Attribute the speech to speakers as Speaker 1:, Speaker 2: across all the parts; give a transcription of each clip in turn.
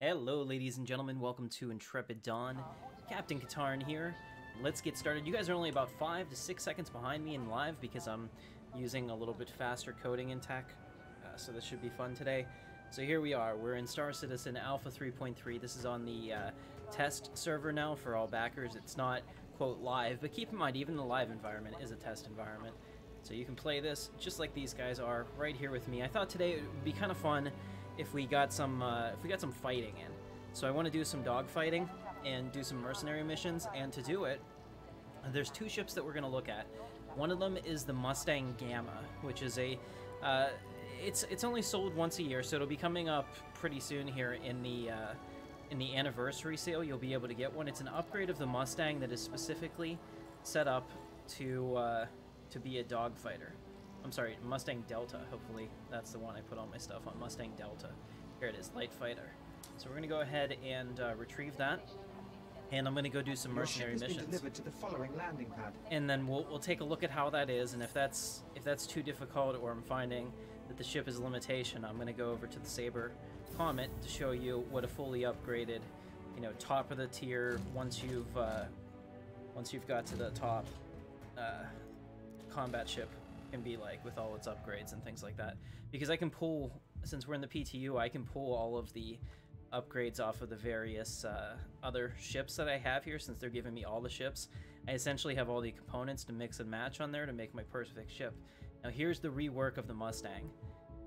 Speaker 1: Hello, ladies and gentlemen. Welcome to Intrepid Dawn. Captain Katarn here. Let's get started. You guys are only about five to six seconds behind me in live because I'm using a little bit faster coding in tech. Uh, so this should be fun today. So here we are. We're in Star Citizen Alpha 3.3. This is on the uh, test server now for all backers. It's not, quote, live, but keep in mind, even the live environment is a test environment. So you can play this just like these guys are right here with me. I thought today it would be kind of fun if we got some uh, if we got some fighting in. So I want to do some dog fighting and do some mercenary missions. And to do it, there's two ships that we're going to look at. One of them is the Mustang Gamma, which is a uh, it's it's only sold once a year, so it'll be coming up pretty soon here in the uh, in the anniversary sale. You'll be able to get one. It's an upgrade of the Mustang that is specifically set up to uh, to be a dogfighter. I'm sorry, Mustang Delta. Hopefully that's the one I put all my stuff on. Mustang Delta. Here it is, light fighter. So we're gonna go ahead and uh, retrieve that, and I'm gonna go do some mercenary
Speaker 2: Your ship has
Speaker 1: missions.
Speaker 2: to the following landing pad.
Speaker 1: And then we'll we'll take a look at how that is, and if that's if that's too difficult or I'm finding that the ship is a limitation, I'm gonna go over to the Saber Comet to show you what a fully upgraded, you know, top of the tier once you've uh, once you've got to the top uh, combat ship can be like with all its upgrades and things like that. Because I can pull, since we're in the PTU, I can pull all of the upgrades off of the various uh, other ships that I have here since they're giving me all the ships. I essentially have all the components to mix and match on there to make my perfect ship. Now here's the rework of the Mustang.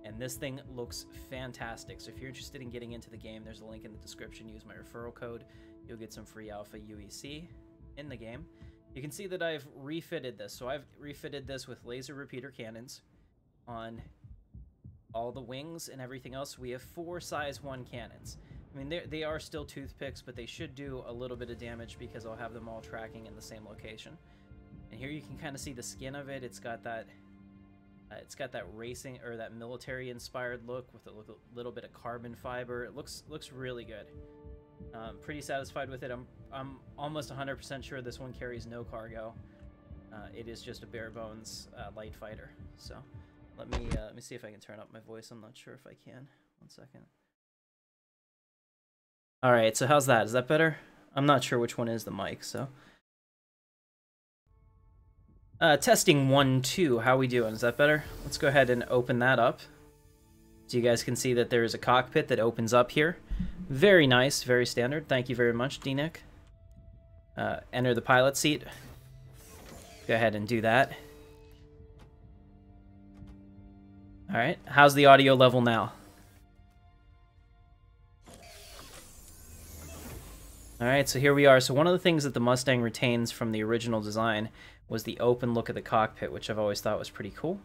Speaker 1: And this thing looks fantastic. So if you're interested in getting into the game, there's a link in the description. Use my referral code. You'll get some free alpha UEC in the game. You can see that I've refitted this. So I've refitted this with laser repeater cannons on all the wings and everything else. We have four size 1 cannons. I mean, they are still toothpicks, but they should do a little bit of damage because I'll have them all tracking in the same location. And here you can kind of see the skin of it. It's got that uh, it's got that racing or that military inspired look with a little bit of carbon fiber. It looks looks really good. Um, pretty satisfied with it. I'm I'm almost 100% sure this one carries no cargo. Uh, it is just a bare bones uh, light fighter. So let me uh, let me see if I can turn up my voice. I'm not sure if I can. One second. All right. So how's that? Is that better? I'm not sure which one is the mic. So. Uh, testing one, two. How we doing? Is that better? Let's go ahead and open that up. So you guys can see that there is a cockpit that opens up here. Very nice, very standard. Thank you very much, DNIC. Uh, enter the pilot seat. Go ahead and do that. Alright, how's the audio level now? Alright, so here we are. So one of the things that the Mustang retains from the original design was the open look of the cockpit, which I've always thought was pretty cool.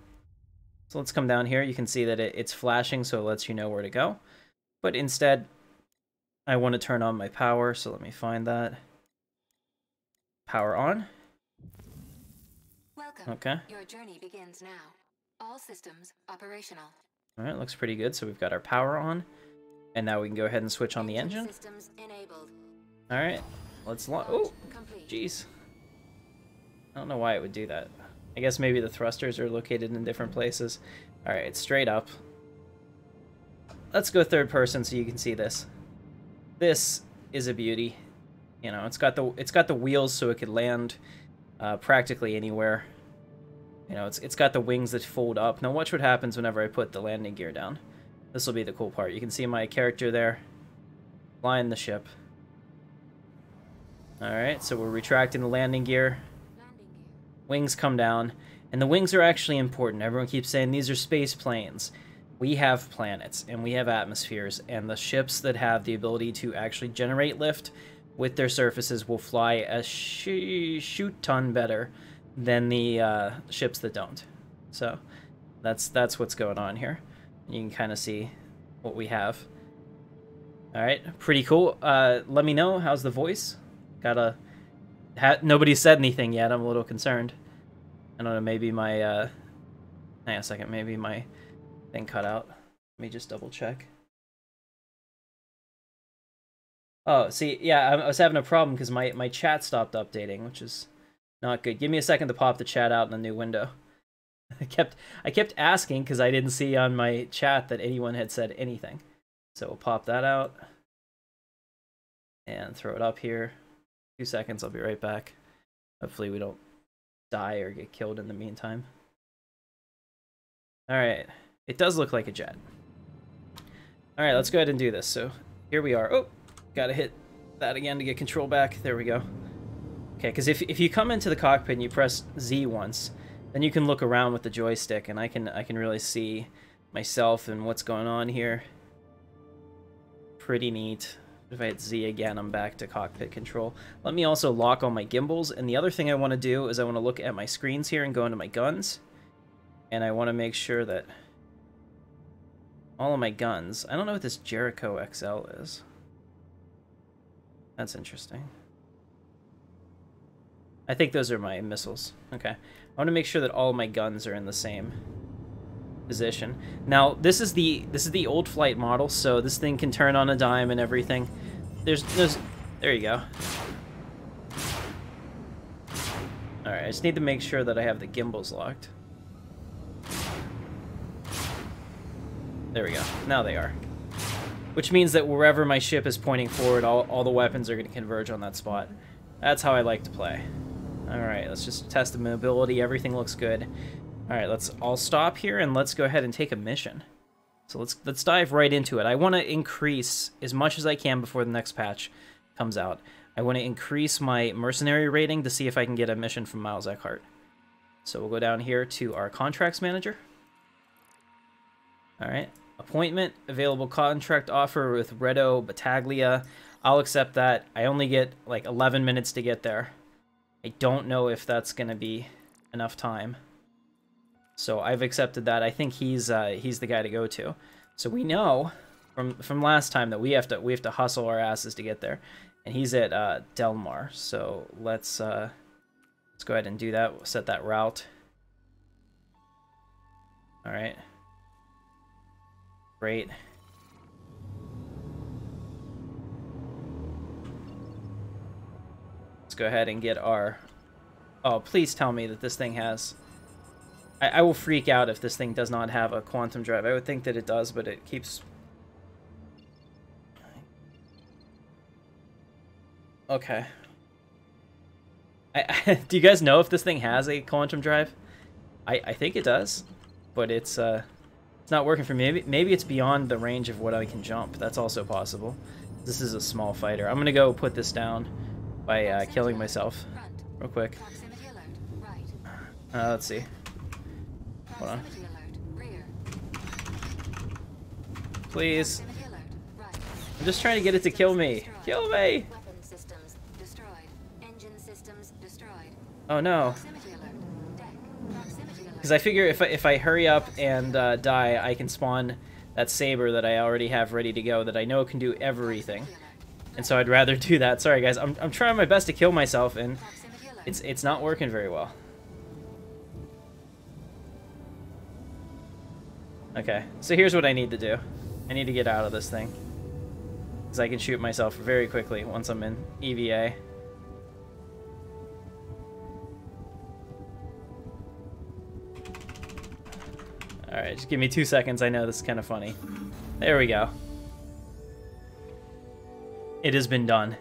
Speaker 1: So let's come down here. You can see that it, it's flashing, so it lets you know where to go. But instead, I want to turn on my power, so let me find that. Power on.
Speaker 3: Welcome.
Speaker 1: Okay.
Speaker 3: Your journey begins now. All systems operational.
Speaker 1: Alright, looks pretty good. So we've got our power on. And now we can go ahead and switch on the engine.
Speaker 3: Systems enabled.
Speaker 1: Alright, let's launch. Oh, jeez. I don't know why it would do that. I guess maybe the thrusters are located in different places. Alright, straight up. Let's go third person so you can see this. This is a beauty. You know, it's got the it's got the wheels so it could land uh, practically anywhere. You know, it's it's got the wings that fold up. Now watch what happens whenever I put the landing gear down. This will be the cool part. You can see my character there flying the ship. Alright, so we're retracting the landing gear.
Speaker 3: Landing gear.
Speaker 1: Wings come down. And the wings are actually important. Everyone keeps saying these are space planes. We have planets and we have atmospheres, and the ships that have the ability to actually generate lift with their surfaces will fly a sh- shoot ton better than the uh, ships that don't. So that's that's what's going on here. You can kind of see what we have. All right, pretty cool. Uh, let me know how's the voice. Got a ha- nobody said anything yet. I'm a little concerned. I don't know. Maybe my uh, hang on a second. Maybe my cut out. Let me just double check. Oh, see, yeah, I was having a problem because my my chat stopped updating, which is not good. Give me a second to pop the chat out in the new window. I kept I kept asking because I didn't see on my chat that anyone had said anything. So we'll pop that out. and throw it up here. Two seconds, I'll be right back. Hopefully we don't die or get killed in the meantime. Alright, it does look like a jet. Alright, let's go ahead and do this. So here we are. Oh, gotta hit that again to get control back. There we go. Okay, because if, if you come into the cockpit and you press Z once, then you can look around with the joystick and I can I can really see myself and what's going on here. Pretty neat. If I hit Z again, I'm back to cockpit control. Let me also lock all my gimbals. And the other thing I want to do is I want to look at my screens here and go into my guns. And I want to make sure that all of my guns... I don't know what this Jericho XL is. That's interesting. I think those are my missiles. Okay. I want to make sure that all my guns are in the same position. Now, this is the this is the old flight model, so this thing can turn on a dime and everything. There's there's there you go. Alright, I just need to make sure that I have the gimbals locked. There we go. Now they are. Which means that wherever my ship is pointing forward, all, all the weapons are going to converge on that spot. That's how I like to play. Alright, let's just test the mobility. Everything looks good. Alright, let's all stop here and let's go ahead and take a mission. So let's let's dive right into it. I want to increase as much as I can before the next patch comes out. I want to increase my mercenary rating to see if I can get a mission from Miles Eckhart. So we'll go down here to our contracts manager. Alright, appointment, available contract offer with Recco Battaglia. I'll accept that. I only get like 11 minutes to get there. I don't know if that's going to be enough time. So I've accepted that. I think he's uh, he's the guy to go to. So we know from from last time that we have to we have to hustle our asses to get there, and he's at uh, Delamar. So let's uh, let's go ahead and do that. We'll set that route. All right. Great. Let's go ahead and get our... Oh, please tell me that this thing has... I, I will freak out if this thing does not have a quantum drive. I would think that it does, but it keeps... Okay. I, I, do you guys know if this thing has a quantum drive? I, I think it does, but it's uh, it's not working for me. Maybe, maybe it's beyond the range of what I can jump. That's also possible. This is a small fighter. I'm gonna go put this down by uh, killing myself real quick. Uh, let's see. Hold on. Please. I'm just trying to get it to kill me. Kill me! Oh no. Because I figure if I, if I hurry up and uh, die, I can spawn that saber that I already have ready to go that I know can do everything. And so I'd rather do that. Sorry guys, I'm, I'm trying my best to kill myself and it's, it's not working very well. Okay, so here's what I need to do. I need to get out of this thing. Because I can shoot myself very quickly once I'm in EVA. Alright, just give me two seconds. I know this is kind of funny. There we go. It has been done.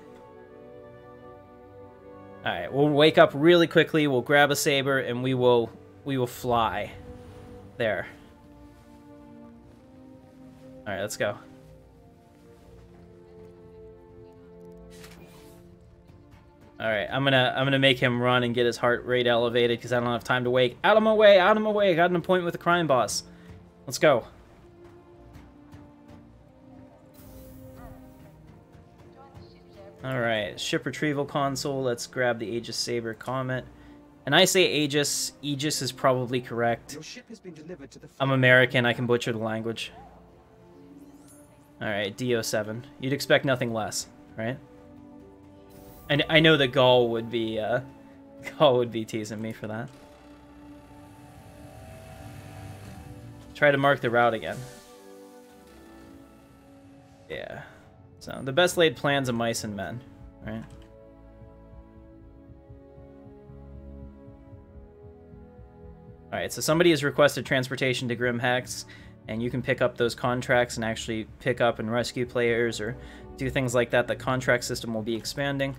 Speaker 1: Alright, we'll wake up really quickly, we'll grab a saber, and we will we will fly. There. Alright, let's go. Alright, I'm gonna I'm gonna make him run and get his heart rate elevated because I don't have time to wait. Out of my way, out of my way, I got an appointment with the crime boss. Let's go. Alright, ship retrieval console. Let's grab the Aegis Saber Comet. And I say Aegis. Aegis is probably correct. I'm American. I can butcher the language. Alright, DO7. You'd expect nothing less, right? And I know that Gaul would be, uh... Gaul would be teasing me for that. Try to mark the route again. Yeah. So, the best laid plans of mice and men, right? Alright, so somebody has requested transportation to Grim Hex. and you can pick up those contracts and actually pick up and rescue players or do things like that. The contract system will be expanding.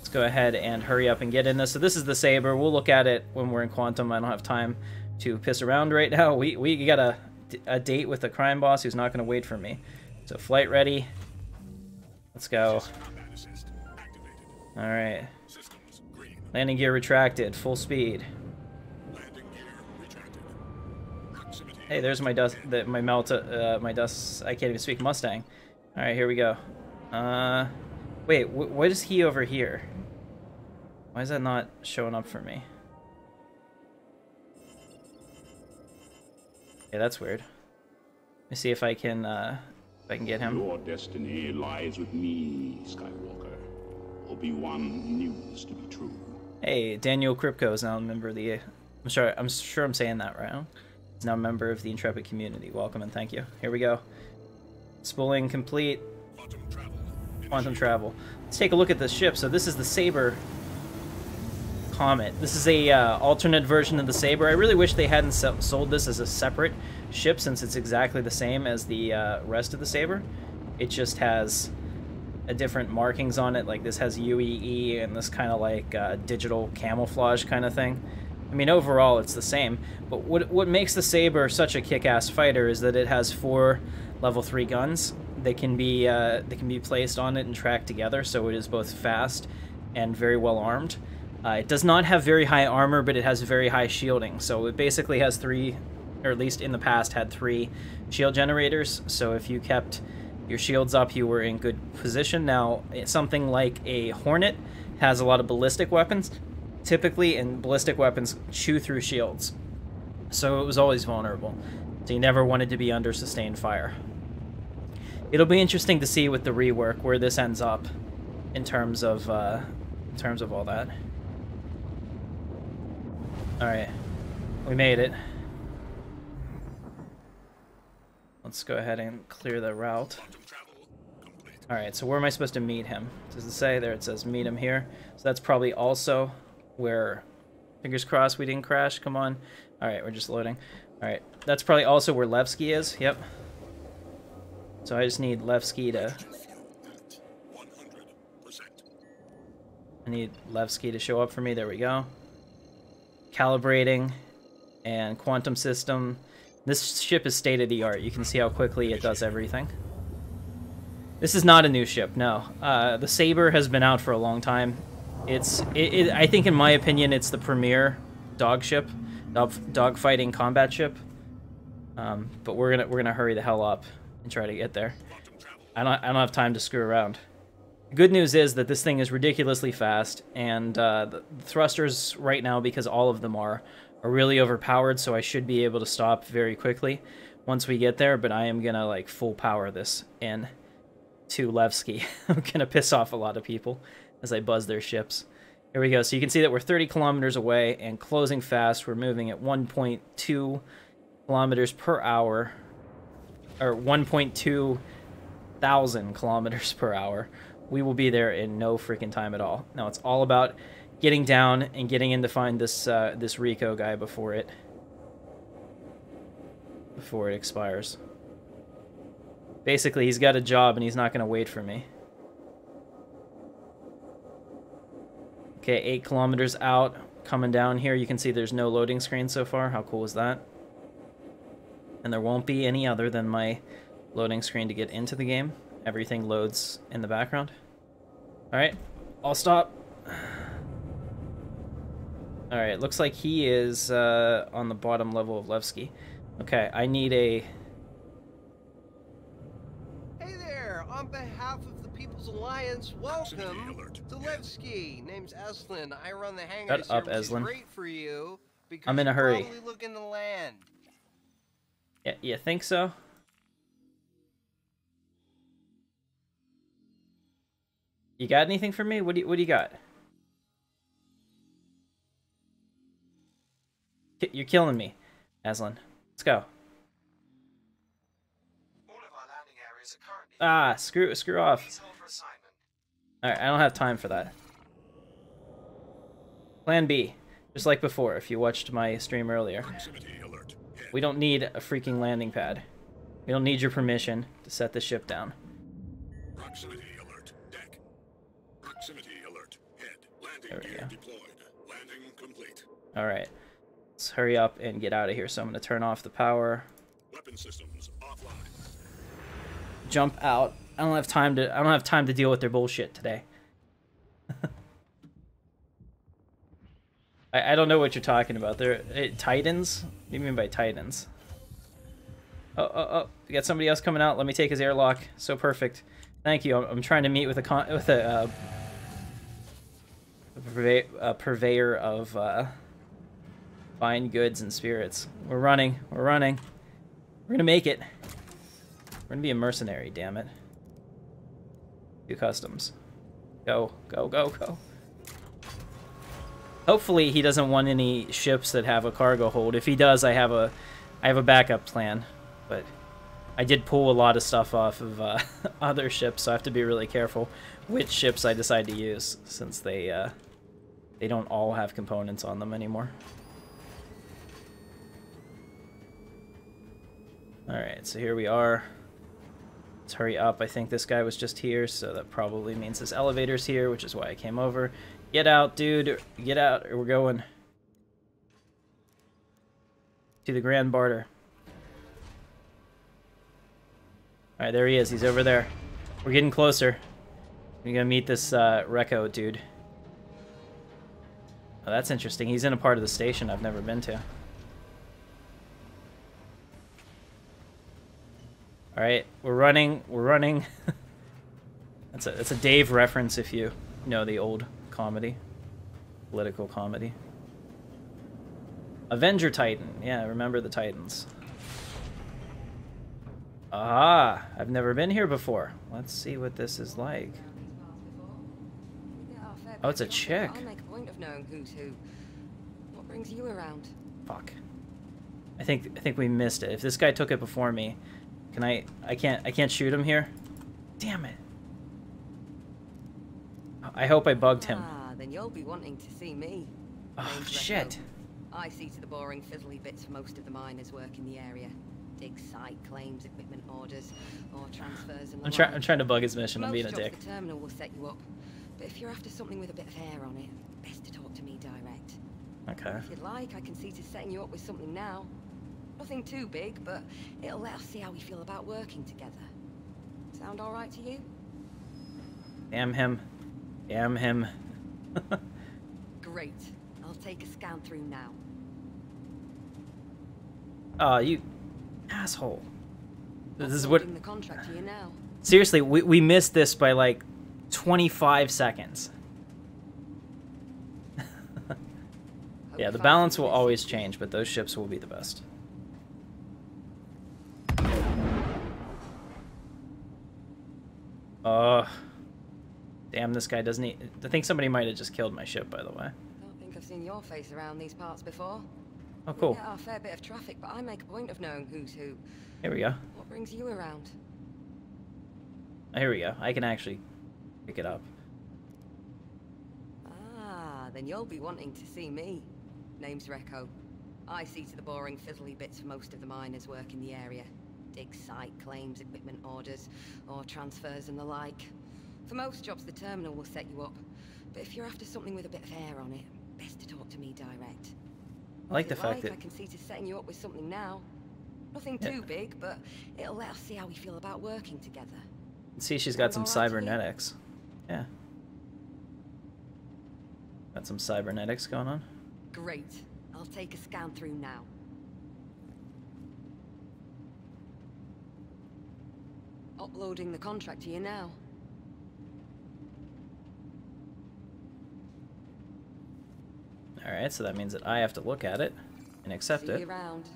Speaker 1: Let's go ahead and hurry up and get in this. So this is the Saber. We'll look at it when we're in Quantum. I don't have time to piss around right now. We, we got a, a date with the crime boss who's not going to wait for me. So flight ready. Let's go. Alright. Landing gear retracted. Full speed. Hey, there's my dust, the, my melt, uh, my dust. I can't even speak Mustang. All right, here we go. Uh, wait, wh what is he over here? Why is that not showing up for me? Yeah, that's weird. Let me see if I can, uh, if I can get him.
Speaker 2: Your destiny lies with me, Skywalker. Obi-Wan knew this to be true.
Speaker 1: Hey, Daniel Kripko is now a member of the. I'm sure. I'm sure I'm saying that right. He's now a member of the Intrepid community. Welcome and thank you. Here we go. Spooling complete.
Speaker 4: Quantum travel.
Speaker 1: Quantum travel. Let's take a look at the ship. So this is the Saber Comet. This is a uh, alternate version of the Saber. I really wish they hadn't sold this as a separate ship since it's exactly the same as the uh, rest of the Saber. It just has a different markings on it. Like this has UEE and this kind of like uh, digital camouflage kind of thing. I mean, overall it's the same. But what what makes the Saber such a kick-ass fighter is that it has four level three guns. They can be uh, they can be placed on it and tracked together, so it is both fast and very well armed. Uh, it does not have very high armor, but it has very high shielding. So it basically has three, or at least in the past had three shield generators. So if you kept your shields up, you were in good position. Now, something like a Hornet has a lot of ballistic weapons, typically, and ballistic weapons chew through shields. So it was always vulnerable. So you never wanted to be under sustained fire. It'll be interesting to see with the rework where this ends up in terms of uh, in terms of all that. All right, we made it. Let's go ahead and clear the route. All right, so where am I supposed to meet him? Does it say there? It says meet him here. So that's probably also where. Fingers crossed we didn't crash. Come on. All right, we're just loading. All right, that's probably also where Levski is. Yep. So I just need Levski to... I need Levski to show up for me. There we go. Calibrating and quantum system. This ship is state-of-the-art. You can see how quickly it does everything. This is not a new ship, no. Uh, the Saber has been out for a long time. It's, it, it, I think in my opinion, it's the premier dog ship, dog, dog fighting combat ship. Um, but we're gonna we're gonna hurry the hell up and try to get there. I don't I don't have time to screw around. Good news is that this thing is ridiculously fast, and uh, the thrusters right now, because all of them are, are really overpowered. So I should be able to stop very quickly once we get there. But I am gonna like full power this in to Levski. I'm gonna piss off a lot of people as I buzz their ships. Here we go. So you can see that we're 30 kilometers away and closing fast. We're moving at 1.2 kilometers per hour, or 1.2 thousand kilometers per hour. We will be there in no freaking time at all. Now it's all about getting down and getting in to find this uh, this Recco guy before it before it expires. Basically, he's got a job and he's not going to wait for me. Okay, eight kilometers out, coming down here. You can see there's no loading screen so far. How cool is that? And there won't be any other than my loading screen to get into the game. Everything loads in the background. Alright, I'll stop. Alright, looks like he is uh, on the bottom level of Levski. Okay, I need a...
Speaker 5: Hey there! On behalf of the People's Alliance, welcome to Levski. Name's Eslin. I run the hangar
Speaker 1: Shut up,
Speaker 5: here,
Speaker 1: Eslin.
Speaker 5: great for you.
Speaker 1: I'm in a hurry.
Speaker 5: Probably looking to land.
Speaker 1: Yeah, you think so? You got anything for me? What do you, what do you got? You're killing me, Aslan. Let's go.
Speaker 4: All of our landing areas are currently
Speaker 1: Ah, screw screw off.
Speaker 4: Please hold for assignment.
Speaker 1: Alright, I don't have time for that. Plan B. Just like before, if you watched my stream earlier.
Speaker 4: Proximity alert. Head
Speaker 1: We don't need a freaking landing pad. We don't need your permission to set the ship down.
Speaker 6: Proximity alert. Deck. Proximity alert. Head. Landing gear
Speaker 1: go.
Speaker 6: deployed. Landing complete.
Speaker 1: All right. Let's hurry up and get out of here. So I'm going to turn off the power,
Speaker 6: Weapon systems offline.
Speaker 1: jump out. I don't have time to I don't have time to deal with their bullshit today. I, I don't know what you're talking about. They're eh, Titans? What do you mean by Titans? Oh, oh, oh! We got somebody else coming out. Let me take his airlock. So perfect. Thank you. I'm, I'm trying to meet with a con with a, uh, a, a purveyor of uh, fine goods and spirits. We're running. We're running. We're gonna make it. We're gonna be a mercenary. Damn it. Do customs. Go, go, go, go. Hopefully he doesn't want any ships that have a cargo hold. If he does, I have a, I have a backup plan. But I did pull a lot of stuff off of uh, other ships, so I have to be really careful which ships I decide to use, since they, uh, they don't all have components on them anymore. Alright, so here we are. Let's hurry up. I think this guy was just here, so that probably means this elevator's here, which is why I came over. Get out, dude. Get out, we're going to the Grand Barter. Alright, there he is. He's over there. We're getting closer. We're gonna meet this uh, Recco dude. Oh, that's interesting. He's in a part of the station I've never been to. All right, we're running. We're running. that's a that's a Dave reference if you know the old comedy, political comedy. Avenger Titan. Yeah, remember the Titans. Ah, I've never been here before. Let's see what this is like. Oh, it's a chick.
Speaker 7: I'll make a point of knowing who's who. What brings you around?
Speaker 1: Fuck. I think I think we missed it. If this guy took it before me, can I? I can't. I can't shoot him here. Damn it. I hope I bugged him.
Speaker 7: Ah, then you'll be wanting to see me.
Speaker 1: Oh shit.
Speaker 7: I see to the boring, fizzly bits for most of the miners work in the area. Dig site claims, equipment orders, or transfers and
Speaker 1: I'm trying. I'm trying to bug his mission. I'm being a dick.
Speaker 7: The terminal will set you up. But if you're after something with a bit of hair on it, best to talk to me direct.
Speaker 1: Okay.
Speaker 7: If you'd like, I can see to setting you up with something now. Nothing too big, but it'll let us see how we feel about working together. Sound all right to you?
Speaker 1: Damn him. Damn him.
Speaker 7: Great. I'll take a scan through now.
Speaker 1: Oh, you asshole. This is what.
Speaker 7: The contract you now.
Speaker 1: Seriously, we we missed this by like 25 seconds. Yeah, the balance will always change, but those ships will be the best. Oh. Damn, this guy doesn't need... I think somebody might have just killed my ship, by the way.
Speaker 7: I Don't think I've seen your face around these parts before.
Speaker 1: Oh,
Speaker 7: We
Speaker 1: cool.
Speaker 7: get our fair bit of traffic, but I make a point of knowing who's who.
Speaker 1: Here we go.
Speaker 7: What brings you around?
Speaker 1: Here we go. I can actually pick it up.
Speaker 7: Ah, then you'll be wanting to see me. Name's Recco. I see to the boring, fizzly bits for most of the miners work in the area. Dig site claims, equipment orders, or transfers and the like. For most jobs, the terminal will set you up. But if you're after something with a bit of air on it, best to talk to me direct.
Speaker 1: I like the fact that...
Speaker 7: I can see to setting you up with something now. Nothing
Speaker 1: Yeah.
Speaker 7: too big, but it'll let us see how we feel about working together.
Speaker 1: See, she's got some
Speaker 7: Sound all right to you?
Speaker 1: cybernetics. Yeah. Got some cybernetics going on.
Speaker 7: Great. I'll take a scan through now. Uploading the contract to you now.
Speaker 1: Alright, so that means that I have to look at it and accept
Speaker 7: See
Speaker 1: it.
Speaker 7: around.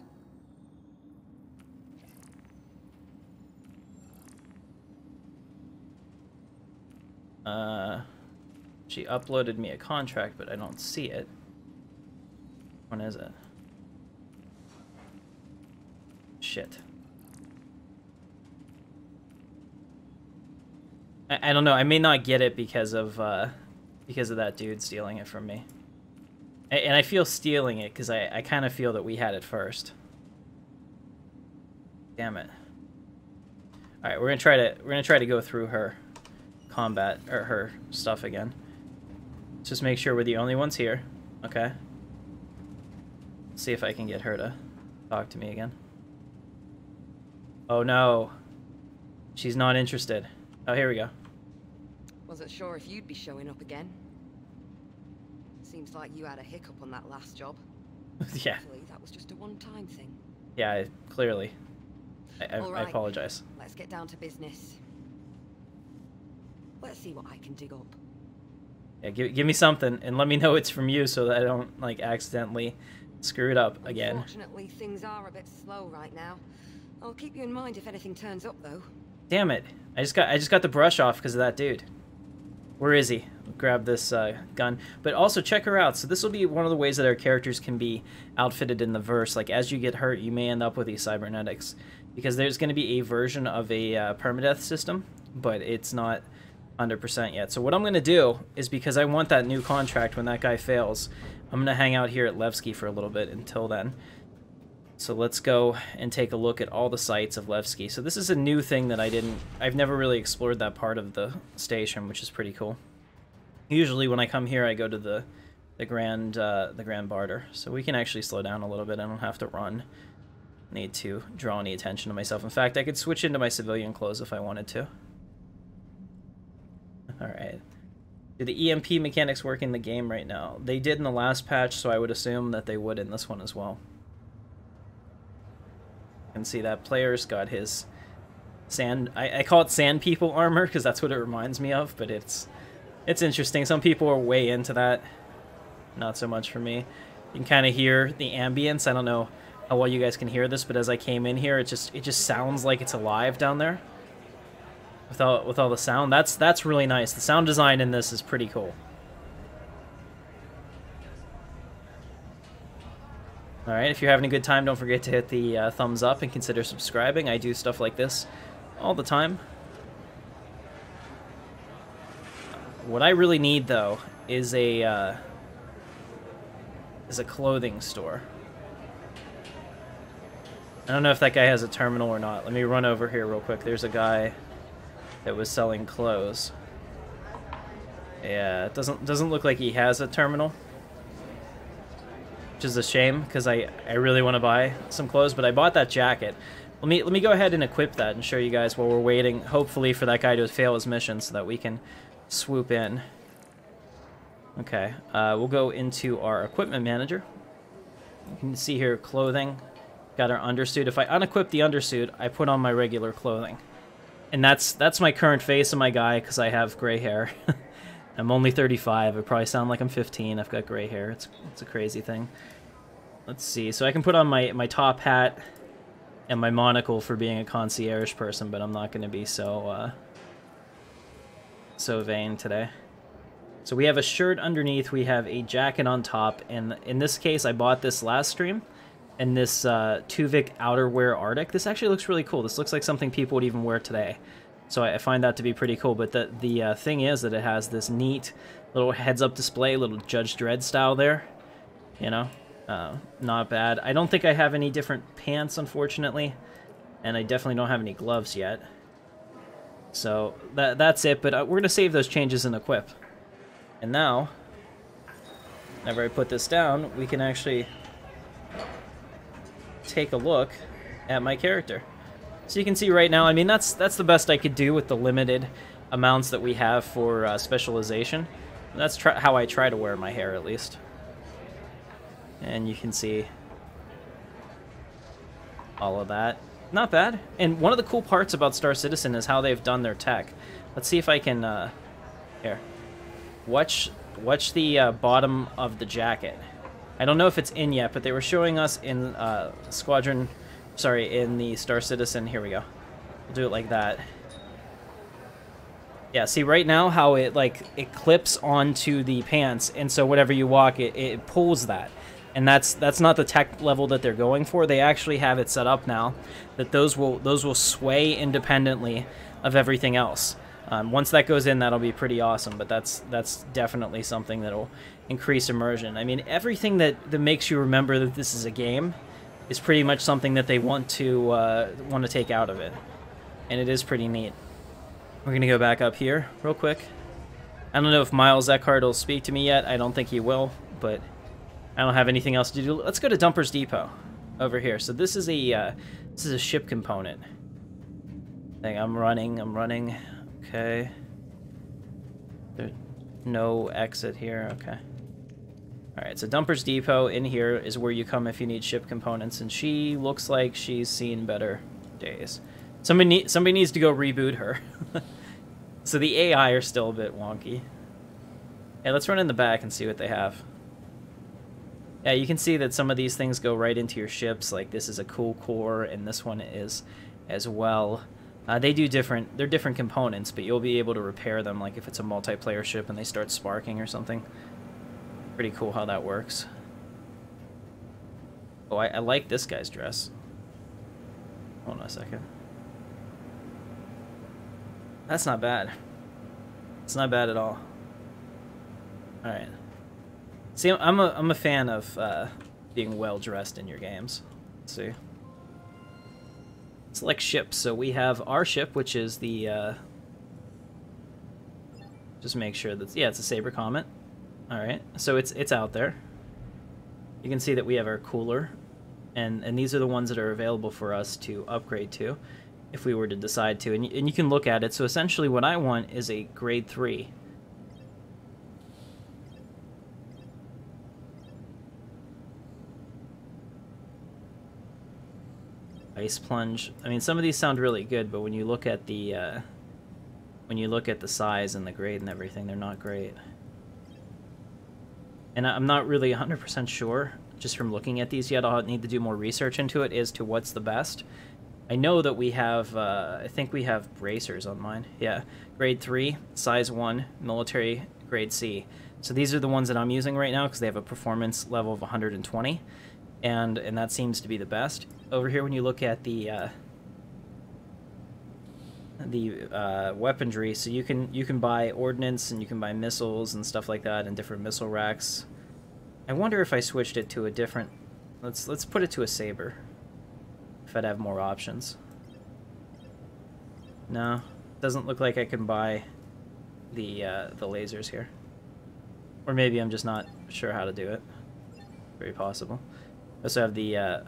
Speaker 1: Uh, she uploaded me a contract, but I don't see it. When is it? Shit. I, I don't know. I may not get it because of uh, because of that dude stealing it from me. And I feel stealing it because I, I kind of feel that we had it first. Damn it. All right, we're gonna try to we're gonna try to go through her combat or her stuff again. Just make sure we're the only ones here. Okay. See if I can get her to talk to me again. Oh no. She's not interested. Oh, here we go.
Speaker 7: Wasn't sure if you'd be showing up again. Seems like you had a hiccup on that last job.
Speaker 1: yeah.
Speaker 7: Hopefully that was just a one-time thing.
Speaker 1: Yeah, clearly. I, I,
Speaker 7: All
Speaker 1: I apologize.
Speaker 7: Let's get down to business. Let's see what I can dig up.
Speaker 1: Yeah, give, give me something and let me know it's from you so that I don't like accidentally screw it up again.
Speaker 7: Unfortunately, things are a bit slow right now. I'll keep you in mind if anything turns up, though.
Speaker 1: Damn it! I just got I just got the brush off because of that dude. Where is he? Grab this uh, gun. But also check her out. So this will be one of the ways that our characters can be outfitted in the verse. Like as you get hurt, you may end up with these cybernetics because there's going to be a version of a uh, permadeath system, but it's not 100% yet. So what I'm going to do is because I want that new contract when that guy fails, I'm going to hang out here at Levski for a little bit until then. So let's go and take a look at all the sites of Levski. So this is a new thing that I didn't, I've never really explored that part of the station, which is pretty cool. Usually when I come here, I go to the the Grand uh, the Grand Barter. So we can actually slow down a little bit. I don't have to run. Need to draw any attention to myself. In fact, I could switch into my civilian clothes if I wanted to. All right. Do the EMP mechanics work in the game right now? They did in the last patch, so I would assume that they would in this one as well. Can see that player's got his sand. I, I call it sand people armor because that's what it reminds me of, but it's it's interesting. Some people are way into that. Not so much for me. You can kind of hear the ambience. I don't know how well you guys can hear this, but as I came in here, it just it just sounds like it's alive down there. With all with all the sound, that's that's really nice. The sound design in this is pretty cool. All right, if you're having a good time, don't forget to hit the uh, thumbs up and consider subscribing. I do stuff like this all the time. What I really need though is a uh, is a clothing store. I don't know if that guy has a terminal or not. Let me run over here real quick. There's a guy that was selling clothes. Yeah, it doesn't doesn't look like he has a terminal. Which is a shame because I I really want to buy some clothes, but I bought that jacket. Let me let me go ahead and equip that and show you guys while we're waiting, hopefully for that guy to fail his mission so that we can swoop in. Okay, uh, we'll go into our equipment manager. You can see here clothing. Got our undersuit. If I unequip the undersuit, I put on my regular clothing. And that's that's my current face of my guy because I have gray hair. I'm only 35. I probably sound like I'm 15. I've got gray hair. It's it's a crazy thing. Let's see. So I can put on my my top hat and my monocle for being a concierge person, but I'm not going to be so uh, so vain today. So we have a shirt underneath, we have a jacket on top, and in this case, I bought this last stream, and this uh, Tuvik outerwear Arctic. This actually looks really cool. This looks like something people would even wear today. So I, find that to be pretty cool. But the the uh, thing is that it has this neat little heads-up display, little Judge Dredd style there. You know, uh, not bad. I don't think I have any different pants, unfortunately, and I definitely don't have any gloves yet. So that that's it. But uh, we're gonna save those changes in equip. And now, whenever I put this down, we can actually take a look at my character. So you can see right now, I mean, that's that's the best I could do with the limited amounts that we have for uh, specialization. That's how I try to wear my hair, at least. And you can see all of that. Not bad. And one of the cool parts about Star Citizen is how they've done their tech. Let's see if I can, uh, here. Watch, watch the uh, bottom of the jacket. I don't know if it's in yet, but they were showing us in uh, Squadron, sorry, in the Star Citizen. Here we go. We'll do it like that. Yeah, see right now how it like it clips onto the pants, and so whatever you walk, it, it pulls that. And that's that's not the tech level that they're going for. They actually have it set up now that those will those will sway independently of everything else. Um, once that goes in, that'll be pretty awesome. But that's that's definitely something that'll increase immersion. I mean, everything that that makes you remember that this is a game is pretty much something that they want to uh, want to take out of it, and it is pretty neat. We're gonna go back up here real quick. I don't know if Miles Eckhart will speak to me yet. I don't think he will, but I don't have anything else to do. Let's go to Dumper's Depot over here. So this is a uh, this is a ship component thing. I'm running. I'm running. Okay. There's no exit here. Okay. All right. So Dumper's Depot in here is where you come if you need ship components, and she looks like she's seen better days. Somebody need, somebody needs to go reboot her. so the AI are still a bit wonky. Hey, let's run in the back and see what they have. Yeah, you can see that some of these things go right into your ships. Like this is a cool core, and this one is as well. Uh, they do different, they're different components, but you'll be able to repair them, like if it's a multiplayer ship and they start sparking or something. Pretty cool how that works. Oh, I, I like this guy's dress. Hold on a second. That's not bad. It's not bad at all. Alright. See, I'm a, I'm a fan of uh, being well-dressed in your games. Let's see. Select ships. So we have our ship, which is the... Uh, just make sure that... Yeah, it's a Saber Comet. Alright, so it's it's out there. You can see that we have our cooler. And, and these are the ones that are available for us to upgrade to if we were to decide to. And, and you can look at it. So essentially what I want is a grade 3. Ice plunge. I mean, some of these sound really good, but when you look at the uh, when you look at the size and the grade and everything, they're not great. And I'm not really 100% sure, just from looking at these yet. I'll need to do more research into it as to what's the best. I know that we have, uh, I think we have bracers on mine. Yeah, grade 3, size 1, military, grade C. So these are the ones that I'm using right now because they have a performance level of 120, and and that seems to be the best. Over here, when you look at the uh, the uh, weaponry, so you can you can buy ordnance and you can buy missiles and stuff like that, and different missile racks. I wonder if I switched it to a different. Let's let's put it to a saber. If I'd have more options. No, doesn't look like I can buy the uh, the lasers here. Or maybe I'm just not sure how to do it. Very possible. Also have the uh,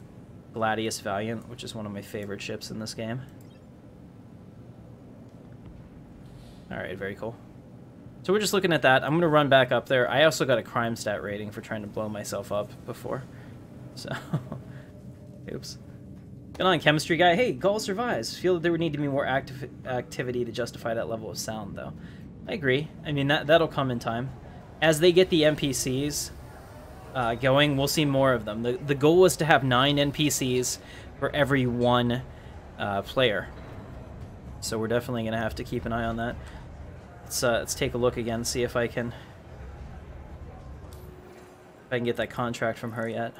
Speaker 1: Gladius Valiant, which is one of my favorite ships in this game. Alright, very cool. So we're just looking at that. I'm going to run back up there. I also got a crime stat rating for trying to blow myself up before. So, oops. Good on, chemistry guy. Hey, Gaul survives. Feel that there would need to be more active activity to justify that level of sound, though. I agree. I mean, that, that'll come in time as they get the NPCs uh, going, we'll see more of them. The, the goal was to have nine NPCs for every one uh, player. So we're definitely going to have to keep an eye on that. Let's, uh, let's take a look again, see if I can if I can get that contract from her yet.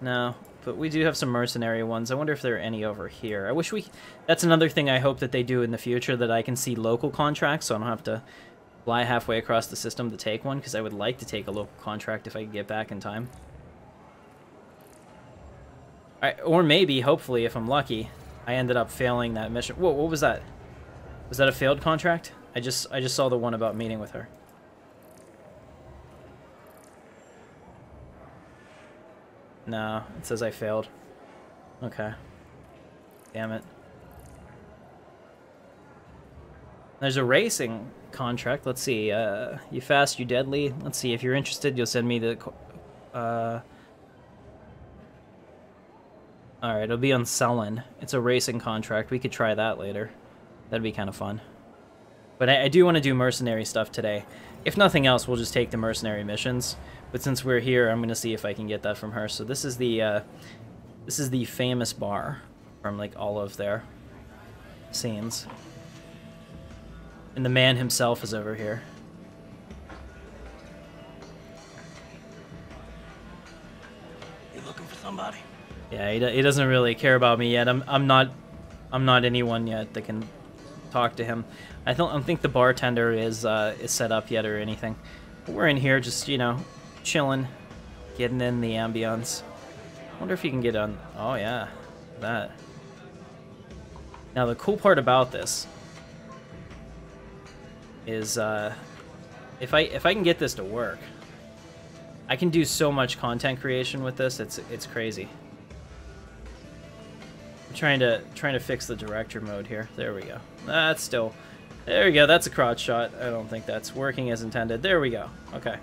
Speaker 1: No, but we do have some mercenary ones. I wonder if there are any over here. I wish we... That's another thing I hope that they do in the future, that I can see local contracts, so I don't have to fly halfway across the system to take one, because I would like to take a local contract if I could get back in time. Or maybe, hopefully, if I'm lucky, I ended up failing that mission. Whoa, what was that? Was that a failed contract? I just I just saw the one about meeting with her. No, it says I failed. Okay. Damn it. There's a racing contract. Let's see. Uh, you fast, you deadly. Let's see. If you're interested, you'll send me the. Uh, all right, it'll be on Cellin. It's a racing contract. We could try that later. That'd be kind of fun. But I, I do want to do mercenary stuff today. If nothing else, we'll just take the mercenary missions. But since we're here, I'm gonna see if I can get that from her. So this is the uh, this is the famous bar from like all of their scenes. And the man himself is over here.
Speaker 8: You looking for somebody?
Speaker 1: Yeah, he, he doesn't really care about me yet. I'm I'm not I'm not anyone yet that can talk to him. I don't, I don't think the bartender is uh, is set up yet or anything. But we're in here just, you know, chilling, getting in the ambience. wonder if you can get on. Oh yeah, that. Now the cool part about this is uh, if I if I can get this to work, I can do so much content creation with this. It's it's crazy. I'm trying to trying to fix the director mode here. There we go. That's still. There we go. That's a crotch shot. I don't think that's working as intended. There we go. Okay.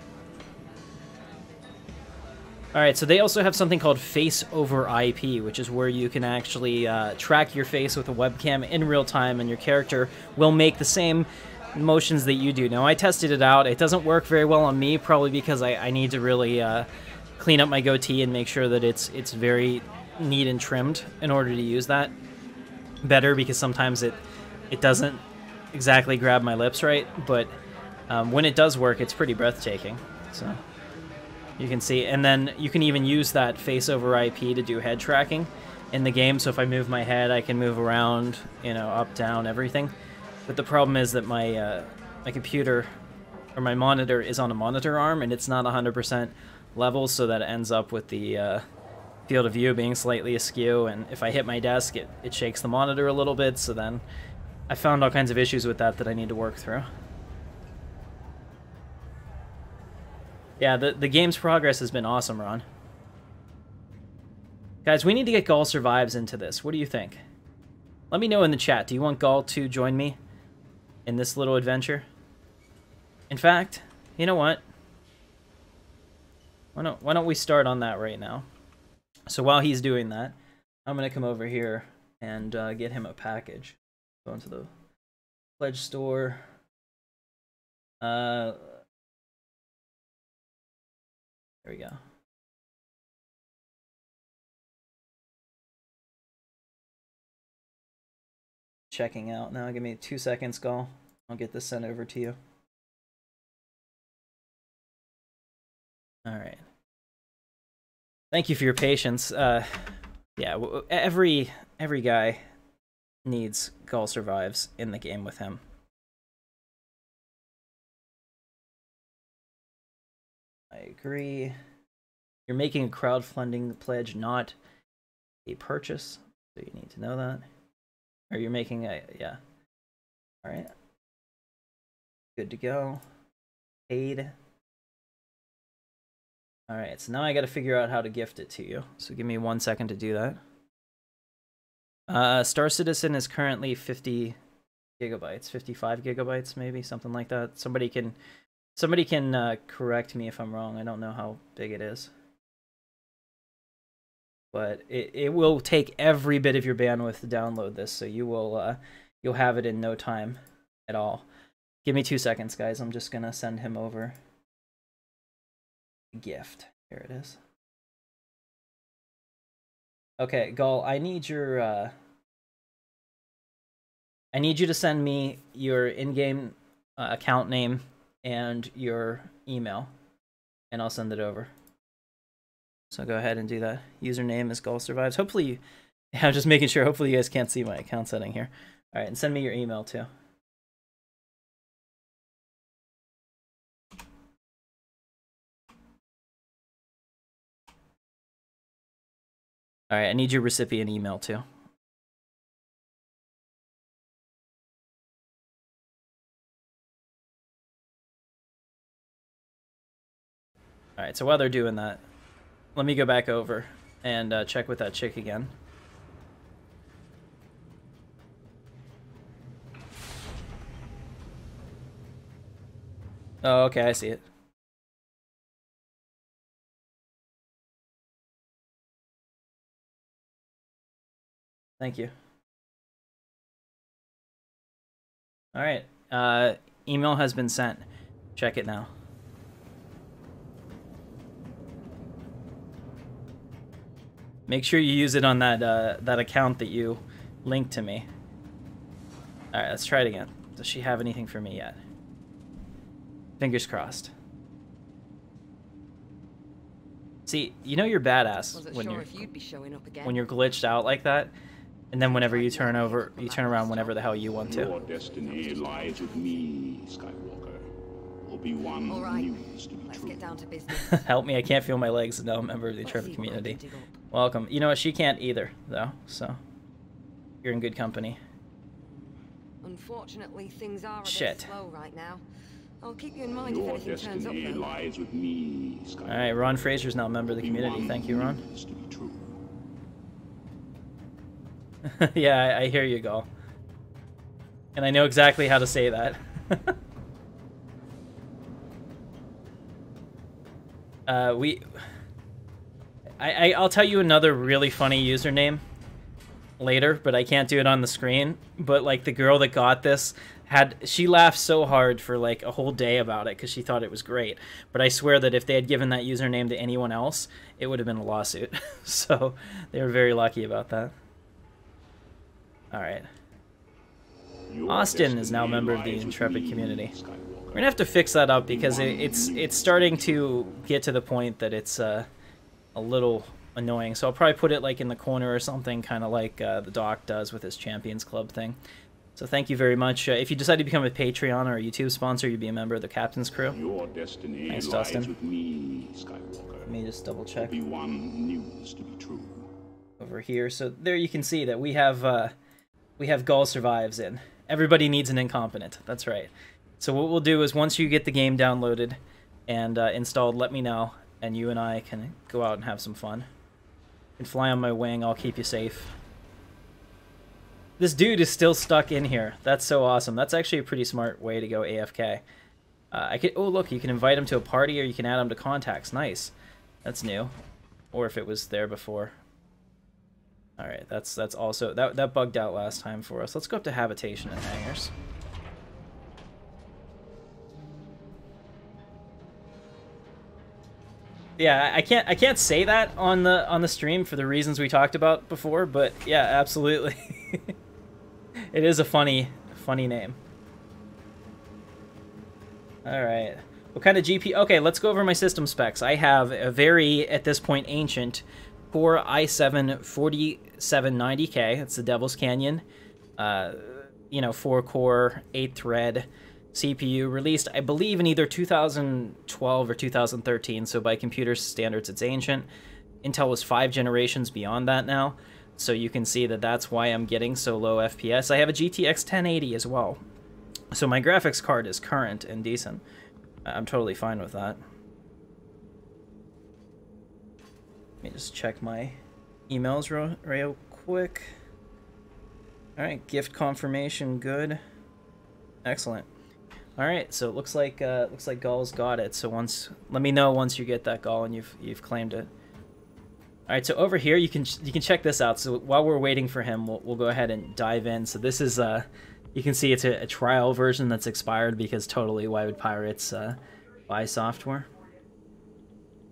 Speaker 1: Alright, so they also have something called Face over IP, which is where you can actually uh, track your face with a webcam in real time, and your character will make the same motions that you do. Now, I tested it out. It doesn't work very well on me, probably because I, I need to really uh, clean up my goatee and make sure that it's it's very neat and trimmed in order to use that better, because sometimes it it doesn't exactly grab my lips right, but um, when it does work, it's pretty breathtaking. So you can see, and then you can even use that face over IP to do head tracking in the game. So if I move my head, I can move around, you know, up, down, everything. But the problem is that my uh, my computer or my monitor is on a monitor arm, and it's not 100% level, so that it ends up with the uh, field of view being slightly askew. And if I hit my desk, it, it shakes the monitor a little bit. So then I found all kinds of issues with that that I need to work through. Yeah, the, the game's progress has been awesome, Ron. Guys, we need to get Gaul Survives into this. What do you think? Let me know in the chat. Do you want Gaul to join me in this little adventure? In fact, you know what? Why don't, why don't we start on that right now? So while he's doing that, I'm going to come over here and uh, get him a package. Go into the pledge store. Uh, there we go. Checking out now. Give me two seconds, Gaul. I'll get this sent over to you. All right. Thank you for your patience. Uh, yeah, every every guy needs Gaul survives in the game with him. I agree. You're making a crowdfunding pledge, not a purchase, so you need to know that. Or you're making a, yeah. All right. Good to go. Paid. All right, so now I got to figure out how to gift it to you. So give me one second to do that. Uh, Star Citizen is currently 50 gigabytes, 55 gigabytes, maybe something like that. Somebody can Somebody can uh, correct me if I'm wrong. I don't know how big it is. But it, it will take every bit of your bandwidth to download this, so you will uh, you'll have it in no time at all. Give me two seconds, guys. I'm just gonna send him over a gift. Here it is. Okay, Gaul, I need your uh I need you to send me your in-game uh, account name and your email, and I'll send it over. So go ahead and do that. Username is Gaul Survives. Hopefully, you, I'm just making sure. Hopefully, you guys can't see my account setting here. All right, and send me your email too. All right, I need your recipient email too. Alright, so while they're doing that, let me go back over and uh, check with that chick again. Oh, okay, I see it. Thank you. All right. Uh, email has been sent. Check it now. Make sure you use it on that uh, that account that you linked to me. All right, let's try it again. Does she have anything for me yet? Fingers crossed. See, you know you're badass when
Speaker 7: sure
Speaker 1: you're when you're glitched out like that, and then whenever you turn over, you turn around whenever the hell you want to.
Speaker 2: Your destiny lies with me, Skywalker. Or be one
Speaker 7: All right.
Speaker 2: news to be
Speaker 7: Let's
Speaker 2: true.
Speaker 7: get down to business.
Speaker 1: Help me, I can't feel my legs. No I'm a member of the
Speaker 7: Let's
Speaker 1: intrepid
Speaker 7: see what I can
Speaker 1: community. Welcome. You know what? She can't either, though. So you're in good company.
Speaker 7: Unfortunately, things are a
Speaker 1: Shit.
Speaker 7: bit slow right now. I'll keep you in mind
Speaker 2: Your
Speaker 7: if anything turns up, though.
Speaker 2: lies with me, Skywalker.
Speaker 1: All right, Ron Fraser's now a member of the community. Thank you, Ron.
Speaker 2: news to be true.
Speaker 1: yeah, I, I hear you, Gaul. And I know exactly how to say that. Uh, we. I, I I'll tell you another really funny username later, but I can't do it on the screen. But like the girl that got this had she laughed so hard for like a whole day about it because she thought it was great. But I swear that if they had given that username to anyone else, it would have been a lawsuit. so they were very lucky about that. All right. Austin is now a member of the Intrepid community. We're gonna have to fix that up because it, it's it's starting to get to the point that it's uh, a little annoying. So I'll probably put it like in the corner or something, kind of like uh, the Doc does with his Champions Club thing. So thank you very much. Uh, if you decide to become a Patreon or a YouTube sponsor, you'd be a member of the Captain's Crew.
Speaker 2: Your destiny
Speaker 1: Thanks,
Speaker 2: lies
Speaker 1: Dustin.
Speaker 2: with me, Skywalker.
Speaker 1: Let me just double check
Speaker 2: be one news to be true.
Speaker 1: over here. So there you can see that we have uh, we have Gaul survives in. Everybody needs an incompetent. That's right. So what we'll do is once you get the game downloaded and uh, installed, let me know, and you and I can go out and have some fun. You can fly on my wing. I'll keep you safe. This dude is still stuck in here. That's so awesome. That's actually a pretty smart way to go AFK. Uh, I could. Oh look, you can invite him to a party or you can add him to contacts. Nice. That's new. Or if it was there before. All right, that's that's also that that bugged out last time for us. Let's go up to habitation and hangars. Yeah, I- can't I can't say that on the on the stream for the reasons we talked about before, but yeah, absolutely. it is a funny funny name. All right. What kind of GP? Okay, let's go over my system specs. I have a very, at this point, ancient Core i7 4790K. It's the Devil's Canyon. Uh, you know, four core, eight thread CPU released, I believe, in either 2012 or 2013. So by computer standards, it's ancient. Intel was five generations beyond that now. So you can see that that's why I'm getting so low FPS. I have a GTX 1080 as well. So my graphics card is current and decent. I'm totally fine with that. Let me just check my emails real, real quick. Alright, gift confirmation, good. Excellent. Alright, so it looks like uh, looks like Gaul's got it. So once let me know once you get that Gull and you've you've claimed it. Alright, so over here you can you can check this out. So while we're waiting for him, we'll, we'll go ahead and dive in. So this is uh you can see it's a, a trial version that's expired because totally why would pirates uh, buy software?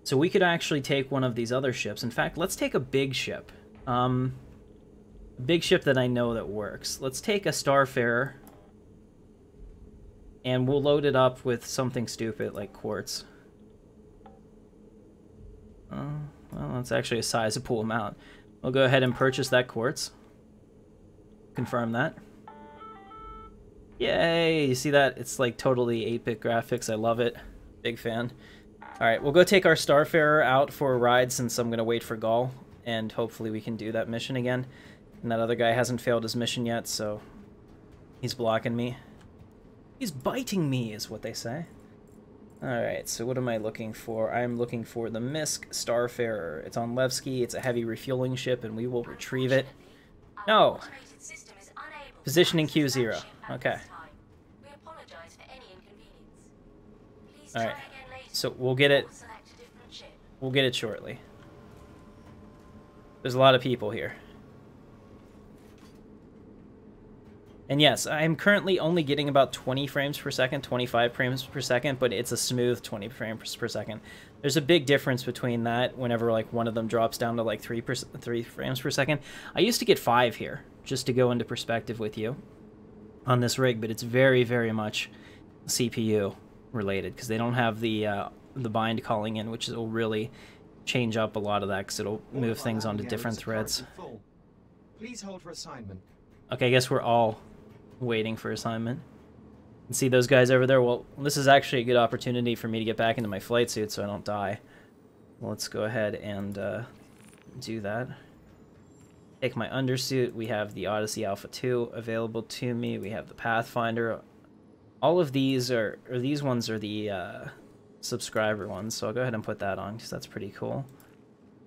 Speaker 1: So we could actually take one of these other ships. In fact, let's take a big ship. Um, big ship that I know that works. Let's take a Starfarer. And we'll load it up with something stupid like quartz. Oh, well, that's actually a sizable amount. We'll go ahead and purchase that quartz. Confirm that. Yay! You see that? It's like totally 8-bit graphics. I love it. Big fan. Alright, we'll go take our Starfarer out for a ride since I'm going to wait for Gaul. And hopefully we can do that mission again. And that other guy hasn't failed his mission yet, so... He's blocking me. He's biting me, is what they say. Alright, so what am I looking for? I'm looking for the MISC Starfarer. It's on Levski, it's a heavy refueling ship, and we will retrieve it. No! Positioning Q0. Okay. Alright, so we'll get it... We'll get it shortly. There's a lot of people here. And yes, I'm currently only getting about 20 frames per second, 25 frames per second, but it's a smooth 20 frames per second. There's a big difference between that whenever like one of them drops down to like 3 per, 3 frames per second. I used to get 5 here, just to go into perspective with you on this rig, but it's very very much CPU related because they don't have the uh, the bind culling in, which will really change up a lot of that because it'll move things onto different threads.
Speaker 4: Please hold for assignment.
Speaker 1: Okay, I guess we're all waiting for assignment. And see those guys over there? Well, this is actually a good opportunity for me to get back into my flight suit so I don't die. Let's go ahead and uh, do that. Take my undersuit. We have the Odyssey Alpha 2 available to me. We have the Pathfinder. All of these are, or these ones are the uh, subscriber ones, so I'll go ahead and put that on because that's pretty cool.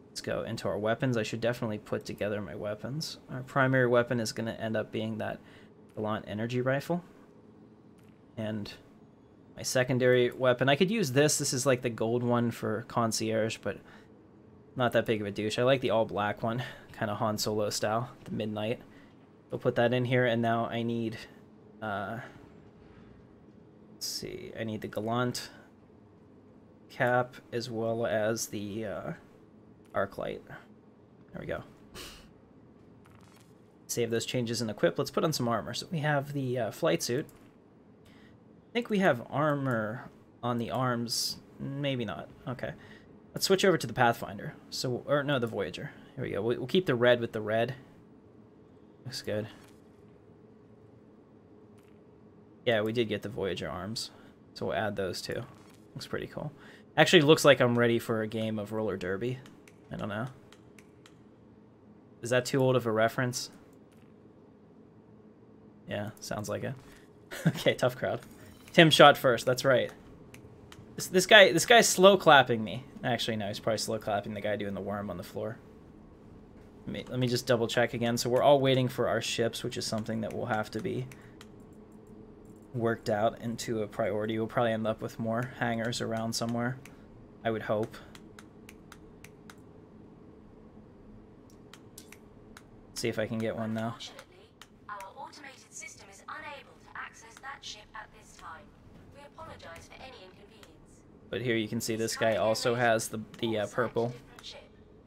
Speaker 1: Let's go into our weapons. I should definitely put together my weapons. Our primary weapon is going to end up being that Gallant Energy Rifle. And my secondary weapon, I could use this. This is like the gold one for Concierge, but not that big of a douche. I like the all black one, kind of Han Solo style, the Midnight. We'll put that in here, and now I need, uh, let's see, I need the Gallant cap as well as the uh, Arclight. There we go. Save those changes in equip. Let's put on some armor. So we have the uh, flight suit. I think we have armor on the arms. Maybe not. Okay. Let's switch over to the Pathfinder. So, or no, the Voyager. Here we go. We'll keep the red with the red. Looks good. Yeah, we did get the Voyager arms. So we'll add those too. Looks pretty cool. Actually looks like I'm ready for a game of roller derby. I don't know. Is that too old of a reference? Yeah, sounds like it. okay, tough crowd. Tim shot first, that's right. This, this guy this guy's slow clapping me. Actually, no, he's probably slow clapping the guy doing the worm on the floor. Let me, let me just double check again. So we're all waiting for our ships, which is something that will have to be worked out into a priority. We'll probably end up with more hangars around somewhere. I would hope. See if I can get one now.
Speaker 9: Our automated system is unable to access that ship at this time. We apologize for any inconvenience.
Speaker 1: But here you can see this guy also has the the uh, purple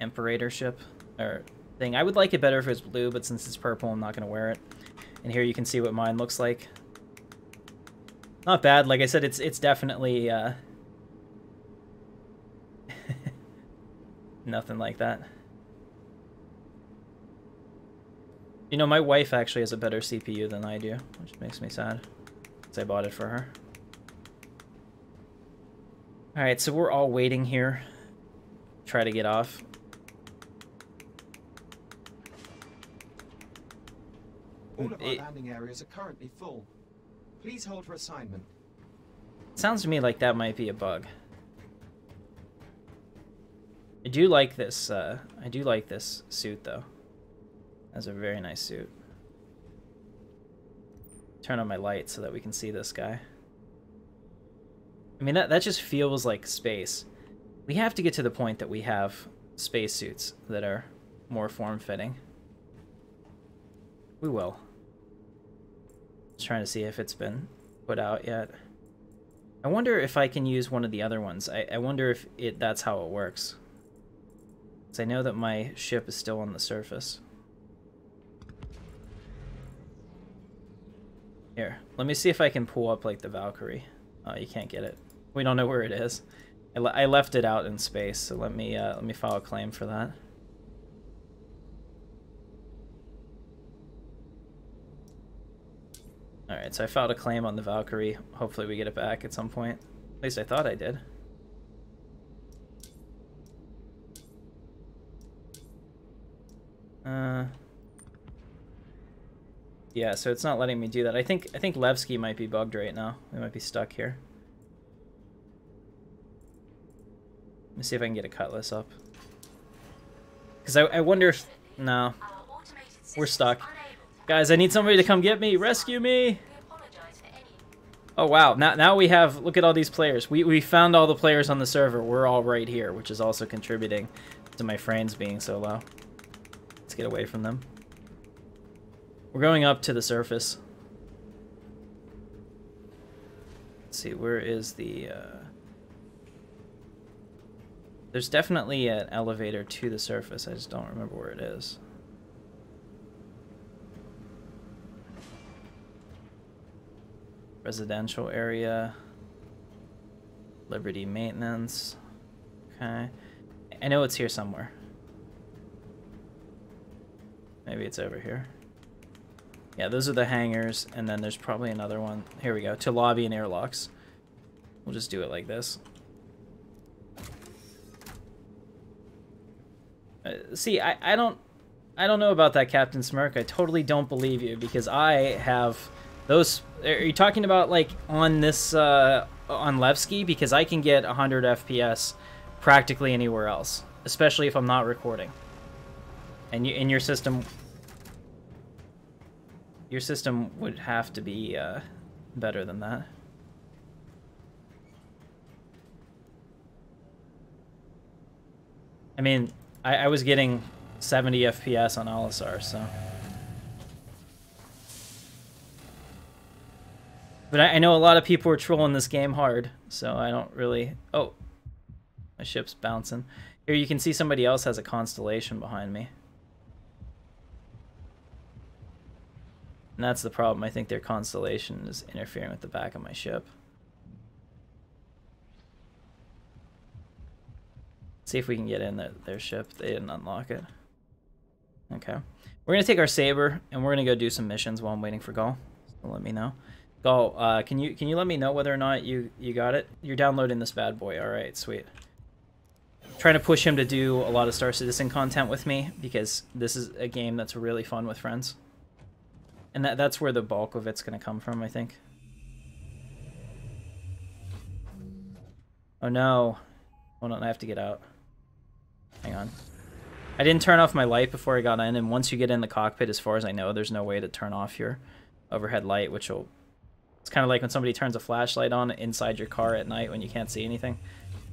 Speaker 1: Imperator ship or thing. I would like it better if it was blue, but since it's purple, I'm not gonna wear it. And here you can see what mine looks like. Not bad. Like I said, it's it's definitely uh, nothing like that. You know, my wife actually has a better CPU than I do, which makes me sad. Because I bought it for her. Alright, so we're all waiting here. Try to get off.
Speaker 10: All of our
Speaker 1: It-
Speaker 10: landing areas are currently full. Please hold for assignment.
Speaker 1: Sounds to me like that might be a bug. I do like this, uh, I do like this suit, though. That's a very nice suit. Turn on my light so that we can see this guy. I mean, that, that just feels like space. We have to get to the point that we have spacesuits that are more form-fitting. We will. Just trying to see if it's been put out yet. I wonder if I can use one of the other ones. I, I wonder if it that's how it works. Because I know that my ship is still on the surface. Here, let me see if I can pull up like the Valkyrie. Oh, you can't get it. We don't know where it is. I, le I left it out in space, so let me uh, let me file a claim for that. Alright, so I filed a claim on the Valkyrie. Hopefully we get it back at some point. At least I thought I did. Uh, yeah, so it's not letting me do that. I think I think Levski might be bugged right now. We might be stuck here. Let me see if I can get a cutlass up. Because I, I wonder if... No. We're stuck. Guys, I need somebody to come get me. Rescue me! Oh, wow. Now, now we have... Look at all these players. We, we found all the players on the server. We're all right here, which is also contributing to my frames being so low. Let's get away from them. We're going up to the surface. Let's see, where is the... Uh... There's definitely an elevator to the surface. I just don't remember where it is. Residential area. Liberty maintenance. Okay. I know it's here somewhere. Maybe it's over here. Yeah, those are the hangars, and then there's probably another one. Here we go, to lobby and airlocks. We'll just do it like this. Uh, see, I, I don't I don't know about that, Captain Smirk. I totally don't believe you because I have those. Are you talking about like on this uh, on Levski? Because I can get 100 FPS practically anywhere else, especially if I'm not recording. And you in your system, your system would have to be uh, better than that. I mean, I, I was getting 70 FPS on Olisar, so. But I, I know a lot of people are trolling this game hard, so I don't really... Oh, my ship's bouncing. Here you can see somebody else has a constellation behind me. And that's the problem. I think their constellation is interfering with the back of my ship. See if we can get in the, their ship. They didn't unlock it. Okay. We're going to take our Saber, and we're going to go do some missions while I'm waiting for Gaul. So let me know. Gaul, uh, can you can you let me know whether or not you, you got it? You're downloading this bad boy. All right, sweet. trying to push him to do a lot of Star Citizen content with me, because this is a game that's really fun with friends. And that, that's where the bulk of it's going to come from, I think. Oh no. Hold on, I have to get out. Hang on. I didn't turn off my light before I got in, and once you get in the cockpit, as far as I know, there's no way to turn off your overhead light, which will... It's kind of like when somebody turns a flashlight on inside your car at night when you can't see anything.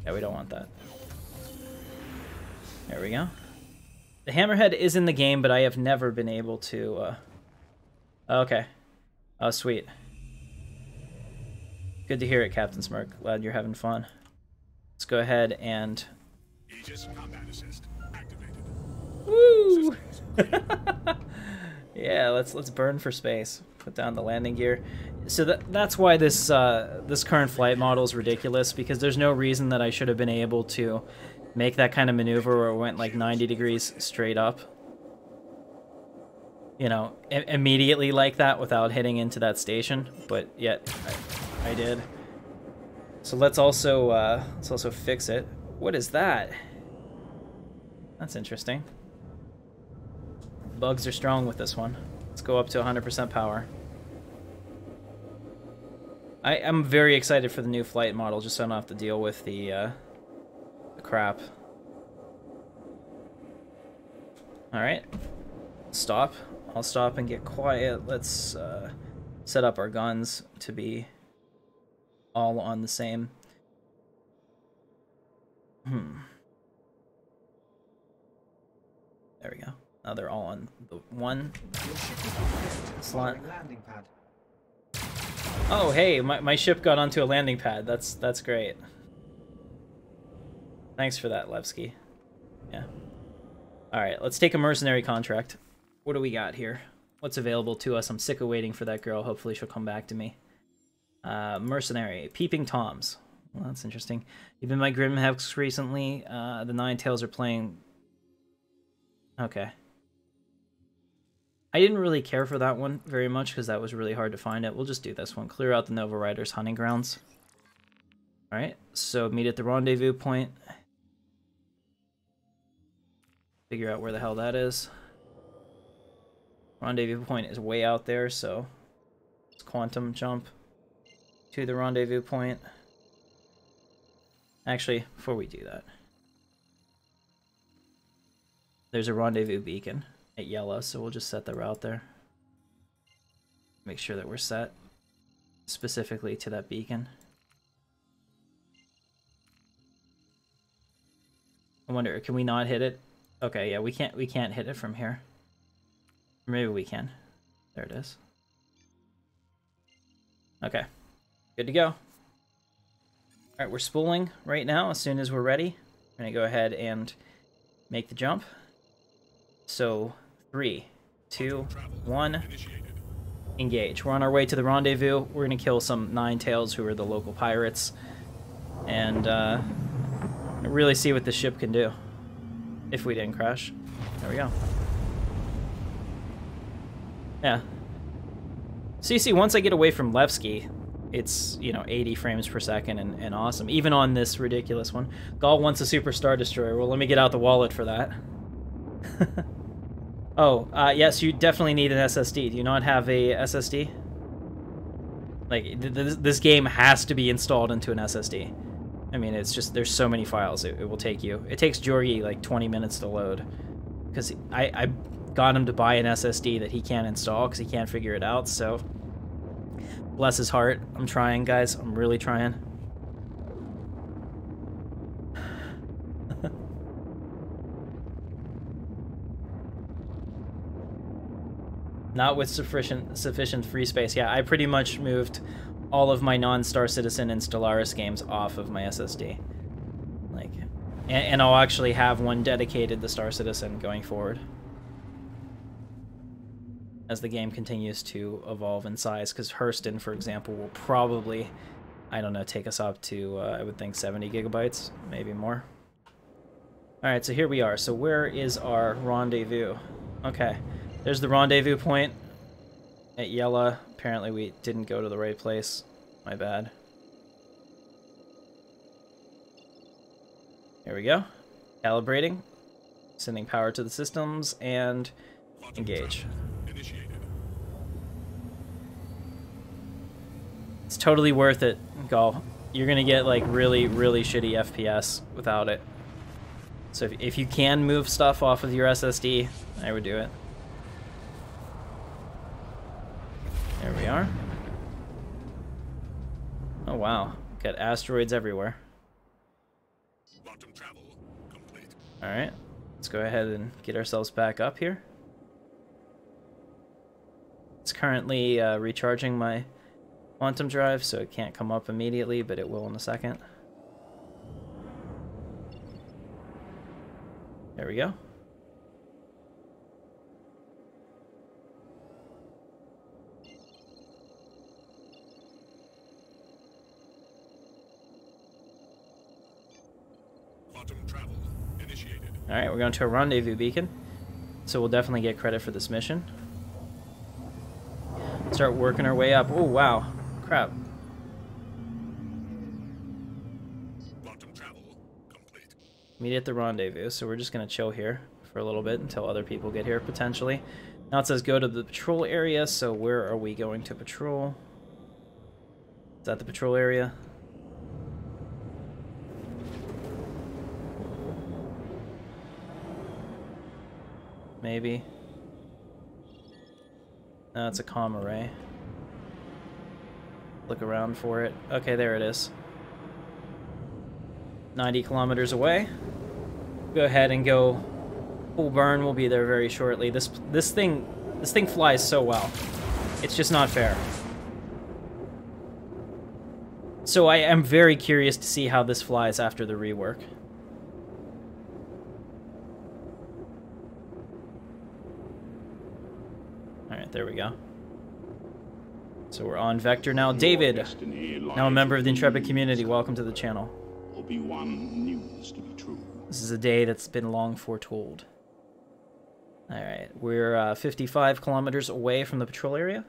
Speaker 1: Yeah, we don't want that. There we go. The hammerhead is in the game, but I have never been able to... Uh... Okay. Oh, sweet. Good to hear it, Captain Smirk. Glad you're having fun. Let's go ahead and...
Speaker 6: Aegis combat assist.
Speaker 1: Woo! yeah, let's let's burn for space. Put down the landing gear. So that that's why this uh, this current flight model is ridiculous because there's no reason that I should have been able to make that kind of maneuver where it went like 90 degrees straight up. You know, immediately like that without hitting into that station, but yet I, I did. So let's also uh, let's also fix it. What is that? That's interesting. Bugs are strong with this one. Let's go up to 100% power. I am very excited for the new flight model, just so I don't have to deal with the, uh, the crap. Alright. Stop. I'll stop and get quiet. Let's uh, set up our guns to be all on the same. Hmm. There we go. Now they're all on the one slot. Oh, hey, my, my ship got onto a landing pad. That's that's great. Thanks for that, Levski. Yeah. Alright, let's take a mercenary contract. What do we got here? What's available to us? I'm sick of waiting for that girl. Hopefully she'll come back to me. Uh, mercenary. Peeping Toms. Well, that's interesting. You've been my Grimhex recently. Uh, the Nine Tails are playing... Okay. I didn't really care for that one very much because that was really hard to find it. We'll just do this one. Clear out the Nova Riders hunting grounds. Alright, so meet at the rendezvous point. Figure out where the hell that is. Rendezvous point is way out there, so let's quantum jump to the rendezvous point. Actually, before we do that, there's a rendezvous beacon at Yela, so we'll just set the route there. Make sure that we're set specifically to that beacon. I wonder, can we not hit it? Okay, yeah, we can't we can't hit it from here. Maybe we can. There it is. Okay. Good to go. Alright, we're spooling right now. As soon as we're ready, we're going to go ahead and make the jump. So, three, two, one, engage. We're on our way to the rendezvous. We're going to kill some Nine Tails, who are the local pirates, and uh, really see what the ship can do. If we didn't crash. There we go. Yeah. So you see, once I get away from Levski, it's, you know, 80 frames per second and, and awesome. Even on this ridiculous one. Gaul wants a Super Star Destroyer. Well, let me get out the wallet for that. oh, uh, yes, you definitely need an SSD. Do you not have a SSD? Like, th th this game has to be installed into an SSD. I mean, it's just, there's so many files it, it will take you. It takes Georgi like 20 minutes to load. Because I, I got him to buy an SSD that he can't install because he can't figure it out, so... Bless his heart. I'm trying, guys. I'm really trying. Not with sufficient sufficient free space. Yeah, I pretty much moved all of my non-Star Citizen and Stellaris games off of my SSD. Like, and, and I'll actually have one dedicated to Star Citizen going forward. As the game continues to evolve in size, because Hurston, for example, will probably, I don't know, take us up to, uh, I would think, 70 gigabytes, maybe more. Alright, so here we are. So where is our rendezvous? Okay. There's the rendezvous point at Yela. Apparently we didn't go to the right place. My bad. There we go. Calibrating. Sending power to the systems and engage. It's totally worth it, Gaul. You're gonna get like really, really shitty FPS without it. So if, if you can move stuff off of your SSD, I would do it. There we are. Oh wow, got asteroids everywhere. Alright, let's go ahead and get ourselves back up here. It's currently uh, recharging my quantum drive, so it can't come up immediately, but it will in a second. There we go. Alright, we're going to a rendezvous beacon. So we'll definitely get credit for this mission. Start working our way up. Oh, wow. Crap. Meet at the rendezvous, so we're just going to chill here for a little bit until other people get here, potentially. Now it says go to the patrol area, so where are we going to patrol? Is that the patrol area? Maybe. No, a comm array. Look around for it. Okay, there it is. 90 kilometers away. Go ahead and go full burn. We'll be there very shortly. This this thing this thing flies so well. It's just not fair. So I am very curious to see how this flies after the rework. There we go. So we're on Vector now. David, now a member of the Intrepid community, welcome to the channel.
Speaker 2: Obi-Wan knew this to be true.
Speaker 1: This is a day that's been long foretold. Alright, we're uh, 55 kilometers away from the patrol area.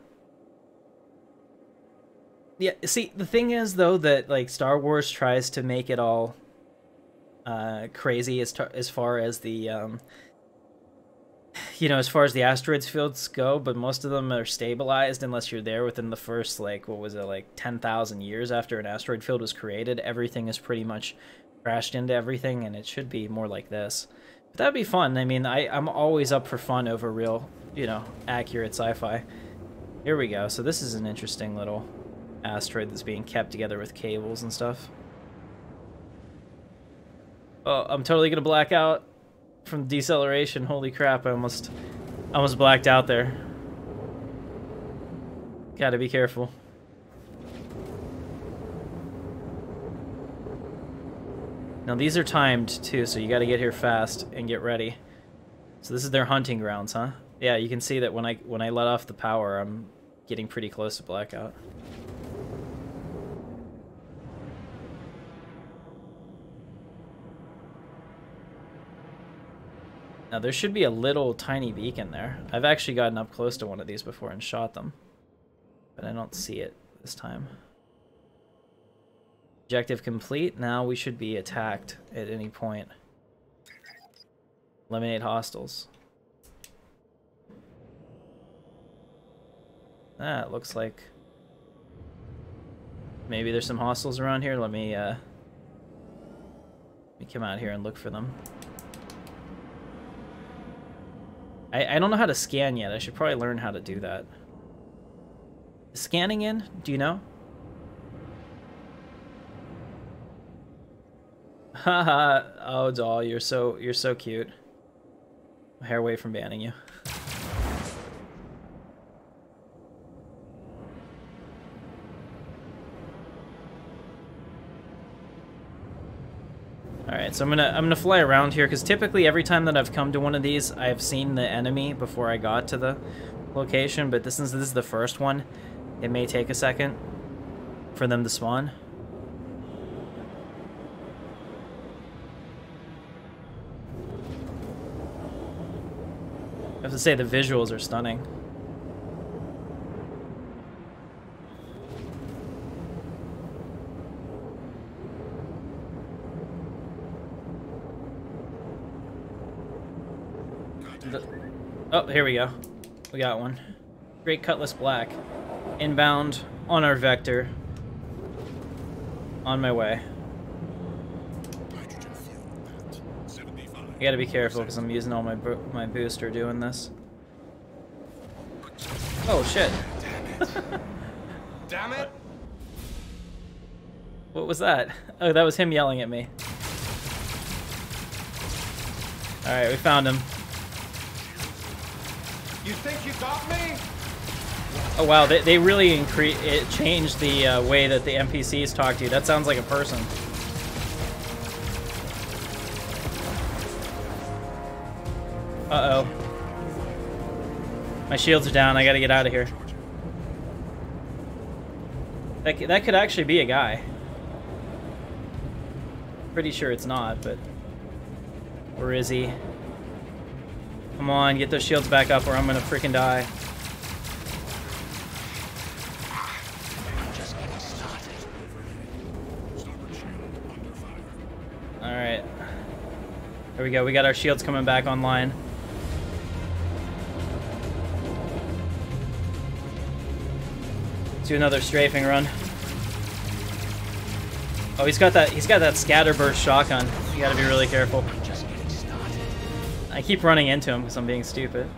Speaker 1: Yeah, see, the thing is, though, that, like, Star Wars tries to make it all uh, crazy as, as far as the, um, you know, as far as the asteroids fields go, but most of them are stabilized unless you're there within the first, like, what was it, like 10,000 years after an asteroid field was created. Everything is pretty much crashed into everything, and it should be more like this. But that'd be fun. I mean, I, I'm always up for fun over real, you know, accurate sci-fi. Here we go. So this is an interesting little asteroid that's being kept together with cables and stuff. Oh, I'm totally gonna black out from deceleration. Holy crap, I almost almost blacked out there. Gotta be careful. Now these are timed too, so you gotta get here fast and get ready. So this is their hunting grounds, huh? Yeah, you can see that when I when I let off the power, I'm getting pretty close to blackout. Now there should be a little tiny beacon there. I've actually gotten up close to one of these before and shot them. but I don't see it this time. Objective complete. Now we should be attacked at any point. Eliminate hostiles. Ah, it looks like maybe there's some hostiles around here. Let me uh, let me come out here and look for them. I, I don't know how to scan yet. I should probably learn how to do that. scanning in? Do you know? Haha. oh, doll, you're so you're so cute. Hair away from banning you. Alright, so I'm gonna I'm gonna fly around here because typically every time that I've come to one of these, I've seen the enemy before I got to the location, but this, since this is the first one, it may take a second for them to spawn. I have to say the visuals are stunning. Oh, here we go. We got one. Drake Cutlass Black. Inbound on our vector. On my way. I gotta be careful because I'm using all my bo my booster doing this. Oh shit!
Speaker 5: Damn it. Damn it!
Speaker 1: What was that? Oh, that was him yelling at me. Alright, we found him.
Speaker 5: You think you got me?
Speaker 1: Oh wow, they, they really increase it changed the uh, way that the NPCs talk to you. That sounds like a person. Uh-oh. My shields are down, I gotta get out of here. That, that could actually be a guy. Pretty sure it's not, but... Where is he? Come on, get those shields back up or I'm gonna freaking die. Alright. There we go, we got our shields coming back online. Do another strafing run. Oh, he's got that he's got that scatterburst shotgun. You gotta be really careful. I keep running into him because I'm being stupid.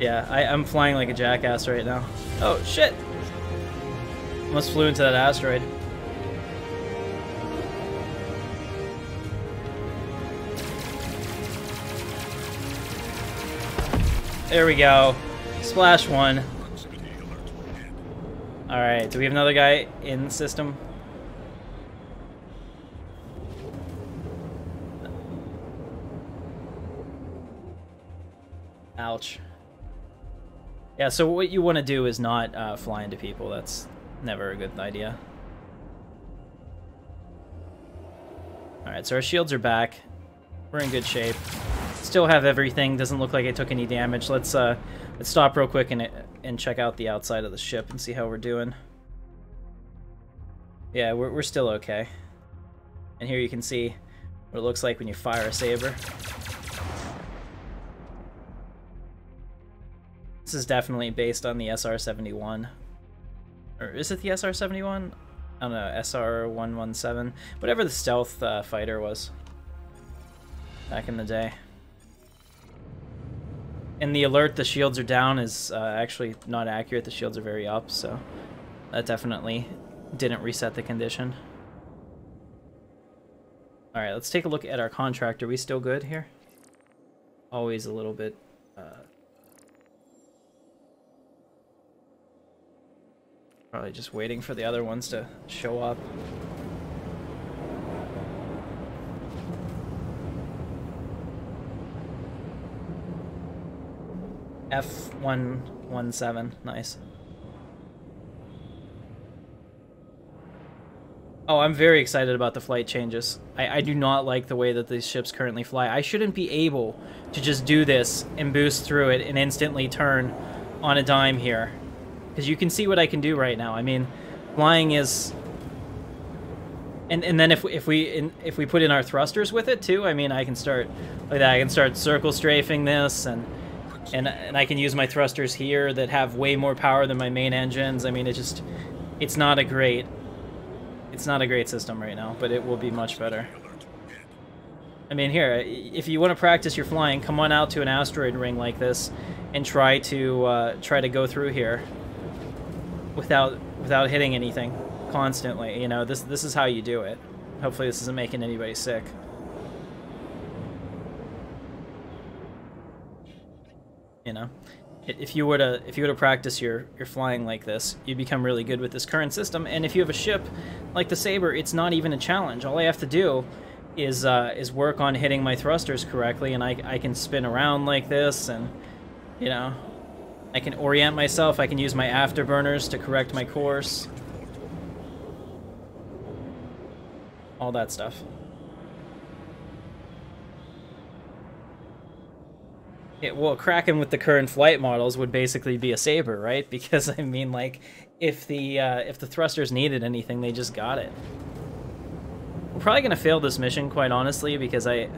Speaker 1: Yeah, I, I'm flying like a jackass right now. Oh, shit! Almost flew into that asteroid. There we go. Splash one. Alright, do we have another guy in the system? Ouch. Yeah, so what you want to do is not uh, fly into people. That's never a good idea. Alright, so our shields are back. We're in good shape. Still have everything. Doesn't look like I took any damage. Let's uh, let's stop real quick and and check out the outside of the ship and see how we're doing. Yeah, we're we're still okay. And here you can see what it looks like when you fire a saber. This is definitely based on the SR-71. Or is it the SR-71? I don't know, SR-117. Whatever the stealth uh, fighter was back in the day. And the alert, the shields are down, is uh, actually not accurate. The shields are very up, so that definitely didn't reset the condition. Alright, let's take a look at our contract. Are we still good here? Always a little bit... Uh, probably just waiting for the other ones to show up. F117, nice. Oh, I'm very excited about the flight changes. I, I do not like the way that these ships currently fly. I shouldn't be able to just do this and boost through it and instantly turn on a dime here. Because you can see what I can do right now. I mean, flying is... And, and then if, if we if we put in our thrusters with it too, I mean, I can start like that. I can start circle strafing this, and and and I can use my thrusters here that have way more power than my main engines. I mean, it just it's not a great it's not a great system right now, but it will be much better. I mean, here, if you want to practice your flying, come on out to an asteroid ring like this, and try to uh, try to go through here without without hitting anything constantly. You know, this this is how you do it. Hopefully, this isn't making anybody sick. You know if you were to if you were to practice your your flying like this, you'd become really good with this current system. And if you have a ship like the Saber, it's not even a challenge. All I have to do is uh, is work on hitting my thrusters correctly, and I I can spin around like this, and you know, I can orient myself. I can use my afterburners to correct my course. All that stuff. Yeah, well, Kraken with the current flight models would basically be a saber, right? Because I mean, like, if the uh, if the thrusters needed anything, they just got it. We're probably gonna fail this mission, quite honestly, because I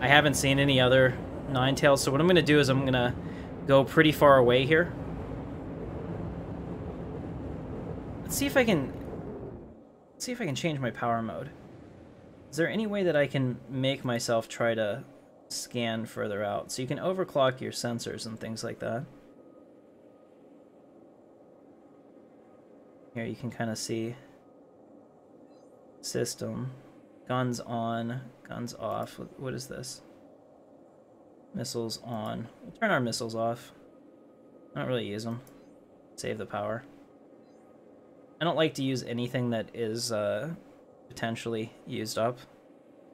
Speaker 1: I haven't seen any other nine tails. So what I'm gonna do is I'm gonna go pretty far away here. Let's see if I can let's see if I can change my power mode. Is there any way that I can make myself try to scan further out. So you can overclock your sensors and things like that. Here you can kind of see system, guns on, guns off. What is this? Missiles on. We'll turn our missiles off. I don't really use them. Save the power. I don't like to use anything that is uh, potentially used up.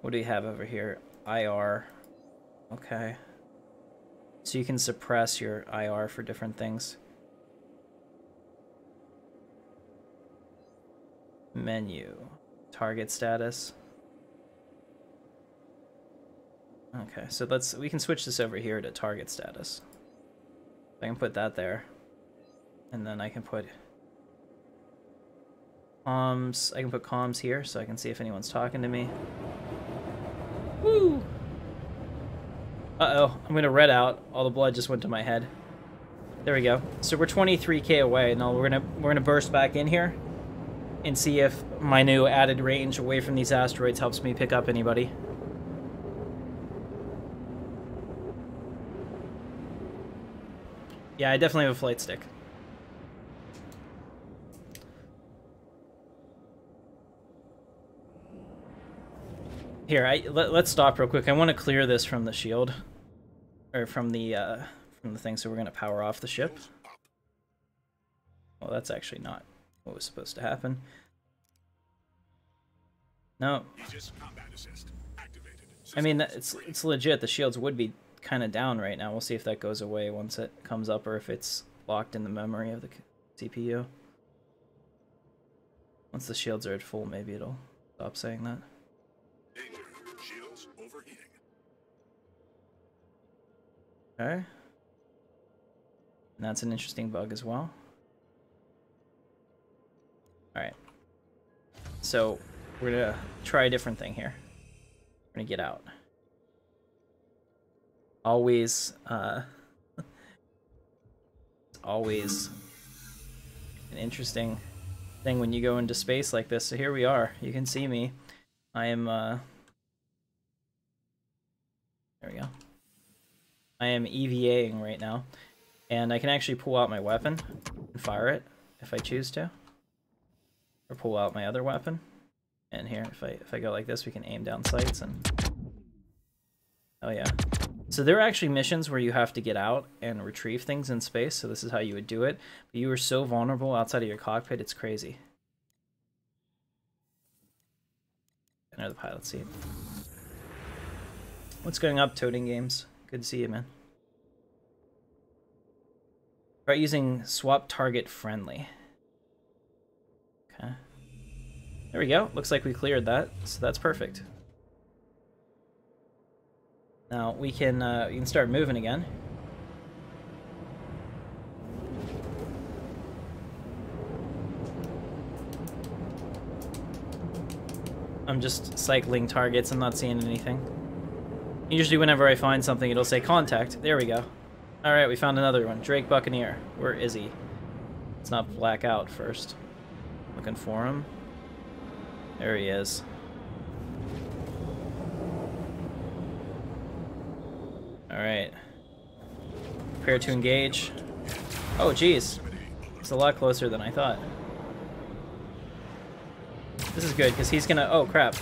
Speaker 1: What do we have over here? IR. Okay. So you can suppress your IR for different things. Menu. Target status. Okay, so let's we can switch this over here to target status. I can put that there. And then I can put comms I can put comms here so I can see if anyone's talking to me. Woo! Uh-oh, I'm gonna red out. All the blood just went to my head. There we go. So we're 23k away. Now we're gonna we're gonna burst back in here and see if my new added range away from these asteroids helps me pick up anybody. Yeah, I definitely have a flight stick. Here, I let, us stop real quick. I want to clear this from the shield or from the uh, from the thing. So we're gonna power off the ship. Well, that's actually not what was supposed to happen. No. I mean, it's it's legit. The shields would be kind of down right now. We'll see if that goes away once it comes up, or if it's locked in the memory of the CPU. Once the shields are at full, maybe it'll stop saying that. Okay. And that's an interesting bug as well. Alright. So, we're gonna try a different thing here. We're gonna get out. Always, uh... always an interesting thing when you go into space like this. So here we are. You can see me. I am, uh... There we go. I am EVAing right now. And I can actually pull out my weapon and fire it if I choose to. Or pull out my other weapon. And here, if I if I go like this, we can aim down sights and... Oh yeah. So there are actually missions where you have to get out and retrieve things in space, so this is how you would do it. But you are so vulnerable outside of your cockpit, it's crazy. Enter the pilot seat. What's going up, Toting Games? Good to see you, man. Try using swap target friendly. Okay. There we go. Looks like we cleared that, so that's perfect. Now we can uh, we can start moving again. I'm just cycling targets. I'm not seeing anything. Usually whenever I find something, it'll say contact. There we go. Alright, we found another one. Drake Buccaneer. Where is he? Let's not black out first. Looking for him. There he is. Alright. Prepare to engage. Oh, jeez. It's a lot closer than I thought. This is good, because he's gonna... Oh, crap.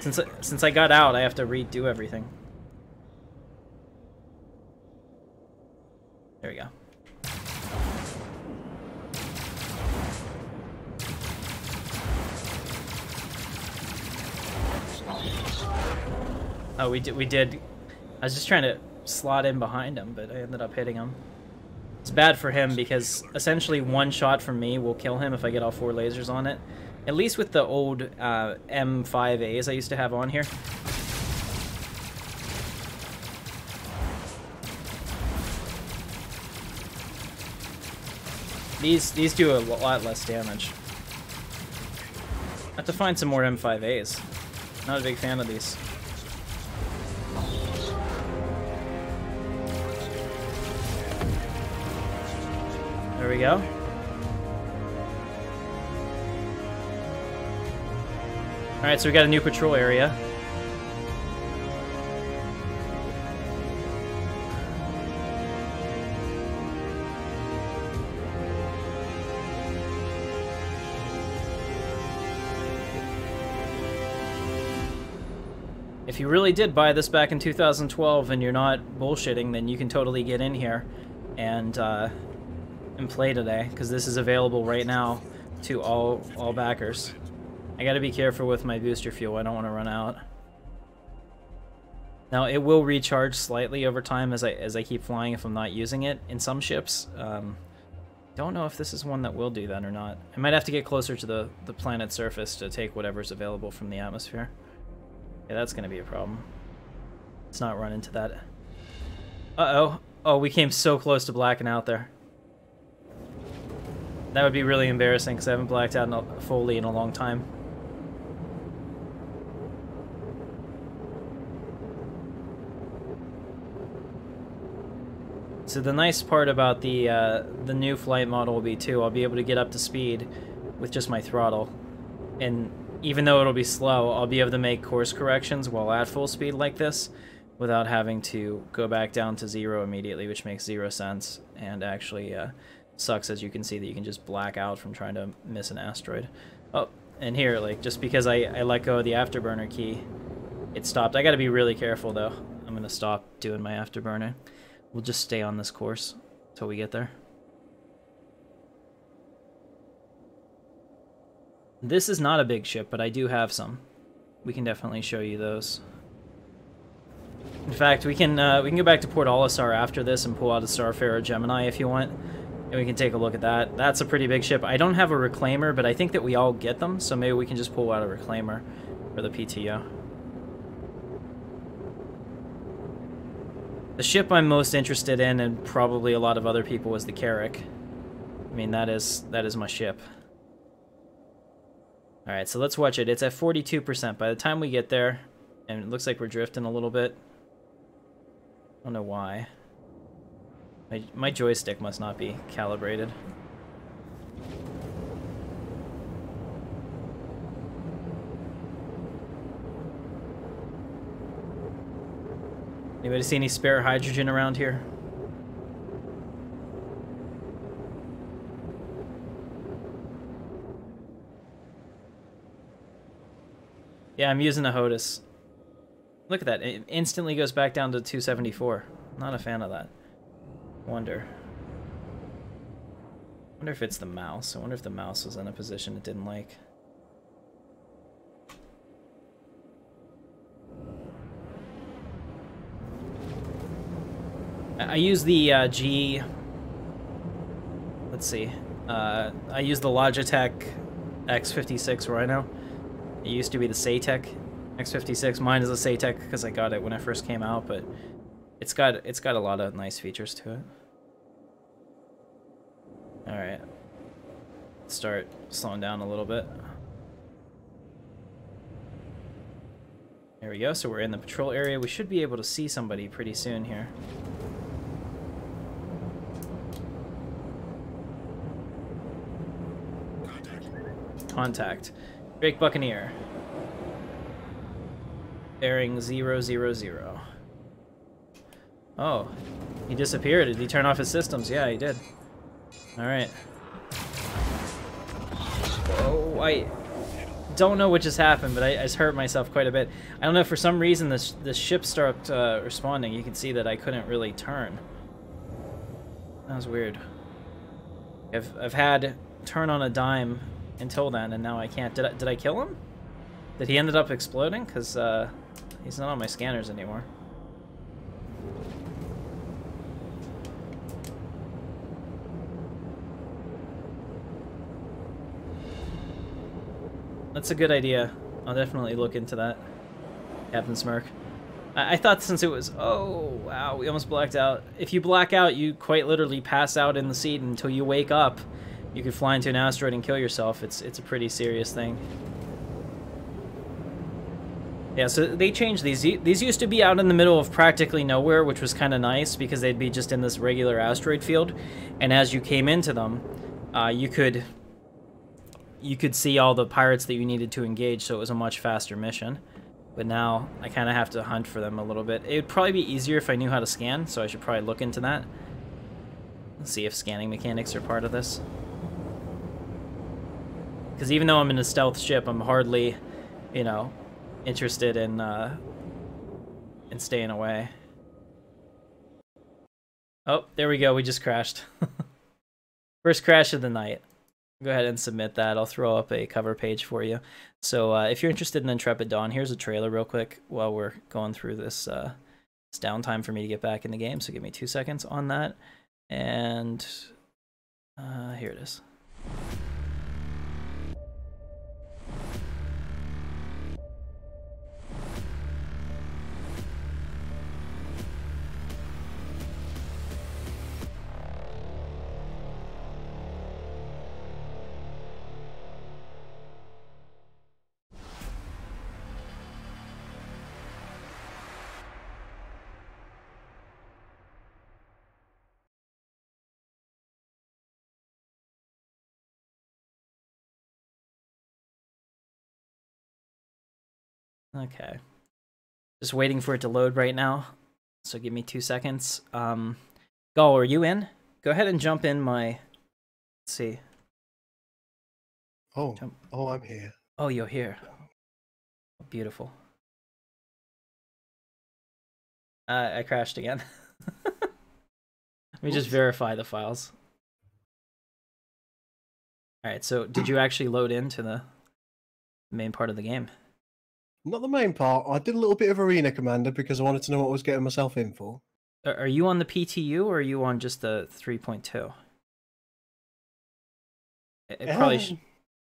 Speaker 1: Since, since I got out, I have to redo everything. There we go. Oh, we did. We did. I was just trying to slot in behind him, but I ended up hitting him. It's bad for him because essentially one shot from me will kill him if I get all four lasers on it. At least with the old uh, M5As I used to have on here. These these do a lot less damage. I have to find some more M5As. Not a big fan of these. There we go. Alright, so we got a new patrol area. If you really did buy this back in 2012 and you're not bullshitting, then you can totally get in here and uh, and play today because this is available right now to all all backers. I gotta be careful with my booster fuel. I don't want to run out. Now it will recharge slightly over time as I as I keep flying if I'm not using it in some ships. Um, don't know if this is one that will do that or not. I might have to get closer to the the planet's surface to take whatever's available from the atmosphere. Yeah, that's gonna be a problem. Let's not run into that. Uh oh. Oh, we came so close to blacking out there. That would be really embarrassing because I haven't blacked out fully in a long time. So the nice part about the uh, the new flight model will be too, I'll be able to get up to speed with just my throttle. And even though it'll be slow, I'll be able to make course corrections while at full speed like this without having to go back down to zero immediately, which makes zero sense and actually uh, sucks as you can see that you can just black out from trying to miss an asteroid. Oh, and here, like, just because I, I let go of the afterburner key, it stopped. I gotta be really careful, though. I'm gonna stop doing my afterburner. We'll just stay on this course until we get there. This is not a big ship, but I do have some. We can definitely show you those. In fact, we can uh, we can go back to Port Olisar after this and pull out a Starfarer Gemini if you want. And we can take a look at that. That's a pretty big ship. I don't have a Reclaimer, but I think that we all get them, so maybe we can just pull out a Reclaimer for the PTU. The ship I'm most interested in, and probably a lot of other people, is the Carrack. I mean, that is that is my ship. Alright, so let's watch it. It's at 42%. By the time we get there, and it looks like we're drifting a little bit. I don't know why. My, my joystick must not be calibrated. Anybody see any spare hydrogen around here? Yeah, I'm using the HOTAS. Look at that. It instantly goes back down to 274. Not a fan of that. Wonder. Wonder if it's the mouse. I wonder if the mouse was in a position it didn't like. I use the uh, G. Let's see. Uh, I use the Logitech X56 Rhino. It used to be the Saitek X56. Mine is a Saitek because I got it when it first came out, but it's got it's got a lot of nice features to it. All right, start slowing down a little bit. There we go. So we're in the patrol area. We should be able to see somebody pretty soon here. Contact. Drake Buccaneer. Bearing 000. Oh, he disappeared. Did he turn off his systems? Yeah, he did. Alright. Oh, I don't know what just happened, but I, I, just hurt myself quite a bit. I don't know, for some reason this, the ship started uh, responding. You can see that I couldn't really turn. That was weird. I've, I've had turn on a dime until then, and now I can't. Did I, did I kill him? Did he ended up exploding? Because uh, he's not on my scanners anymore. That's a good idea. I'll definitely look into that. Captain Smirk. I, I thought since it was... Oh, wow, we almost blacked out. If you black out, you quite literally pass out in the seat until you wake up. You could fly into an asteroid and kill yourself. It's, it's a pretty serious thing. Yeah, so they changed these. These used to be out in the middle of practically nowhere, which was kind of nice because they'd be just in this regular asteroid field. And as you came into them, uh, you could you could see all the pirates that you needed to engage, so it was a much faster mission. But now I kind of have to hunt for them a little bit. It would probably be easier if I knew how to scan, so I should probably look into that. Let's see if scanning mechanics are part of this. Because even though I'm in a stealth ship, I'm hardly, you know, interested in, uh, in staying away. Oh, there we go. We just crashed. First crash of the night go ahead and submit that. I'll throw up a cover page for you. So uh, if you're interested in Intrepid Dawn, here's a trailer real quick while we're going through this, uh, this downtime for me to get back in the game. So give me two seconds on that. And uh, here it is. Okay. Just waiting for it to load right now. So give me two seconds. Um, Gaul, are you in? Go ahead and jump in my... Let's see.
Speaker 11: Oh, jump. oh, I'm here.
Speaker 1: Oh, you're here. Beautiful. Uh, I crashed again. Let me Oops. just verify the files. Alright, so did you actually load into the main part of the game?
Speaker 11: Not the main part. I did a little bit of Arena Commander because I wanted to know what I was getting myself in for.
Speaker 1: Are you on the PTU or are you on just the 3.2? It, it probably should,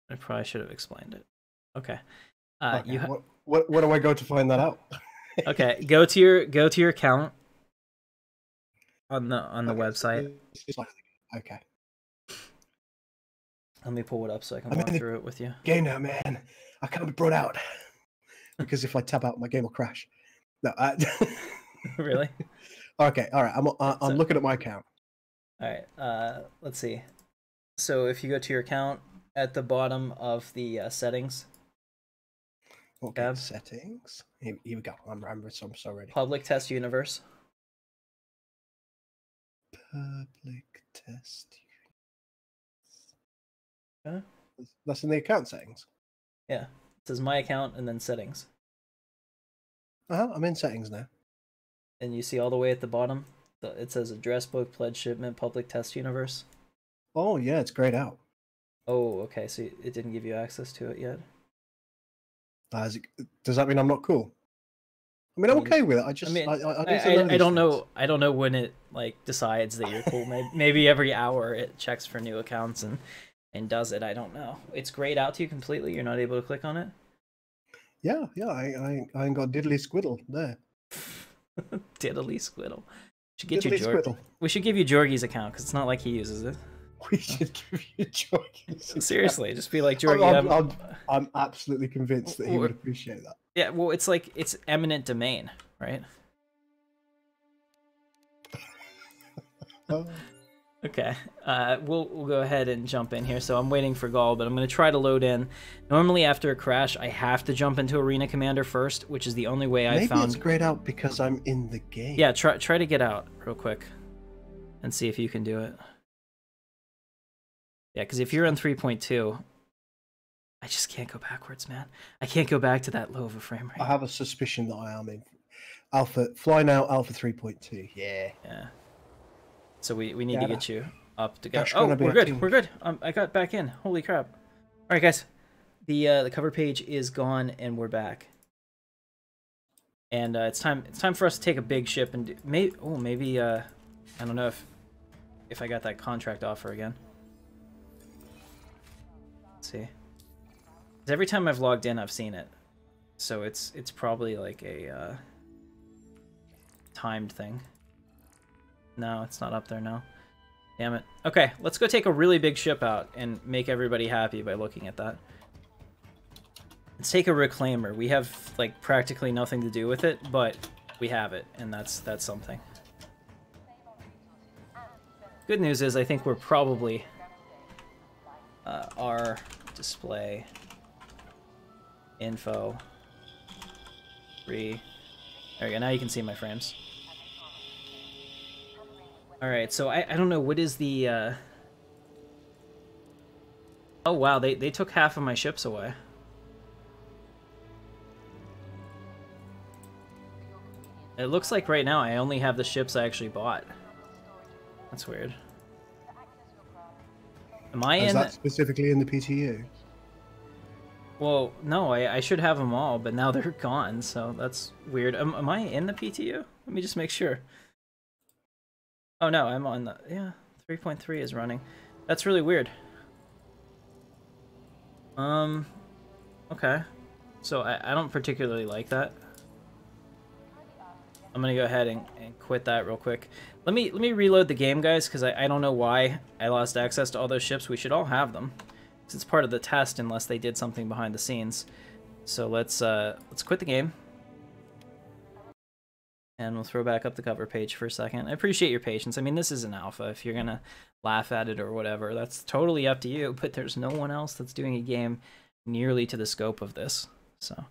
Speaker 1: I probably should have explained it. Okay. Uh,
Speaker 11: okay. You what, what where do I go to find that out?
Speaker 1: okay, go to your go to your account on the on the okay. website.
Speaker 11: Okay.
Speaker 1: Let me pull it up so I can I'm walk through it with you.
Speaker 11: Game now, man. I can't be brought out because if I tab out, my game will crash. No, I...
Speaker 1: really?
Speaker 11: Okay, all right. I'm uh, I'm so, looking at my account.
Speaker 1: All right. Uh, let's see. So if you go to your account at the bottom of the uh, settings.
Speaker 11: Okay. Tab, settings. Here, here, we go. I'm I'm, I'm so ready.
Speaker 1: Public test universe.
Speaker 11: Public test. Huh? That's in the account settings.
Speaker 1: Yeah says my account and then settings.
Speaker 11: Uh huh. I'm in settings now.
Speaker 1: And you see all the way at the bottom, it says address book, pledge shipment, public test universe.
Speaker 11: Oh yeah, it's grayed out.
Speaker 1: Oh, okay. So it didn't give you access to it yet.
Speaker 11: Uh, it, does that mean I'm not cool? I mean, I'm okay with it. I just, I, mean, I, I, I,
Speaker 1: I don't know. I don't know when it like decides that you're cool. maybe, maybe every hour it checks for new accounts and and does it. I don't know. It's grayed out to you completely. You're not able to click on it.
Speaker 11: Yeah, yeah. I I, I ain't got diddly squiddle there.
Speaker 1: Diddly squiddle. Should get you
Speaker 11: Diddly
Speaker 1: Jor-
Speaker 11: squiddle.
Speaker 1: We should give you Jorgie's account because it's not like he uses it.
Speaker 11: We should give you Jorgie's.
Speaker 1: Seriously, just be like Jorgie.
Speaker 11: I'm,
Speaker 1: I'm-
Speaker 11: I'm, I'm absolutely convinced that he
Speaker 1: Or-
Speaker 11: would appreciate that.
Speaker 1: Yeah, well, it's like it's eminent domain, right?
Speaker 11: Oh.
Speaker 1: Okay, uh, we'll we'll go ahead and jump in here. So I'm waiting for Gaul, but I'm gonna try to load in. Normally, after a crash, I have to jump into Arena Commander first, which is the only way I found.
Speaker 11: Maybe it's grayed out because I'm in the game.
Speaker 1: Yeah, try try to get out real quick, and see if you can do it. Yeah, because if you're on 3.2, I just can't go backwards, man. I can't go back to that low of a frame rate.
Speaker 11: I have a suspicion that I am in Alpha. Fly now, Alpha 3.2. Yeah.
Speaker 1: Yeah. So we, we need
Speaker 11: Yeah,
Speaker 1: to get you up to go. Oh, we're good. We're good. Um, I got back in. Holy crap! All right, guys. The uh, the cover page is gone, and we're back. And uh, it's time it's time for us to take a big ship and do, maybe oh maybe uh I don't know if if I got that contract offer again. Let's see. every time I've logged in, I've seen it, so it's it's probably like a uh, timed thing. No, it's not up there now. Damn it. Okay, let's go take a really big ship out and make everybody happy by looking at that. Let's take a reclaimer. We have like practically nothing to do with it, but we have it, and that's that's something. Good news is I think we're probably uh, our display info three. There we go. Now you can see my frames. All right, so I, I don't know what is the. Uh... Oh wow, they they took half of my ships away. It looks like right now I only have the ships I actually bought. That's weird. Am I
Speaker 11: Is
Speaker 1: in?
Speaker 11: that specifically in the PTU?
Speaker 1: Well, no, I, I should have them all, but now they're gone, so that's weird. Am, am I in the PTU? Let me just make sure. Oh no, I'm on the yeah. 3.3 is running. That's really weird. Um, okay. So I, I don't particularly like that. I'm gonna go ahead and, and quit that real quick. Let me let me reload the game, guys, because I, I don't know why I lost access to all those ships. We should all have them. it's part of the test unless they did something behind the scenes. So let's uh let's quit the game. And we'll throw back up the cover page for a second. I appreciate your patience. I mean, this is an alpha. If you're gonna laugh at it or whatever, that's totally up to you. But there's no one else that's doing a game nearly to the scope of this. So,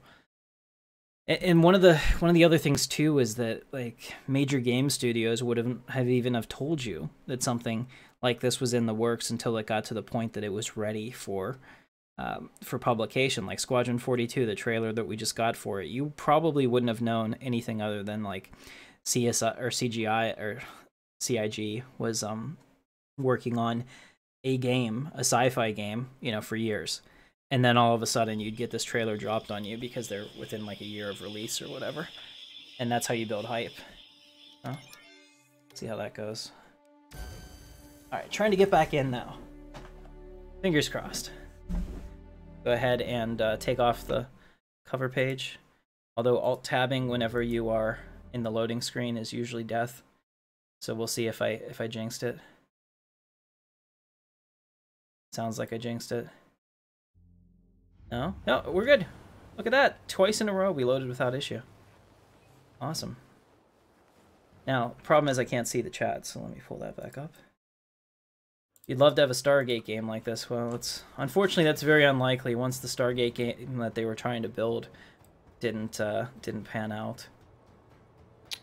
Speaker 1: and one of the one of the other things too is that like major game studios would have have even have told you that something like this was in the works until it got to the point that it was ready for um, for publication, like Squadron 42, the trailer that we just got for it, you probably wouldn't have known anything other than like CSI or CGI or CIG was um working on a game, a sci-fi game, you know, for years. And then all of a sudden you'd get this trailer dropped on you because they're within like a year of release or whatever. And that's how you build hype. Oh. See how that goes. All right, trying to get back in now. Fingers crossed go ahead and uh, take off the cover page. Although alt tabbing whenever you are in the loading screen is usually death. So we'll see if I if I jinxed it. Sounds like I jinxed it. No? No, we're good. Look at that. Twice in a row we loaded without issue. Awesome. Now, problem is I can't see the chat, so let me pull that back up. You'd love to have a Stargate game like this. Well, it's unfortunately that's very unlikely. Once the Stargate game that they were trying to build didn't uh, didn't pan out.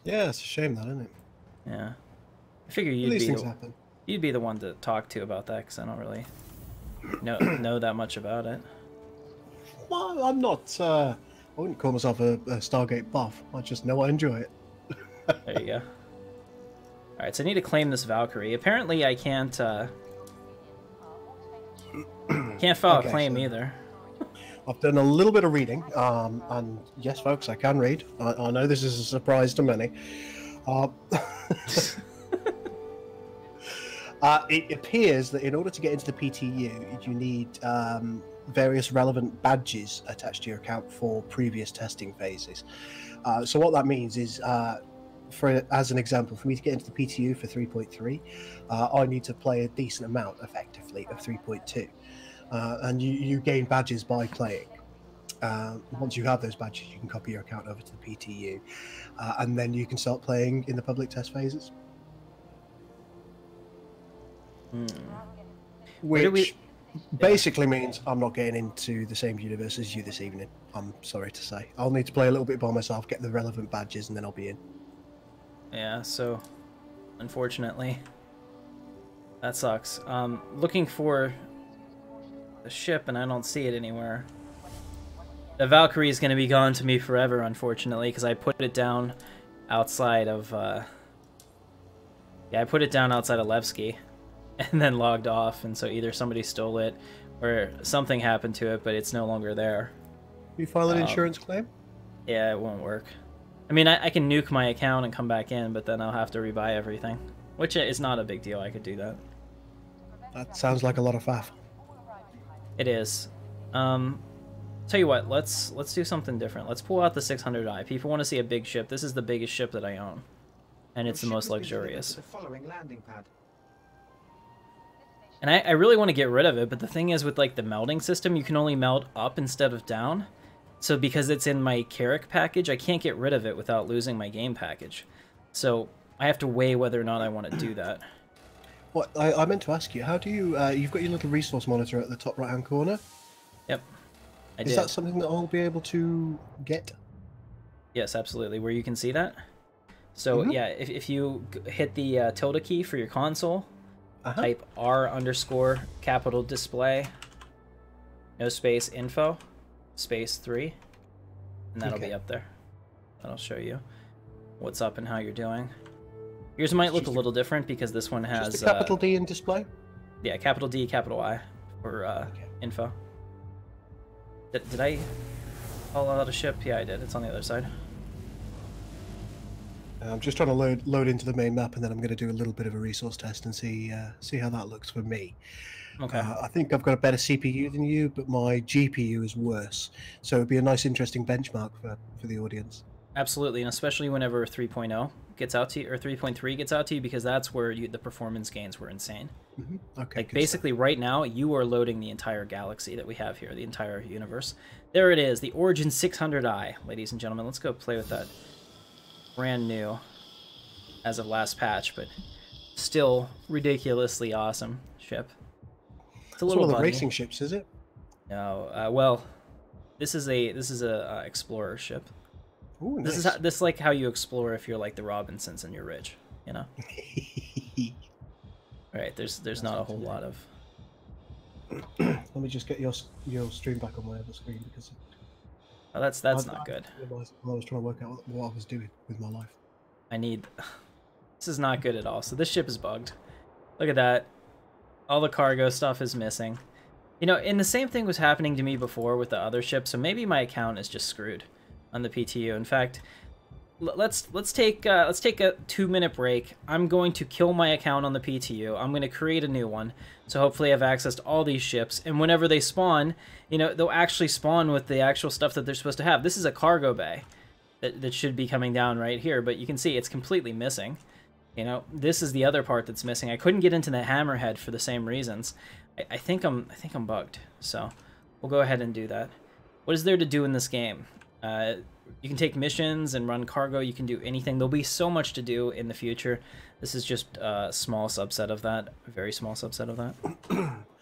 Speaker 11: Yeah, it's a shame that, isn't it?
Speaker 1: Yeah, I figure you'd
Speaker 11: these
Speaker 1: be the,
Speaker 11: happen.
Speaker 1: you'd be the one to talk to about that because I don't really know know that much about it.
Speaker 11: Well, I'm not. Uh, I wouldn't call myself a, a Stargate buff. I just know I enjoy it.
Speaker 1: There you go. All right, so I need to claim this Valkyrie. Apparently, I can't uh, can't file
Speaker 11: Okay,
Speaker 1: a claim
Speaker 11: so-
Speaker 1: either.
Speaker 11: I've done a little bit of reading, um, and yes, folks, I can read. I, I know this is a surprise to many. Uh, Uh, it appears that in order to get into the PTU, you need um, various relevant badges attached to your account for previous testing phases. Uh, so what that means is, uh, for as an example, for me to get into the PTU for 3.3, uh, I need to play a decent amount, effectively, of 3.2, uh, and you, you gain badges by playing. Uh, once you have those badges, you can copy your account over to the PTU, uh, and then you can start playing in the public test phases.
Speaker 1: Hmm.
Speaker 11: Which
Speaker 1: we-
Speaker 11: basically means I'm not getting into the same universe as you this evening. I'm sorry to say. I'll need to play a little bit by myself, get the relevant badges, and then I'll be in.
Speaker 1: Yeah, so unfortunately, that sucks. Um, looking for the ship, and I don't see it anywhere. The Valkyrie is going to be gone to me forever, unfortunately, because I put it down outside of. Uh... Yeah, I put it down outside of Levski, and then logged off, and so either somebody stole it, or something happened to it, but it's no longer there.
Speaker 11: You file an
Speaker 1: Um,
Speaker 11: insurance claim?
Speaker 1: Yeah, it won't work. I mean, I, I can nuke my account and come back in, but then I'll have to rebuy everything, which is not a big deal. I could do that.
Speaker 11: That sounds like a lot of faff.
Speaker 1: It is. Um, tell you what, let's let's do something different. Let's pull out the 600i. People want to see a big ship. This is the biggest ship that I own, and it's the
Speaker 10: Your
Speaker 1: most
Speaker 10: has been delivered
Speaker 1: luxurious.
Speaker 10: The following landing pad.
Speaker 1: And I, I really want to get rid of it, but the thing is with like the melding system, you can only meld up instead of down. So because it's in my Carrack package, I can't get rid of it without losing my game package. So I have to weigh whether or not I want to do that.
Speaker 11: What I, I meant to ask you, how do you? Uh, you've got your little resource monitor at the top right hand corner.
Speaker 1: Yep. I
Speaker 11: Is
Speaker 1: did.
Speaker 11: that something that I'll be able to get?
Speaker 1: Yes, absolutely. Where you can see that. So
Speaker 11: Mhm.
Speaker 1: yeah, if, if you hit the uh, tilde key for your console,
Speaker 11: Uh-huh.
Speaker 1: type R underscore capital display, no space info, space three, and that'll
Speaker 11: Okay.
Speaker 1: be up there. That'll show you what's up and how you're doing. Yours might look a little different because this one has
Speaker 11: Just a capital
Speaker 1: uh,
Speaker 11: D in display.
Speaker 1: yeah, capital D, capital I for uh,
Speaker 11: Okay.
Speaker 1: info. Did, did I call out a ship? Yeah, I did. It's on the other side.
Speaker 11: Uh, I'm just trying to load load into the main map, and then I'm going to do a little bit of a resource test and see uh, see how that looks for me.
Speaker 1: Okay.
Speaker 11: Uh, I think I've got a better CPU than you, but my GPU is worse. So it'd be a nice, interesting benchmark for, for the audience.
Speaker 1: Absolutely, and especially whenever 3.0 gets out to you, or 3.3 gets out to you, because that's where you, the performance gains were insane.
Speaker 11: hmm Okay.
Speaker 1: Like basically, right now you are loading the entire galaxy that we have here, the entire universe. There it is, the Origin 600i, ladies and gentlemen. Let's go play with that. Brand new, as of last patch, but still ridiculously awesome ship. It's a
Speaker 11: It's
Speaker 1: little
Speaker 11: one of the
Speaker 1: buggy.
Speaker 11: racing ships, is it?
Speaker 1: No, uh, well, this is a this is a uh, explorer ship.
Speaker 11: Ooh,
Speaker 1: This is how, this is like how you explore if you're like the Robinsons and you're rich, you know. Right? There's there's not a whole lot of.
Speaker 11: Let me just get your your stream back on my other screen because
Speaker 1: Oh, that's that's
Speaker 11: I-
Speaker 1: not
Speaker 11: I
Speaker 1: good.
Speaker 11: I was trying to work out what, what I was doing with my life.
Speaker 1: I need. This is not good at all. So this ship is bugged. Look at that. All the cargo stuff is missing. You know, and the same thing was happening to me before with the other ship. So maybe my account is just screwed on the PTU. In fact, let's let's take uh, let's take a two minute break. I'm going to kill my account on the PTU. I'm going to create a new one. So hopefully I have access to all these ships. And whenever they spawn, you know, they'll actually spawn with the actual stuff that they're supposed to have. This is a cargo bay that, that should be coming down right here, but you can see it's completely missing. You know, this is the other part that's missing. I couldn't get into the hammerhead for the same reasons. I, I think I'm I think I'm bugged. So we'll go ahead and do that. What is there to do in this game? Uh, you can take missions and run cargo. You can do anything. There'll be so much to do in the future. This is just a small subset of that. A very small subset of that.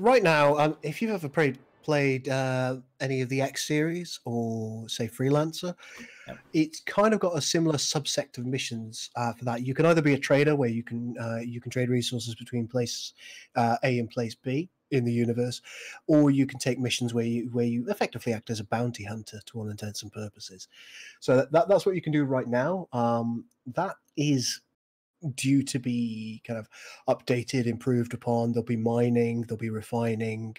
Speaker 11: Right now, um, if you've ever played played uh, any of the X series or say Freelancer,
Speaker 1: Yep.
Speaker 11: it's kind of got a similar subsect of missions uh, for that. You can either be a trader where you can uh, you can trade resources between place uh, A and place B in the universe, or you can take missions where you where you effectively act as a bounty hunter to all intents and purposes. So that, that that's what you can do right now. Um, that is due to be kind of updated, improved upon. There'll be mining, there'll be refining.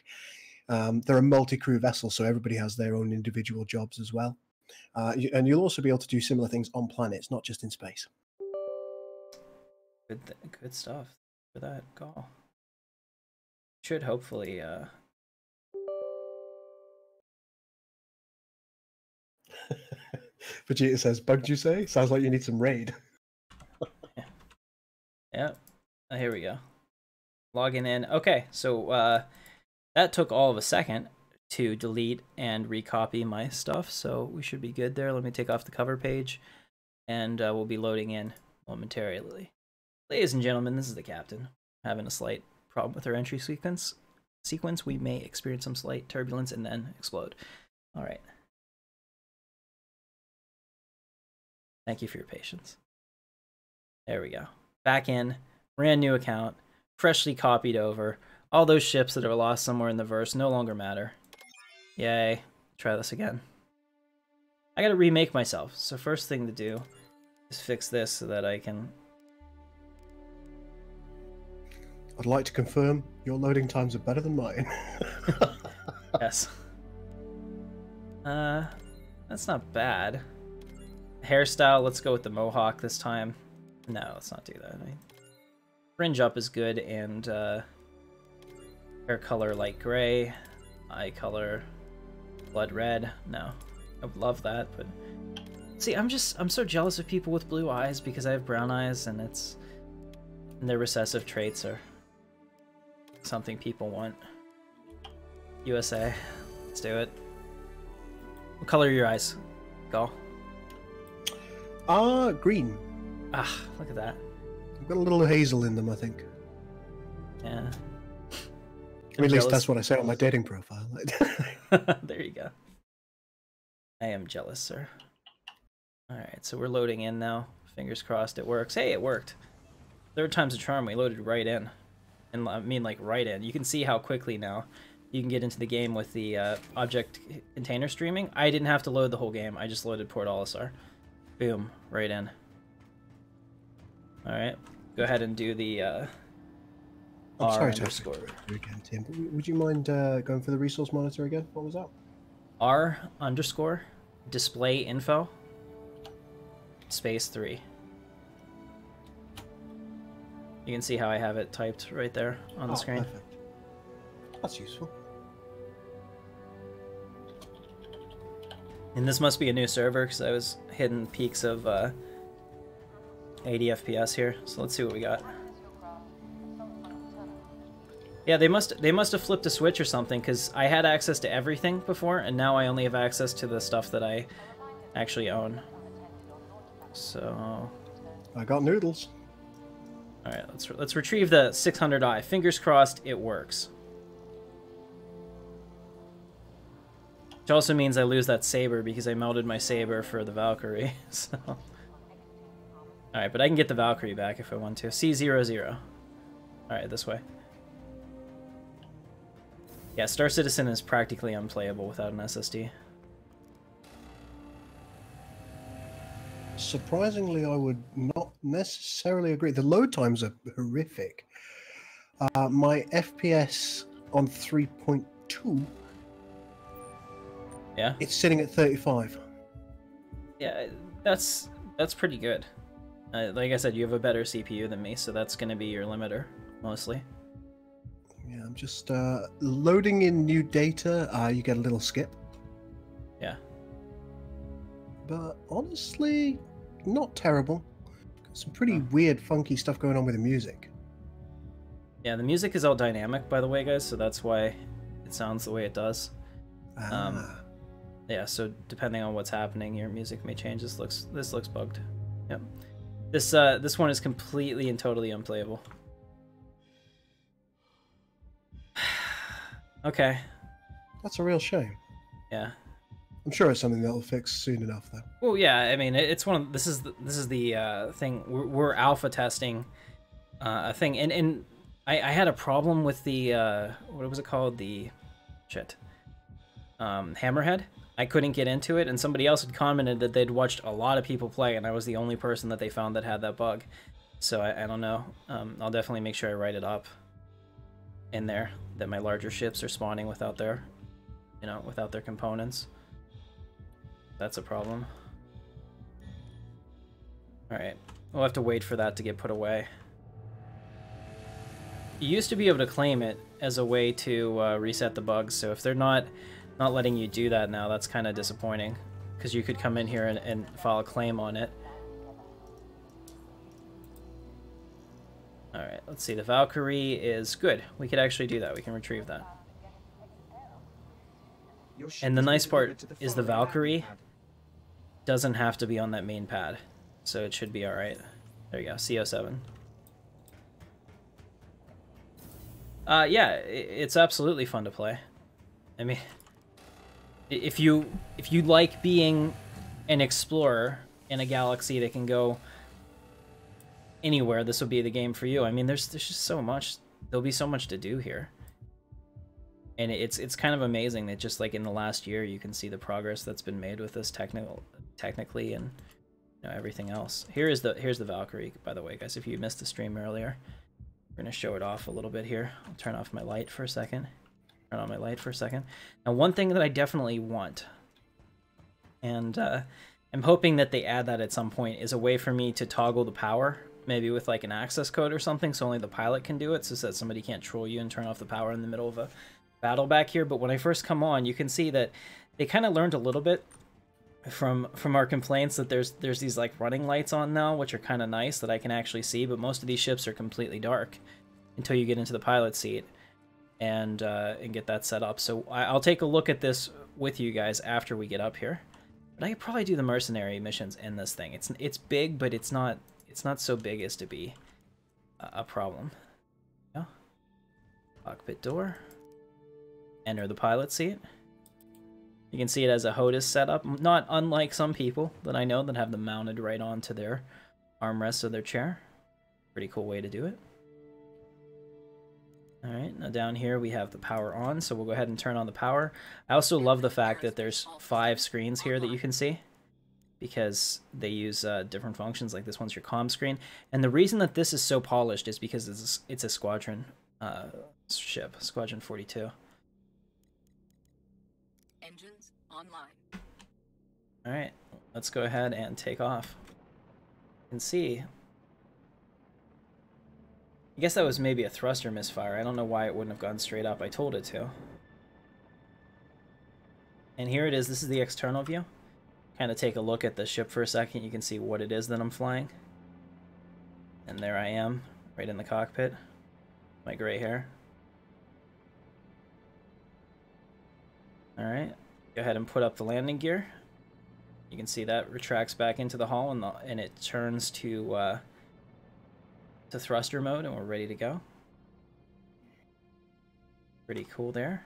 Speaker 11: Um, there are a multi-crew vessel, so everybody has their own individual jobs as well. Uh, and you'll also be able to do similar things on planets, not just in space.
Speaker 1: Good, th- good stuff. for that call. Should hopefully uh
Speaker 11: Vegeta says, "Bugged you say? Sounds like you need some raid."
Speaker 1: Yeah. Uh, here we go. Logging in. Okay, so uh, that took all of a second to delete and recopy my stuff, so we should be good there. Let me take off the cover page, and uh, we'll be loading in momentarily. Ladies and gentlemen, this is the captain. Having a slight problem with our entry sequence. Sequence, we may experience some slight turbulence and then explode. All right. Thank you for your patience. There we go back in, brand new account, freshly copied over. All those ships that are lost somewhere in the verse no longer matter. Yay. Try this again. I gotta remake myself, so first thing to do is fix this so that I can...
Speaker 11: I'd like to confirm your loading times are better than mine.
Speaker 1: yes. Uh, that's not bad. Hairstyle, let's go with the mohawk this time. No, let's not do that. I mean, fringe up is good, and uh, hair color light gray, eye color blood red. No, I would love that, but see, I'm just I'm so jealous of people with blue eyes because I have brown eyes, and it's and their recessive traits are something people want. USA, let's do it. What color are your eyes? Go.
Speaker 11: Ah, uh, green.
Speaker 1: Ah, look at that.
Speaker 11: I've got a little hazel in them, I think.
Speaker 1: Yeah.
Speaker 11: At least that's what I say on my dating profile.
Speaker 1: there you go. I am jealous, sir. Alright, so we're loading in now. Fingers crossed it works. Hey, it worked. Third time's a charm. We loaded right in. And I mean, like, right in. You can see how quickly now you can get into the game with the uh, object container streaming. I didn't have to load the whole game. I just loaded Port Olisar. Boom, right in. All right, go ahead and do the. Uh,
Speaker 11: I'm sorry to underscore. again, Tim. But would you mind uh, going for the resource monitor again? What was that?
Speaker 1: R underscore display info space three. You can see how I have it typed right there on the oh, screen. Perfect.
Speaker 11: That's useful.
Speaker 1: And this must be a new server because I was hitting peaks of uh, 80 FPS here. So let's see what we got. Yeah, they must they must have flipped a switch or something because I had access to everything before, and now I only have access to the stuff that I actually own. So
Speaker 11: I got noodles.
Speaker 1: All right, let's re let's retrieve the 600i. Fingers crossed, it works. Which also means I lose that saber because I melted my saber for the Valkyrie. So. Alright, but I can get the Valkyrie back if I want to. C00. Alright, this way. Yeah, Star Citizen is practically unplayable without an SSD.
Speaker 11: Surprisingly, I would not necessarily agree. The load times are horrific. Uh, my FPS on 3.2
Speaker 1: yeah
Speaker 11: it's sitting at 35
Speaker 1: yeah that's that's pretty good uh, like I said, you have a better CPU than me, so that's going to be your limiter, mostly.
Speaker 11: Yeah, I'm just uh, loading in new data. Uh, you get a little skip.
Speaker 1: Yeah.
Speaker 11: But honestly, not terrible. Got some pretty weird, funky stuff going on with the music.
Speaker 1: Yeah, the music is all dynamic, by the way, guys, so that's why it sounds the way it does. Ah. Um, yeah, so depending on what's happening, your music may change. This looks this looks bugged. Yep. This uh this one is completely and totally unplayable. Okay.
Speaker 11: That's a real shame.
Speaker 1: Yeah.
Speaker 11: I'm sure it's something that'll fix soon enough, though.
Speaker 1: Well, yeah. I mean, it's one of this is the, this is the uh, thing we're, we're alpha testing uh, a thing, and and I, I had a problem with the uh, what was it called the shit um, hammerhead I couldn't get into it, and somebody else had commented that they'd watched a lot of people play, and I was the only person that they found that had that bug. So I, I don't know. Um, I'll definitely make sure I write it up in there that my larger ships are spawning without their, you know, without their components. That's a problem. All right, we'll have to wait for that to get put away. you used to be able to claim it as a way to uh, reset the bugs. So if they're not not letting you do that now, that's kind of disappointing because you could come in here and, and file a claim on it. All right, let's see. The Valkyrie is good. We could actually do that. We can retrieve that. And the nice part is the Valkyrie doesn't have to be on that main pad, so it should be all right. There you go, CO7. Uh, yeah, it's absolutely fun to play. I mean, if you if you like being an explorer in a galaxy that can go anywhere, this would be the game for you. I mean, there's there's just so much. There'll be so much to do here, and it's it's kind of amazing that just like in the last year, you can see the progress that's been made with this technical technically and you know, everything else. Here is the here's the Valkyrie, by the way, guys. If you missed the stream earlier. We're to show it off a little bit here. I'll turn off my light for a second. Turn on my light for a second. Now, one thing that I definitely want, and uh, I'm hoping that they add that at some point, is a way for me to toggle the power, maybe with like an access code or something, so only the pilot can do it, so that somebody can't troll you and turn off the power in the middle of a battle back here. But when I first come on, you can see that they kind of learned a little bit from from our complaints that there's there's these like running lights on now, which are kind of nice that I can actually see. But most of these ships are completely dark until you get into the pilot seat and uh, and get that set up. So I, will take a look at this with you guys after we get up here. But I could probably do the mercenary missions in this thing. It's it's big, but it's not it's not so big as to be a, problem. Yeah. Cockpit door. Enter the pilot seat. You can see it as a HOTAS setup, not unlike some people that I know that have them mounted right onto their armrests of their chair. Pretty cool way to do it. Alright, now down here we have the power on, so we'll go ahead and turn on the power. I also love the fact that there's five screens here that you can see because they use uh, different functions, like this one's your comm screen. And the reason that this is so polished is because it's, it's a squadron uh, ship, Squadron 42.
Speaker 7: Engines online.
Speaker 1: Alright, let's go ahead and take off. And see I guess that was maybe a thruster misfire. I don't know why it wouldn't have gone straight up. I told it to. And here it is. This is the external view. Kind of take a look at the ship for a second. You can see what it is that I'm flying. And there I am, right in the cockpit. My gray hair. Alright, go ahead and put up the landing gear. You can see that retracts back into the hull and, the, and it turns to uh, to thruster mode and we're ready to go. Pretty cool there.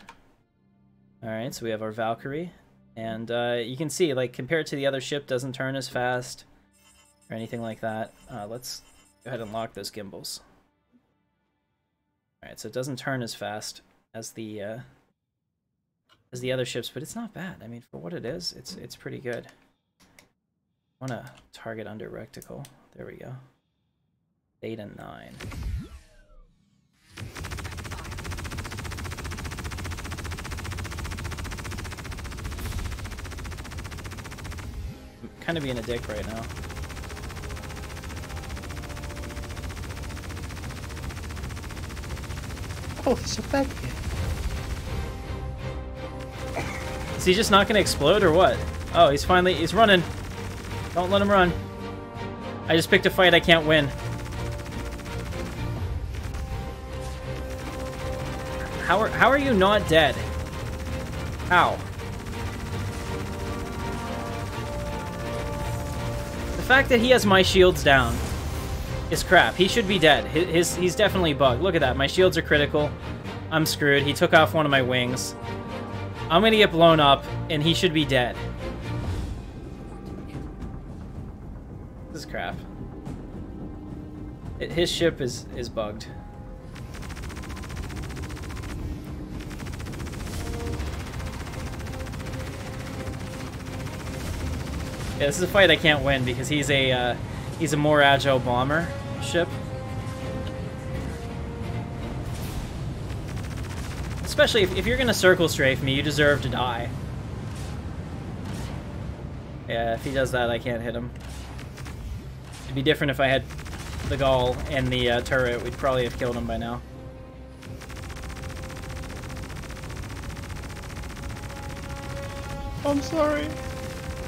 Speaker 1: Alright, so we have our Valkyrie. And uh, you can see, like, compared to the other ship, doesn't turn as fast or anything like that. Uh, let's go ahead and lock those gimbals. Alright, so it doesn't turn as fast as the uh, as the other ships, but it's not bad. I mean, for what it is, it's it's pretty good. I want to target under reticle. There we go. Theta 9. Kind of being a dick right now.
Speaker 11: Oh, there's a bed here.
Speaker 1: Is he just not gonna explode or what? Oh, he's finally- he's running. Don't let him run. I just picked a fight I can't win. How are, how are you not dead? How? Fact that he has my shields down is crap. He should be dead. His, his He's definitely bugged. Look at that. My shields are critical. I'm screwed. He took off one of my wings. I'm gonna get blown up, and he should be dead. This is crap. It, his ship is, is bugged. Yeah, this is a fight I can't win because he's a uh, he's a more agile bomber ship. Especially if, if you're gonna circle strafe me, you deserve to die. Yeah, if he does that, I can't hit him. It'd be different if I had the Gaul and the uh, turret. We'd probably have killed him by now.
Speaker 11: I'm sorry.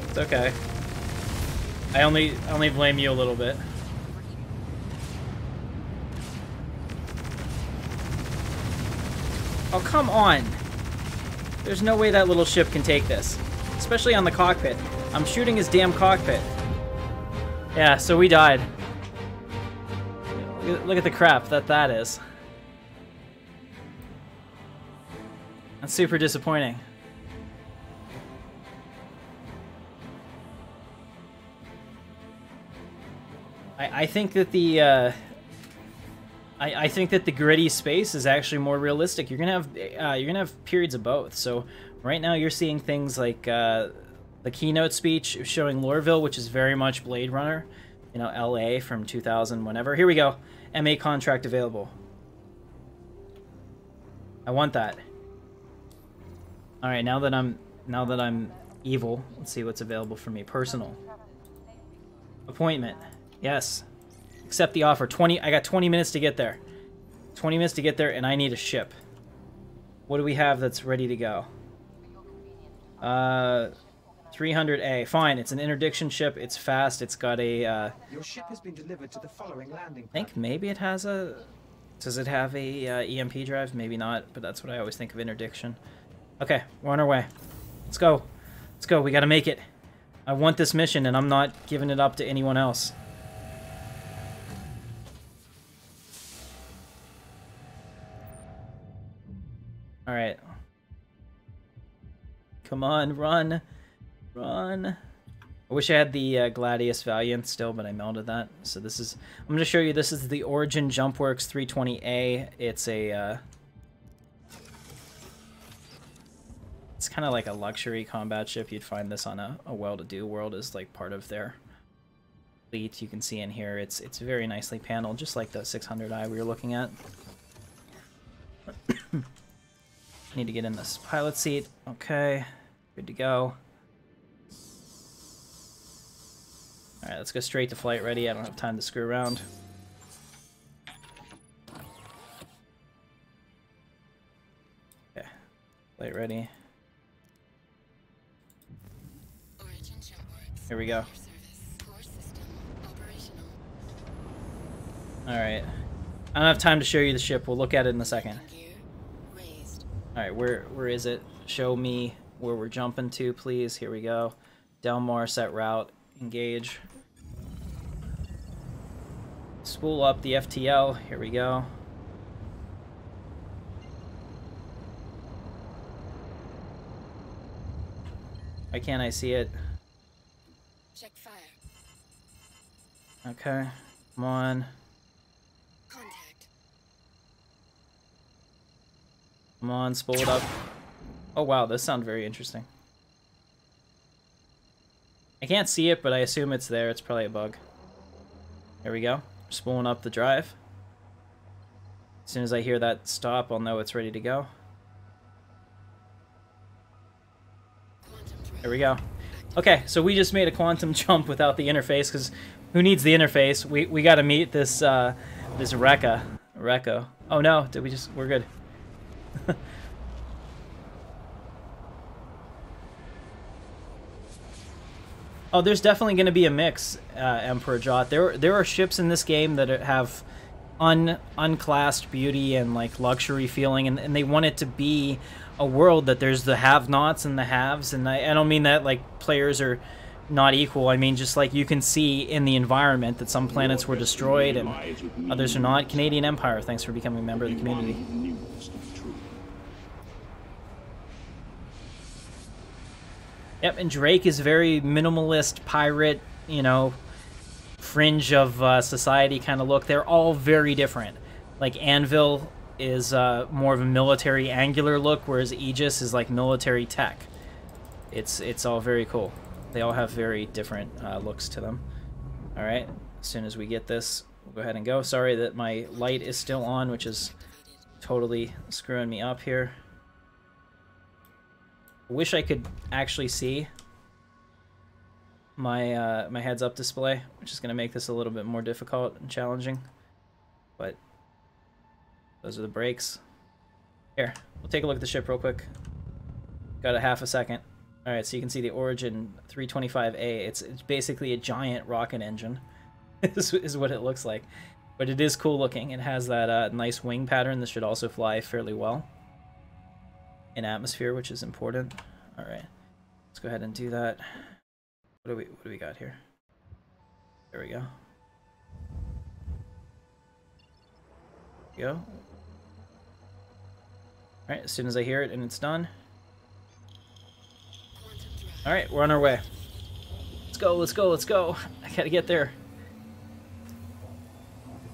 Speaker 1: It's okay. I only I only blame you a little bit. Oh, come on. There's no way that little ship can take this. Especially on the cockpit. I'm shooting his damn cockpit. Yeah, so we died. Look at the crap that that is. That's super disappointing. I, think that the uh, I, I think that the gritty space is actually more realistic. You're gonna have uh, you're gonna have periods of both. So right now you're seeing things like uh, the keynote speech showing Lorville, which is very much Blade Runner, you know, L.A. from 2000, whenever. Here we go. MA contract available. I want that. All right, now that I'm now that I'm evil, let's see what's available for me. Personal appointment. Yes. Accept the offer. 20 I got 20 minutes to get there. 20 minutes to get there and I need a ship. What do we have that's ready to go? Uh 300A. Fine, it's an interdiction ship. It's fast. It's got a uh
Speaker 10: Your ship has been delivered to the following landing
Speaker 1: I think maybe it has a does it have a uh, EMP drive? Maybe not, but that's what I always think of interdiction. Okay, we're on our way. Let's go. Let's go. We got to make it. I want this mission and I'm not giving it up to anyone else. Alright. Come on, run. Run. I wish I had the uh, Gladius Valiant still, but I melted that. So this is... I'm going to show you, this is the Origin Jumpworks 320A. It's a... Uh, it's kind of like a luxury combat ship. You'd find this on a, a well-to-do world as like part of their fleet. You can see in here, it's it's very nicely paneled, just like the 600i we were looking at. Need to get in this pilot seat. Okay, good to go. Alright, let's go straight to flight ready. I don't have time to screw around. Okay, flight ready. Here we go. Alright. I don't have time to show you the ship. We'll look at it in a second. Alright, where where is it? Show me where we're jumping to, please. Here we go. Delamar, set route, engage. Spool up the FTL. Here we go. Why can't I see it?
Speaker 12: Check fire.
Speaker 1: Okay. Come on.
Speaker 12: Contact.
Speaker 1: Come on, spool it up. Oh wow, this sounds very interesting. I can't see it, but I assume it's there. It's probably a bug. There we go. Spooling up the drive. As soon as I hear that stop, I'll know it's ready to go. There we go. Okay, so we just made a quantum jump without the interface, because who needs the interface? We we got to meet this uh, this Rekka. Recco. Oh no, did we just... We're good. oh, there's definitely going to be a mix, uh, Emperor Jot. There, there are ships in this game that have un unclassed beauty and like luxury feeling, and, and they want it to be a world that there's the have-nots and the haves, and I, I don't mean that like players are not equal. I mean just like you can see in the environment that some planets were destroyed and others are not. Canadian Empire, thanks for becoming a member of the community. Yep, and Drake is very minimalist pirate, you know, fringe of uh, society kind of look. They're all very different. Like Anvil is uh, more of a military angular look, whereas Aegis is like military tech. It's it's all very cool. They all have very different uh, looks to them. All right, as soon as we get this, we'll go ahead and go. Sorry that my light is still on, which is totally screwing me up here. Wish I could actually see my uh, my heads up display, which is going to make this a little bit more difficult and challenging. But those are the brakes. Here, we'll take a look at the ship real quick. Got a half a second. All right, so you can see the Origin 325A. It's it's basically a giant rocket engine. this is what it looks like, but it is cool looking. It has that uh, nice wing pattern. This should also fly fairly well in atmosphere, which is important. All right, let's go ahead and do that. What do we what do we got here? There we go. Go. Alright, as soon as I hear it and it's done. Alright, we're on our way. Let's go, let's go, let's go. I gotta get there.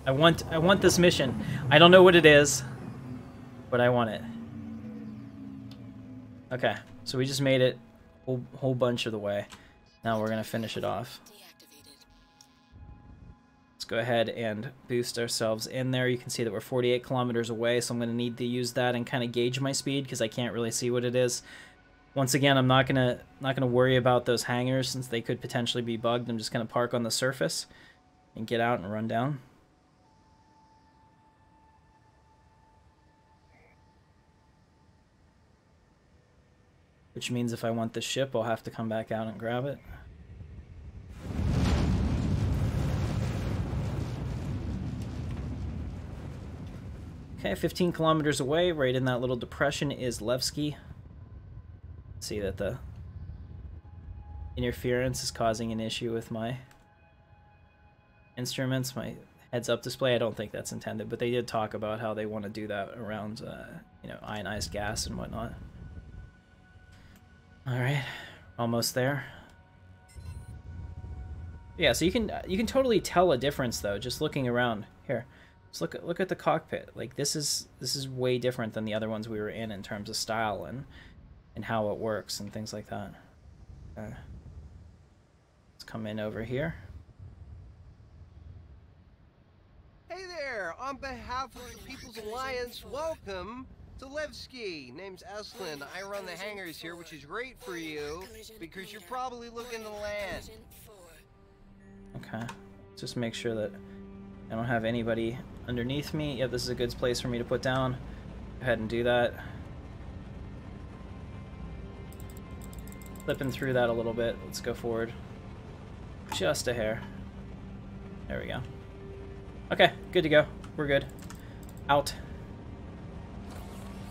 Speaker 1: I want I want this mission. I don't know what it is, but I want it. Okay, so we just made it whole whole bunch of the way. Now we're gonna finish it off. Let's go ahead and boost ourselves in there. You can see that we're 48 kilometers away, so I'm gonna need to use that and kind of gauge my speed because I can't really see what it is. Once again, I'm not gonna not gonna worry about those hangers since they could potentially be bugged. I'm just gonna park on the surface and get out and run down. Which means if I want the ship, I'll have to come back out and grab it. Okay, 15 kilometers away, right in that little depression, is Levski. See that the interference is causing an issue with my instruments, my heads-up display. I don't think that's intended, but they did talk about how they want to do that around, uh, you know, ionized gas and whatnot. All right, almost there. Yeah, so you can you can totally tell a difference though just looking around here. Just look at look at the cockpit. Like this is this is way different than the other ones we were in in terms of style and and how it works and things like that. Uh, let's come in over here.
Speaker 5: Hey there! On behalf of the People's Alliance, welcome to Levski. Name's Eslin. I run the hangars here, which is great for you because you're probably looking to land.
Speaker 1: Okay. Just make sure that I don't have anybody underneath me. Yep, this is a good place for me to put down. Go ahead and do that. Flipping through that a little bit. Let's go forward. Just a hair. There we go. Okay, good to go. We're good. Out.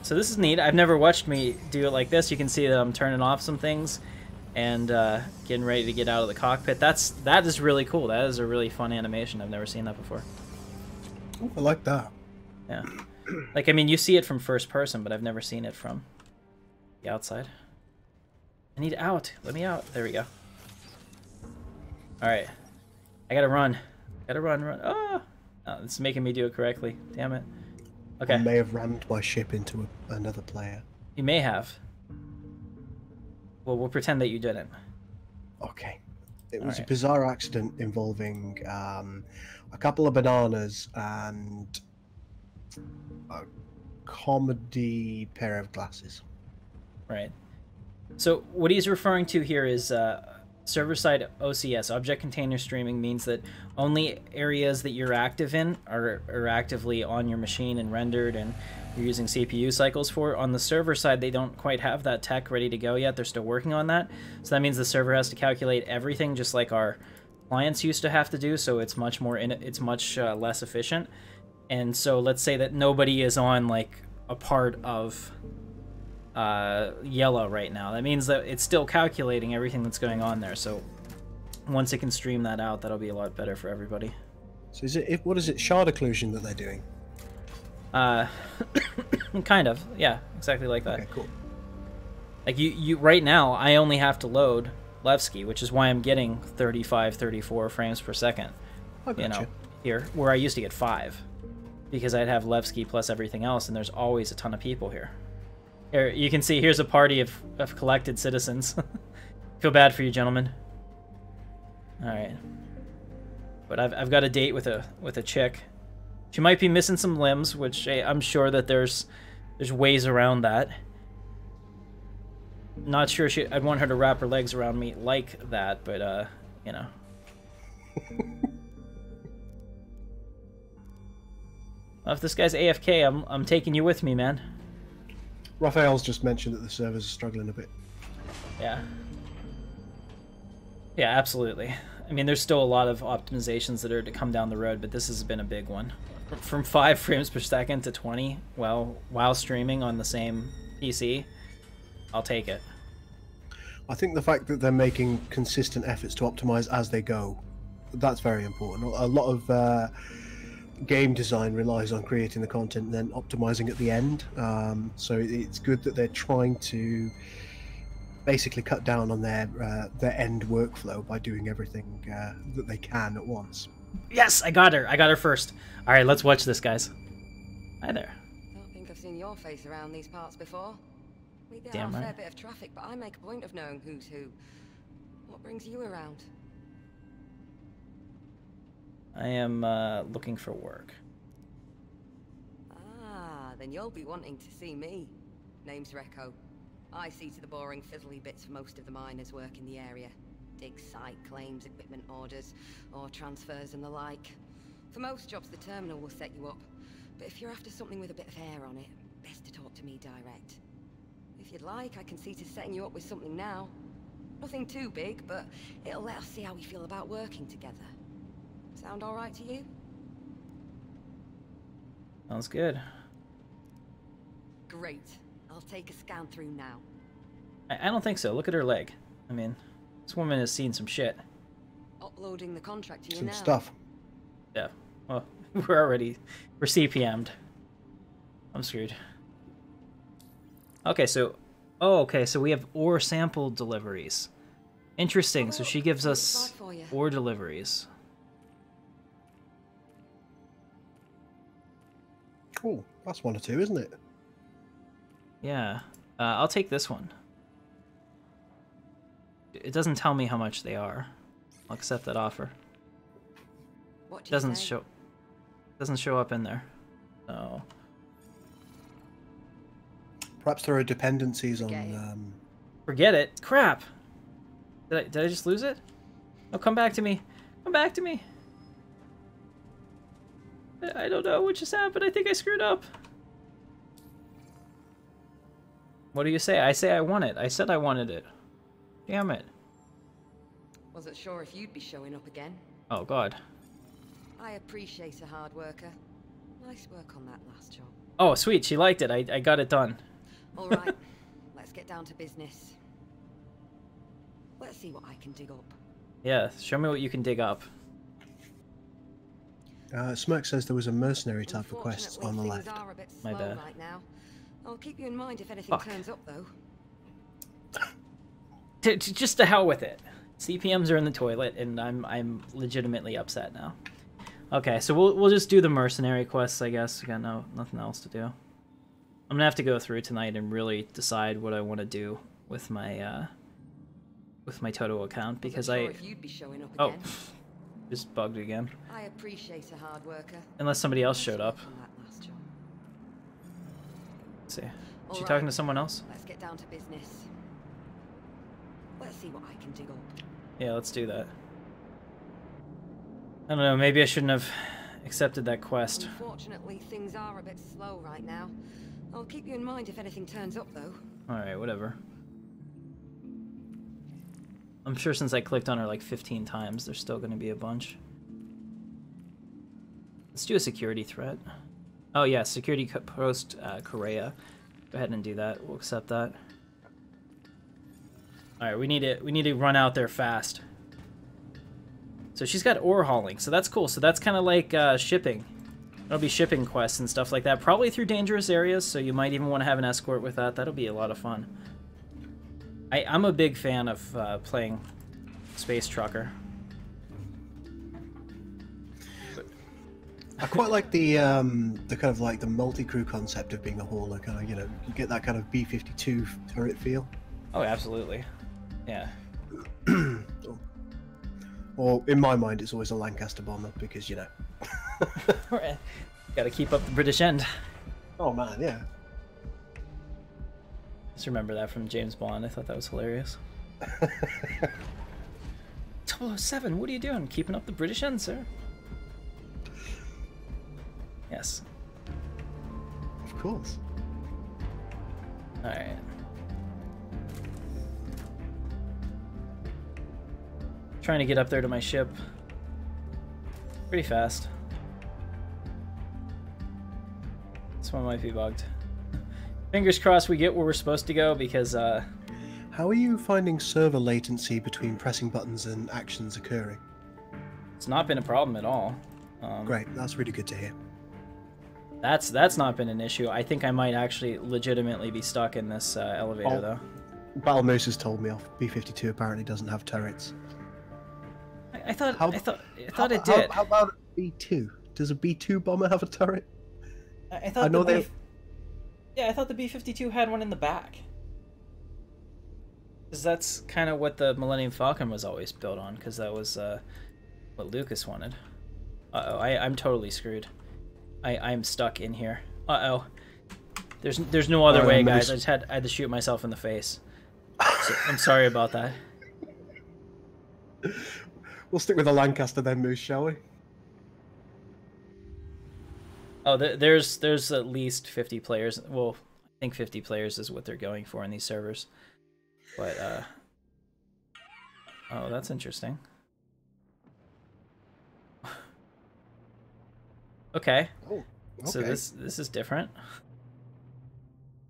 Speaker 1: So this is neat. I've never watched me do it like this. You can see that I'm turning off some things and uh, getting ready to get out of the cockpit. That's that is really cool. That is a really fun animation. I've never seen that before.
Speaker 11: Ooh, I like that.
Speaker 1: Yeah. Like I mean, you see it from first person, but I've never seen it from the outside. I need out. Let me out. There we go. All right. I gotta run. Gotta run. Run. Oh, oh it's making me do it correctly. Damn it. Okay.
Speaker 11: I may have rammed my ship into a, another player.
Speaker 1: You may have. Well, we'll pretend that you didn't.
Speaker 11: Okay. It
Speaker 1: All
Speaker 11: was
Speaker 1: right.
Speaker 11: a bizarre accident involving um, a couple of bananas and a comedy pair of glasses.
Speaker 1: Right. So what he's referring to here is uh, server-side OCS, Object Container Streaming, means that only areas that you're active in are, are actively on your machine and rendered and you're using CPU cycles for. On the server side, they don't quite have that tech ready to go yet. They're still working on that. So that means the server has to calculate everything just like our clients used to have to do, so it's much more in it's much uh, less efficient. And so let's say that nobody is on like a part of uh, Yela right now. That means that it's still calculating everything that's going on there. So once it can stream that out, that'll be a lot better for everybody.
Speaker 11: So is it if, what is it shard occlusion that they're doing?
Speaker 1: Uh, kind of, yeah, exactly like that.
Speaker 11: Okay, cool.
Speaker 1: Like you, you right now, I only have to load Levski, which is why I'm getting 35, 34 frames per second.
Speaker 11: I
Speaker 1: You know,
Speaker 11: gotcha.
Speaker 1: here where I used to get five, because I'd have Levski plus everything else, and there's always a ton of people here. Here, you can see here's a party of, of collected citizens. Feel bad for you, gentlemen. All right, but I've I've got a date with a with a chick. She might be missing some limbs, which eh, I'm sure that there's there's ways around that. Not sure she I'd want her to wrap her legs around me like that, but uh, you know. Well, if this guy's AFK, I'm I'm taking you with me, man.
Speaker 11: Raphael's just mentioned that the servers are struggling a bit.
Speaker 1: Yeah. Yeah, absolutely. I mean, there's still a lot of optimizations that are to come down the road, but this has been a big one. From 5 frames per second to 20, well, while streaming on the same PC, I'll take it.
Speaker 11: I think the fact that they're making consistent efforts to optimize as they go, that's very important. A lot of uh, game design relies on creating the content and then optimizing at the end. Um, so it's good that they're trying to basically cut down on their uh, their end workflow by doing everything uh, that they can at once.
Speaker 1: Yes, I got her. I got her first. All right, let's watch this, guys. Hi there.
Speaker 7: Don't think I've seen your face around these parts before. We get
Speaker 1: Damn
Speaker 7: a fair bit of traffic, but I make a point of knowing who's who. What brings you around?
Speaker 1: I am uh, looking for work.
Speaker 7: Ah, then you'll be wanting to see me. Name's Recco. I see to the boring, fizzly bits for most of the miners work in the area. Dig site claims, equipment orders, or transfers and the like. For most jobs, the terminal will set you up. But if you're after something with a bit of hair on it, best to talk to me direct. If you'd like, I can see to setting you up with something now. Nothing too big, but it'll let us see how we feel about working together. Sound alright to you?
Speaker 1: Sounds good.
Speaker 7: Great. I'll take a scan through now.
Speaker 1: I, I don't think so. Look at her leg. I mean, this woman has seen some shit.
Speaker 7: Uploading the contract to you
Speaker 11: Some
Speaker 7: now.
Speaker 11: stuff.
Speaker 1: Yeah. Well, we're already we're CPM'd. I'm screwed. Okay, so oh, okay, so we have ore sample deliveries. Interesting. So she gives us ore deliveries.
Speaker 11: Cool. That's one or two, isn't it?
Speaker 1: Yeah. Uh, I'll take this one. It doesn't tell me how much they are. I'll accept that offer.
Speaker 7: What do
Speaker 1: doesn't
Speaker 7: say?
Speaker 1: show doesn't show up in there. So
Speaker 11: Perhaps there are dependencies on. Um,
Speaker 1: forget it. Crap. Did I, did I just lose it? Oh, come back to me. Come back to me. I- I don't know what just happened. I think I screwed up. What do you say? I say I want it. I said I wanted it. Damn it.
Speaker 7: Wasn't sure if you'd be showing up again.
Speaker 1: Oh god.
Speaker 7: I appreciate a hard worker. Nice work on that last job.
Speaker 1: Oh, sweet. She liked it. I, I got it done.
Speaker 7: All right, let's get down to business. Let's see what I can dig up.
Speaker 1: Yeah, show me what you can dig up.
Speaker 11: Uh, Smirk says there was a mercenary type for quests on the left.
Speaker 7: are a bit
Speaker 1: My bad.
Speaker 7: right now. I'll keep you in mind if anything
Speaker 1: Fuck.
Speaker 7: turns up, though.
Speaker 1: T- t- just to hell with it. CPMs are in the toilet, and I'm I'm legitimately upset now. Okay, so we'll we'll just do the mercenary quests, I guess. We got no nothing else to do. I'm gonna have to go through tonight and really decide what I want to do with my uh with my Toto account because I
Speaker 7: sure if you'd be showing up
Speaker 1: oh
Speaker 7: again.
Speaker 1: Just bugged again.
Speaker 7: I appreciate a hard worker.
Speaker 1: Unless somebody else showed up.
Speaker 7: On that last job.
Speaker 1: Let's see. Is
Speaker 7: All
Speaker 1: she
Speaker 7: right,
Speaker 1: talking to someone else?
Speaker 7: Let's get down to business. Let's see what I can dig up.
Speaker 1: Yeah, let's do that. I don't know. Maybe I shouldn't have accepted that quest.
Speaker 7: Unfortunately, things are a bit slow right now. I'll keep you in mind if anything turns up, though.
Speaker 1: Alright, whatever. I'm sure since I clicked on her like 15 times, there's still going to be a bunch. Let's do a security threat. Oh yeah, security post uh, Kareah. Go ahead and do that. We'll accept that. All right, we need to we need to run out there fast. So she's got ore hauling, so that's cool. So that's kind of like uh, shipping. It'll be shipping quests and stuff like that, probably through dangerous areas. So you might even want to have an escort with that. That'll be a lot of fun. I, I'm a big fan of uh, playing Space Trucker.
Speaker 11: I quite like the um, the kind of like the multi-crew concept of being a hauler. Kind of, you know, you get that kind of B-52 turret feel.
Speaker 1: Oh, absolutely. Yeah.
Speaker 11: Or in my mind, it's always a Lancaster bomber because you know.
Speaker 1: Got to keep up the British end.
Speaker 11: Oh man, yeah.
Speaker 1: Just remember that from James Bond. I thought that was hilarious. 007, what are you doing? Keeping up the British end, sir? Yes.
Speaker 11: Of course.
Speaker 1: Alright. trying to get up there to my ship. Pretty fast. This one might be bugged. Fingers crossed we get where we're supposed to go because uh,
Speaker 11: How are you finding server latency between pressing buttons and actions occurring?
Speaker 1: it's not been a problem at all. Um,
Speaker 11: Great, that's really good to hear.
Speaker 1: That's that's not been an issue. I think I might actually legitimately be stuck in this uh, elevator
Speaker 11: Oh.
Speaker 1: though.
Speaker 11: Battle Moose has told me off. B52 apparently doesn't have turrets.
Speaker 1: I, I thought
Speaker 11: How-
Speaker 1: I thought I thought it did.
Speaker 11: How, about B2? Does a B2 bomber have a turret?
Speaker 1: I, I thought
Speaker 11: I know
Speaker 1: the
Speaker 11: they.
Speaker 1: B- Yeah, I thought the B-52 had one in the back. Because that's kind of what the Millennium Falcon was always built on, because that was uh, what Lucas wanted. Uh-oh, I, I'm totally screwed. I, I'm stuck in here. Uh-oh. There's there's no other
Speaker 11: Uh,
Speaker 1: way,
Speaker 11: Moose.
Speaker 1: guys. I just had, I had to shoot myself in the face. So, I'm sorry about that.
Speaker 11: We'll stick with the Lancaster then, Moose, shall we?
Speaker 1: Oh, th- there's there's at least 50 players. Well, I think 50 players is what they're going for in these servers. But uh Oh, that's interesting. okay.
Speaker 11: Oh,
Speaker 1: So this this is different.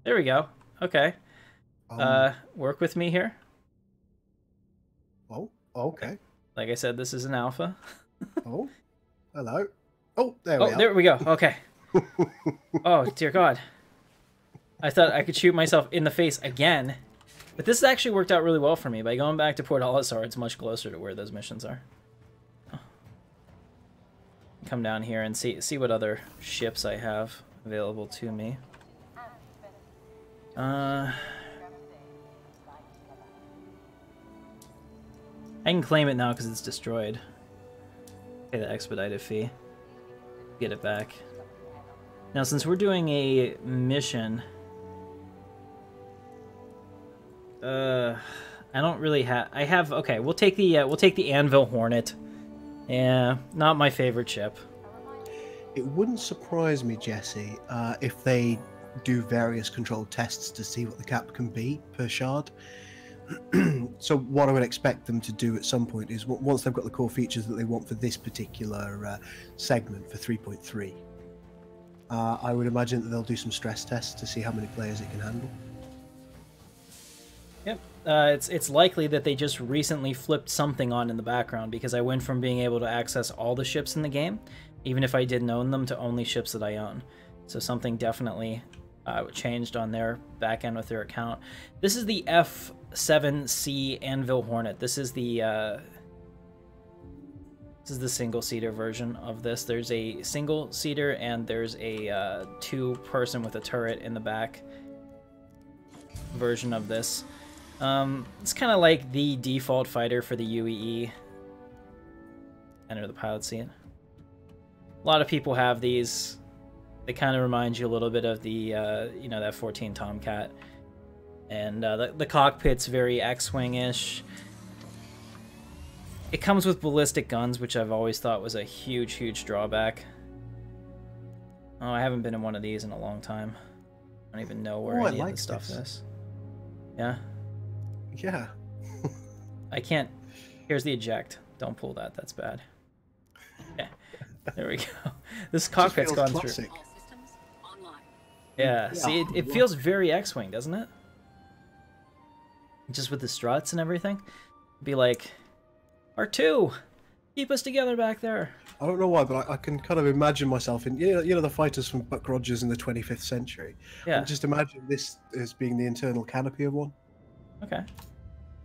Speaker 1: There we go. Okay.
Speaker 11: Um,
Speaker 1: uh work with me here.
Speaker 11: Oh, okay.
Speaker 1: Like I said, this is an alpha.
Speaker 11: Oh, hello. Oh, there we
Speaker 1: oh,
Speaker 11: are.
Speaker 1: there we go. Okay. Oh, dear God. I thought I could shoot myself in the face again. But this actually worked out really well for me. By going back to Port Olisar, it's much closer to where those missions are. Come down here and see see what other ships I have available to me. Uh, I can claim it now because it's destroyed. Pay the expedited fee. Get it back. Now, since we're doing a mission, uh, I don't really have. I have. Okay, we'll take the uh, we'll take the Anvil Hornet. Yeah, not my favorite ship.
Speaker 11: It wouldn't surprise me, Jesse, uh, if they do various controlled tests to see what the cap can be per shard. so what I would expect them to do at some point is once they've got the core features that they want for this particular uh, segment for 3.3, uh, I would imagine that they'll do some stress tests to see how many players it can handle.
Speaker 1: Yep. Uh, it's it's likely that they just recently flipped something on in the background because I went from being able to access all the ships in the game, even if I didn't own them, to only ships that I own. So something definitely uh, changed on their back end with their account. This is the F7C Anvil Hornet. This is the uh, this is the single seater version of this. There's a single seater and there's a uh, two person with a turret in the back version of this. Um, it's kind of like the default fighter for the UEE. Enter the pilot seat. A lot of people have these. They kind of remind you a little bit of the, uh, you know, that 14 Tomcat. And uh, the, the cockpit's very X-Wing-ish. It comes with ballistic guns, which I've always thought was a huge, huge drawback. Oh, I haven't been in one of these in a long time. I don't even know where
Speaker 11: Oh, I
Speaker 1: any of
Speaker 11: like
Speaker 1: the stuff
Speaker 11: this.
Speaker 1: is. Yeah.
Speaker 11: Yeah.
Speaker 1: I can't. Here's the eject. Don't pull that. That's bad. Yeah. There we go. This cockpit's gone
Speaker 11: classic.
Speaker 1: through. Yeah. See, it, it feels very X-wing, doesn't it? Just with the struts and everything. Be like, R2, keep us together back there.
Speaker 11: I don't know why, but I, I can kind of imagine myself in you know, you know the fighters from Buck Rogers in the 25th century.
Speaker 1: Yeah.
Speaker 11: just imagine this as being the internal canopy of one.
Speaker 1: Okay.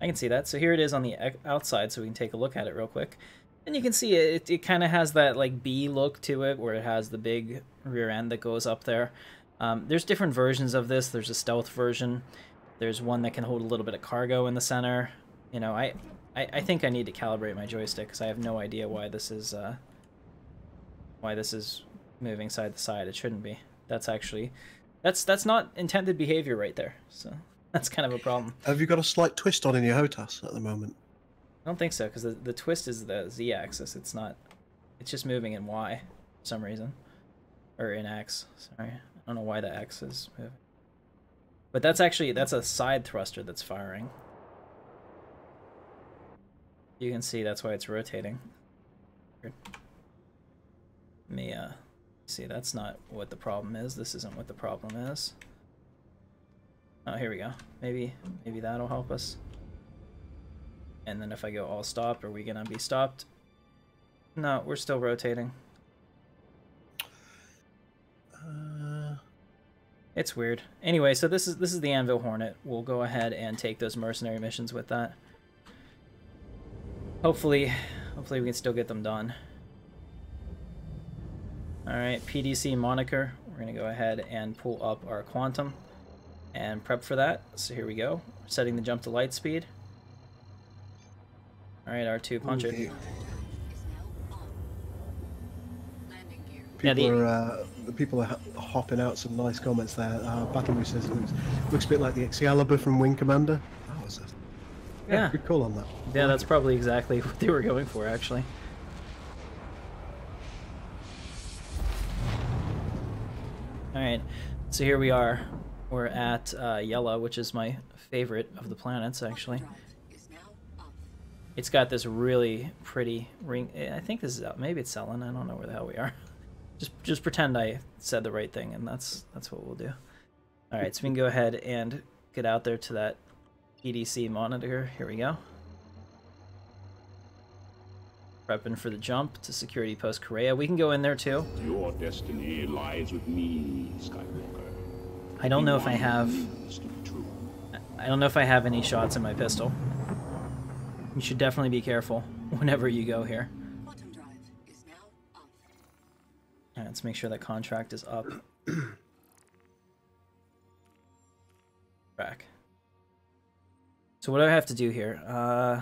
Speaker 1: I can see that. So here it is on the outside, so we can take a look at it real quick. And you can see it, it, it kind of has that like B look to it, where it has the big rear end that goes up there. Um, there's different versions of this. There's a stealth version. There's one that can hold a little bit of cargo in the center. You know, I, I, I think I need to calibrate my joystick because I have no idea why this is uh, why this is moving side to side. It shouldn't be. That's actually that's that's not intended behavior right there. So that's kind of a problem.
Speaker 11: Have you got a slight twist on in your HOTAS at the moment?
Speaker 1: I don't think so because the, the twist is the z-axis. It's not. It's just moving in y for some reason, or in x. Sorry, I don't know why the x is moving. But that's actually that's a side thruster that's firing. You can see that's why it's rotating. Let me uh, see, that's not what the problem is. This isn't what the problem is. Oh, here we go. Maybe, maybe that'll help us. And then if I go all stopped, are we gonna be stopped? No, we're still rotating.
Speaker 11: Uh,
Speaker 1: It's weird. Anyway, so this is this is the Anvil Hornet. We'll go ahead and take those mercenary missions with that. Hopefully, hopefully we can still get them done. All right, PDC moniker. We're gonna go ahead and pull up our quantum and prep for that. So here we go. Setting the jump to light speed. All right, R2 punch it.
Speaker 11: okay.
Speaker 1: Yeah,
Speaker 11: People
Speaker 1: the-
Speaker 11: are uh, the people are hopping out some nice comments there. Uh, Battlemoose says it looks, looks a bit like the Excalibur from Wing Commander. That
Speaker 1: Yeah.
Speaker 11: good call on that.
Speaker 1: Yeah, that's probably exactly what they were going for, actually. Alright, so here we are. We're at uh, Yela, which is my favorite of the planets, actually. It's got this really pretty ring. eh, I think this is out. Maybe it's Cellin. I don't know where the hell we are. Just, just pretend I said the right thing, and that's that's what we'll do. All right, so we can go ahead and get out there to that EDC monitor. Here we go. Prepping for the jump to security post Kareah. We can go in there too.
Speaker 2: Your destiny lies with me, Skywalker.
Speaker 1: I don't know if I have. I don't know if I have any shots in my pistol. You should definitely be careful whenever you go here. Alright, let's make sure that contract is up. Back. So what do I have to do here? Uh.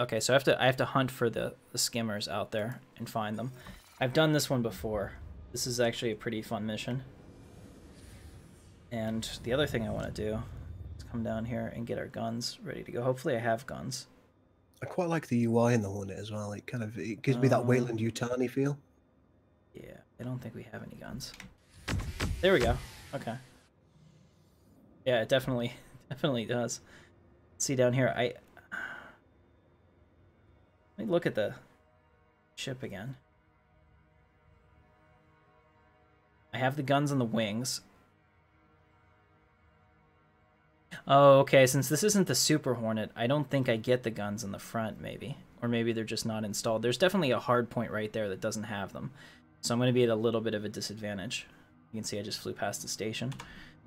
Speaker 1: Okay, so I have to I have to hunt for the, the skimmers out there and find them. I've done this one before. This is actually a pretty fun mission. And the other thing I want to do is come down here and get our guns ready to go. Hopefully I have guns.
Speaker 11: I quite like the UI in the Hornet as well. It kind of it gives me that
Speaker 1: Um,
Speaker 11: Weyland-Yutani feel.
Speaker 1: Yeah, I don't think we have any guns. There we go. Okay. Yeah, it definitely definitely does. See down here, I let me look at the ship again. I have the guns on the wings. Oh, okay, since this isn't the Super Hornet, I don't think I get the guns in the front, maybe. Or maybe they're just not installed. There's definitely a hard point right there that doesn't have them. So I'm going to be at a little bit of a disadvantage. You can see I just flew past the station.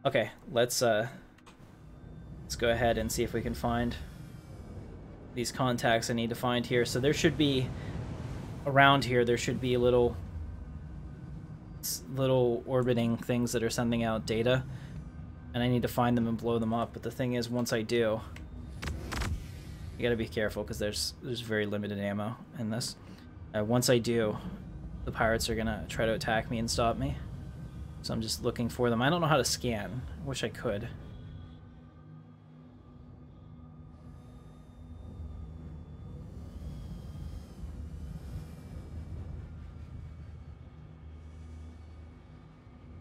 Speaker 1: Okay, let's uh, let's go ahead and see if we can find these contacts I need to find here. So there should be around here. There should be little little orbiting things that are sending out data, and I need to find them and blow them up. But the thing is, once I do, you gotta be careful because there's there's very limited ammo in this. Uh, once I do, the pirates are gonna try to attack me and stop me. So I'm just looking for them. I don't know how to scan. I wish I could.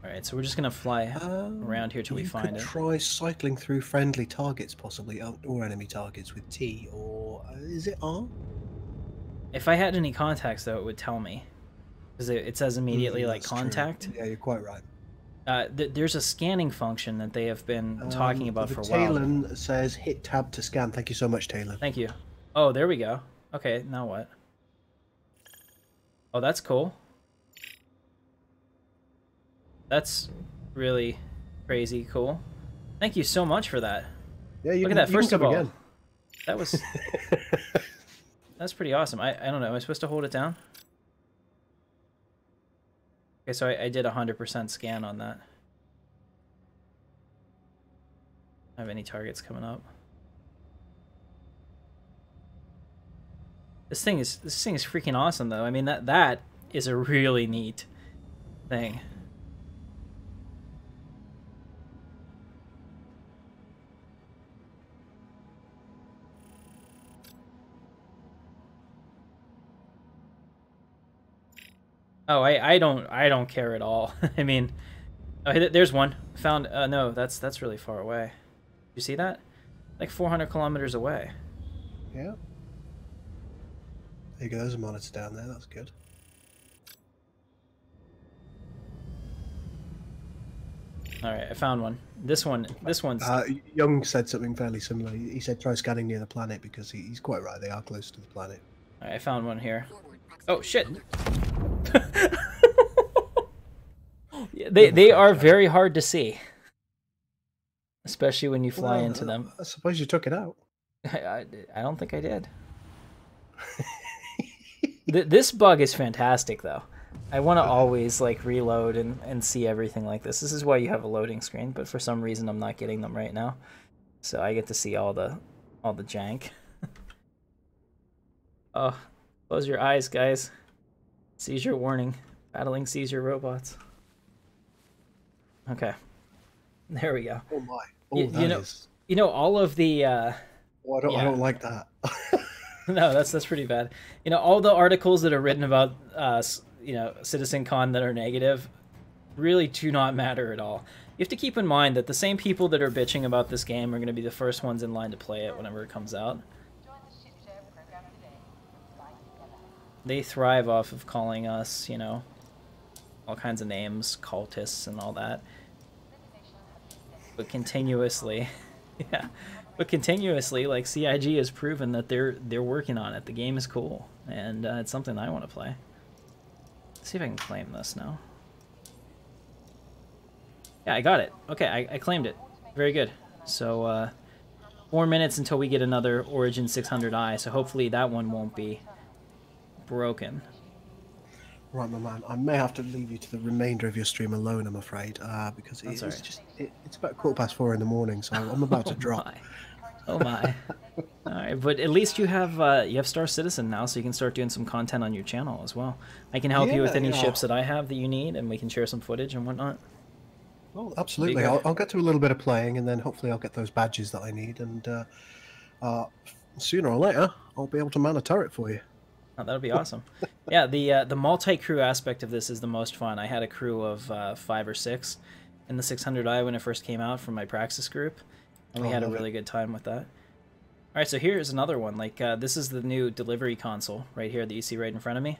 Speaker 1: Alright, so we're just gonna fly around here till we find
Speaker 11: could
Speaker 1: it.
Speaker 11: try cycling through friendly targets, possibly, uh, or enemy targets with T, or uh, is it R?
Speaker 1: If I had any contacts, though, it would tell me. Because it, it says immediately,
Speaker 11: Mm,
Speaker 1: like,
Speaker 11: that's true.
Speaker 1: contact.
Speaker 11: Yeah, you're quite right.
Speaker 1: Uh, th- there's a scanning function that they have been talking
Speaker 11: Um,
Speaker 1: about for a while.
Speaker 11: Talon says hit tab to scan. Thank you so much, Taylor.
Speaker 1: Thank you. Oh, there we go. Okay, now what? Oh, that's cool. That's really crazy cool. Thank you so much for that.
Speaker 11: Yeah, you
Speaker 1: Look
Speaker 11: can-
Speaker 1: at that. First of all,
Speaker 11: again.
Speaker 1: that was that's pretty awesome. I I don't know. Am I supposed to hold it down? Okay, so I, I did a hundred percent scan on that. I Have any targets coming up? This thing is this thing is freaking awesome though. I mean that that is a really neat thing. Oh, I I don't I don't care at all. I mean, oh, th- there's one found. Uh, no, that's that's really far away. You see that? Like 400 kilometers away.
Speaker 11: Yeah. There you go. There's a monitor down there. That's good.
Speaker 1: All right, I found one. This one, this one's.
Speaker 11: Uh, Young said something fairly similar. He he said try scanning near the planet because he, he's quite right. They are close to the planet.
Speaker 1: All right, I found one here. Oh shit! Yeah, they they are very hard to see, especially when you fly
Speaker 11: Well,
Speaker 1: into them.
Speaker 11: I suppose you took it out.
Speaker 1: I, I, I don't think I did. This bug is fantastic, though. I want to always like reload and, and see everything like this. This is why you have a loading screen, but for some reason I'm not getting them right now, so I get to see all the all the jank. oh, close your eyes, guys. Seizure warning. Battling seizure robots. Okay, there we go.
Speaker 11: Oh my! Oh,
Speaker 1: You,
Speaker 11: that
Speaker 1: you know,
Speaker 11: is-
Speaker 1: you know all of the. Uh,
Speaker 11: Oh, I don't. I don't like that.
Speaker 1: no, that's that's pretty bad. You know, all the articles that are written about uh, you know, CitizenCon that are negative really do not matter at all. You have to keep in mind that the same people that are bitching about this game are going to be the first ones in line to play it whenever it comes out. They thrive off of calling us, you know, all kinds of names, cultists and all that. But continuously, yeah, but continuously, like CIG has proven that they're they're working on it. The game is cool, and uh, it's something I want to play. Let's see if I can claim this now. Yeah, I got it. Okay, I, I claimed it. Very good. So, uh, four minutes until we get another Origin 600i. So hopefully that one won't be broken.
Speaker 11: Right, my man. I may have to leave you to the remainder of your stream alone. I'm afraid, uh, because
Speaker 1: That's
Speaker 11: it's just it, it's about quarter past four in the morning, so I'm about to drop.
Speaker 1: my. Oh my. All right, but at least you have uh, you have Star Citizen now, so you can start doing some content on your channel as well. I can help you with any
Speaker 11: yeah.
Speaker 1: ships that I have that you need, and we can share some footage and whatnot.
Speaker 11: Well, absolutely. I'll, I'll get to a little bit of playing, and then hopefully I'll get those badges that I need, and uh, uh, sooner or later I'll be able to man a turret for you.
Speaker 1: Oh, that'll be awesome. yeah, the uh, the multi crew aspect of this is the most fun. I had a crew of uh, five or six in the 600i when it first came out from my Praxis group, and we
Speaker 11: Oh,
Speaker 1: had a really good time with that. All right, so here's another one. Like uh, this is the new delivery console right here that you see right in front of me.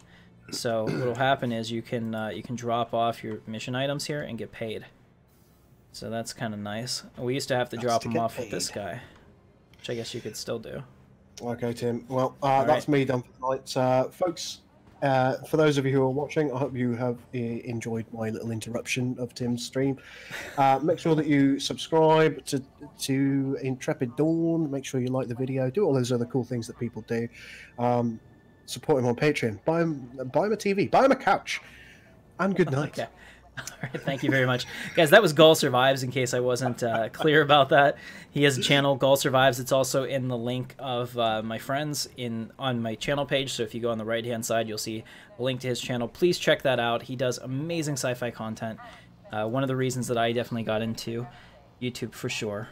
Speaker 1: So what'll happen is you can uh, you can drop off your mission items here and get paid. So that's kind of nice. We used to have to drop
Speaker 11: to
Speaker 1: them off with this guy, which I guess you could still do.
Speaker 11: Okay, Tim. Well, uh, that's
Speaker 1: right.
Speaker 11: me done for tonight, uh, folks. Uh, for those of you who are watching, I hope you have uh, enjoyed my little interruption of Tim's stream. Uh, make sure that you subscribe to to Intrepid Dawn. Make sure you like the video. Do all those other cool things that people do. Um, support him on Patreon. Buy him, buy him a TV. Buy him a couch. And good night.
Speaker 1: Okay. All right, thank you very much, guys. That was Gaul Survives. In case I wasn't uh, clear about that, he has a channel, Gaul Survives. It's also in the link of uh, my friends in on my channel page. So if you go on the right hand side, you'll see a link to his channel. Please check that out. He does amazing sci-fi content. Uh, one of the reasons that I definitely got into YouTube for sure,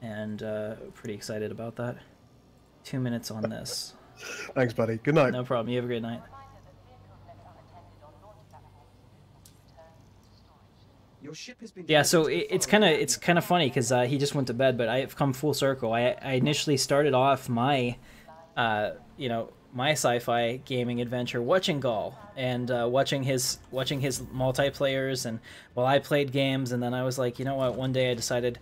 Speaker 1: and uh, pretty excited about that. Two minutes on this.
Speaker 11: Thanks, buddy. Good night.
Speaker 1: No problem. You have a great night.
Speaker 10: Your ship has been
Speaker 1: Yeah, so it, it's kind of it's kind of funny because uh, he just went to bed, but I've come full circle. I, I initially started off my, uh, you know, my sci-fi gaming adventure watching Gaul and uh, watching his watching his multiplayers, and while I played games, and then I was like, you know what? One day I decided,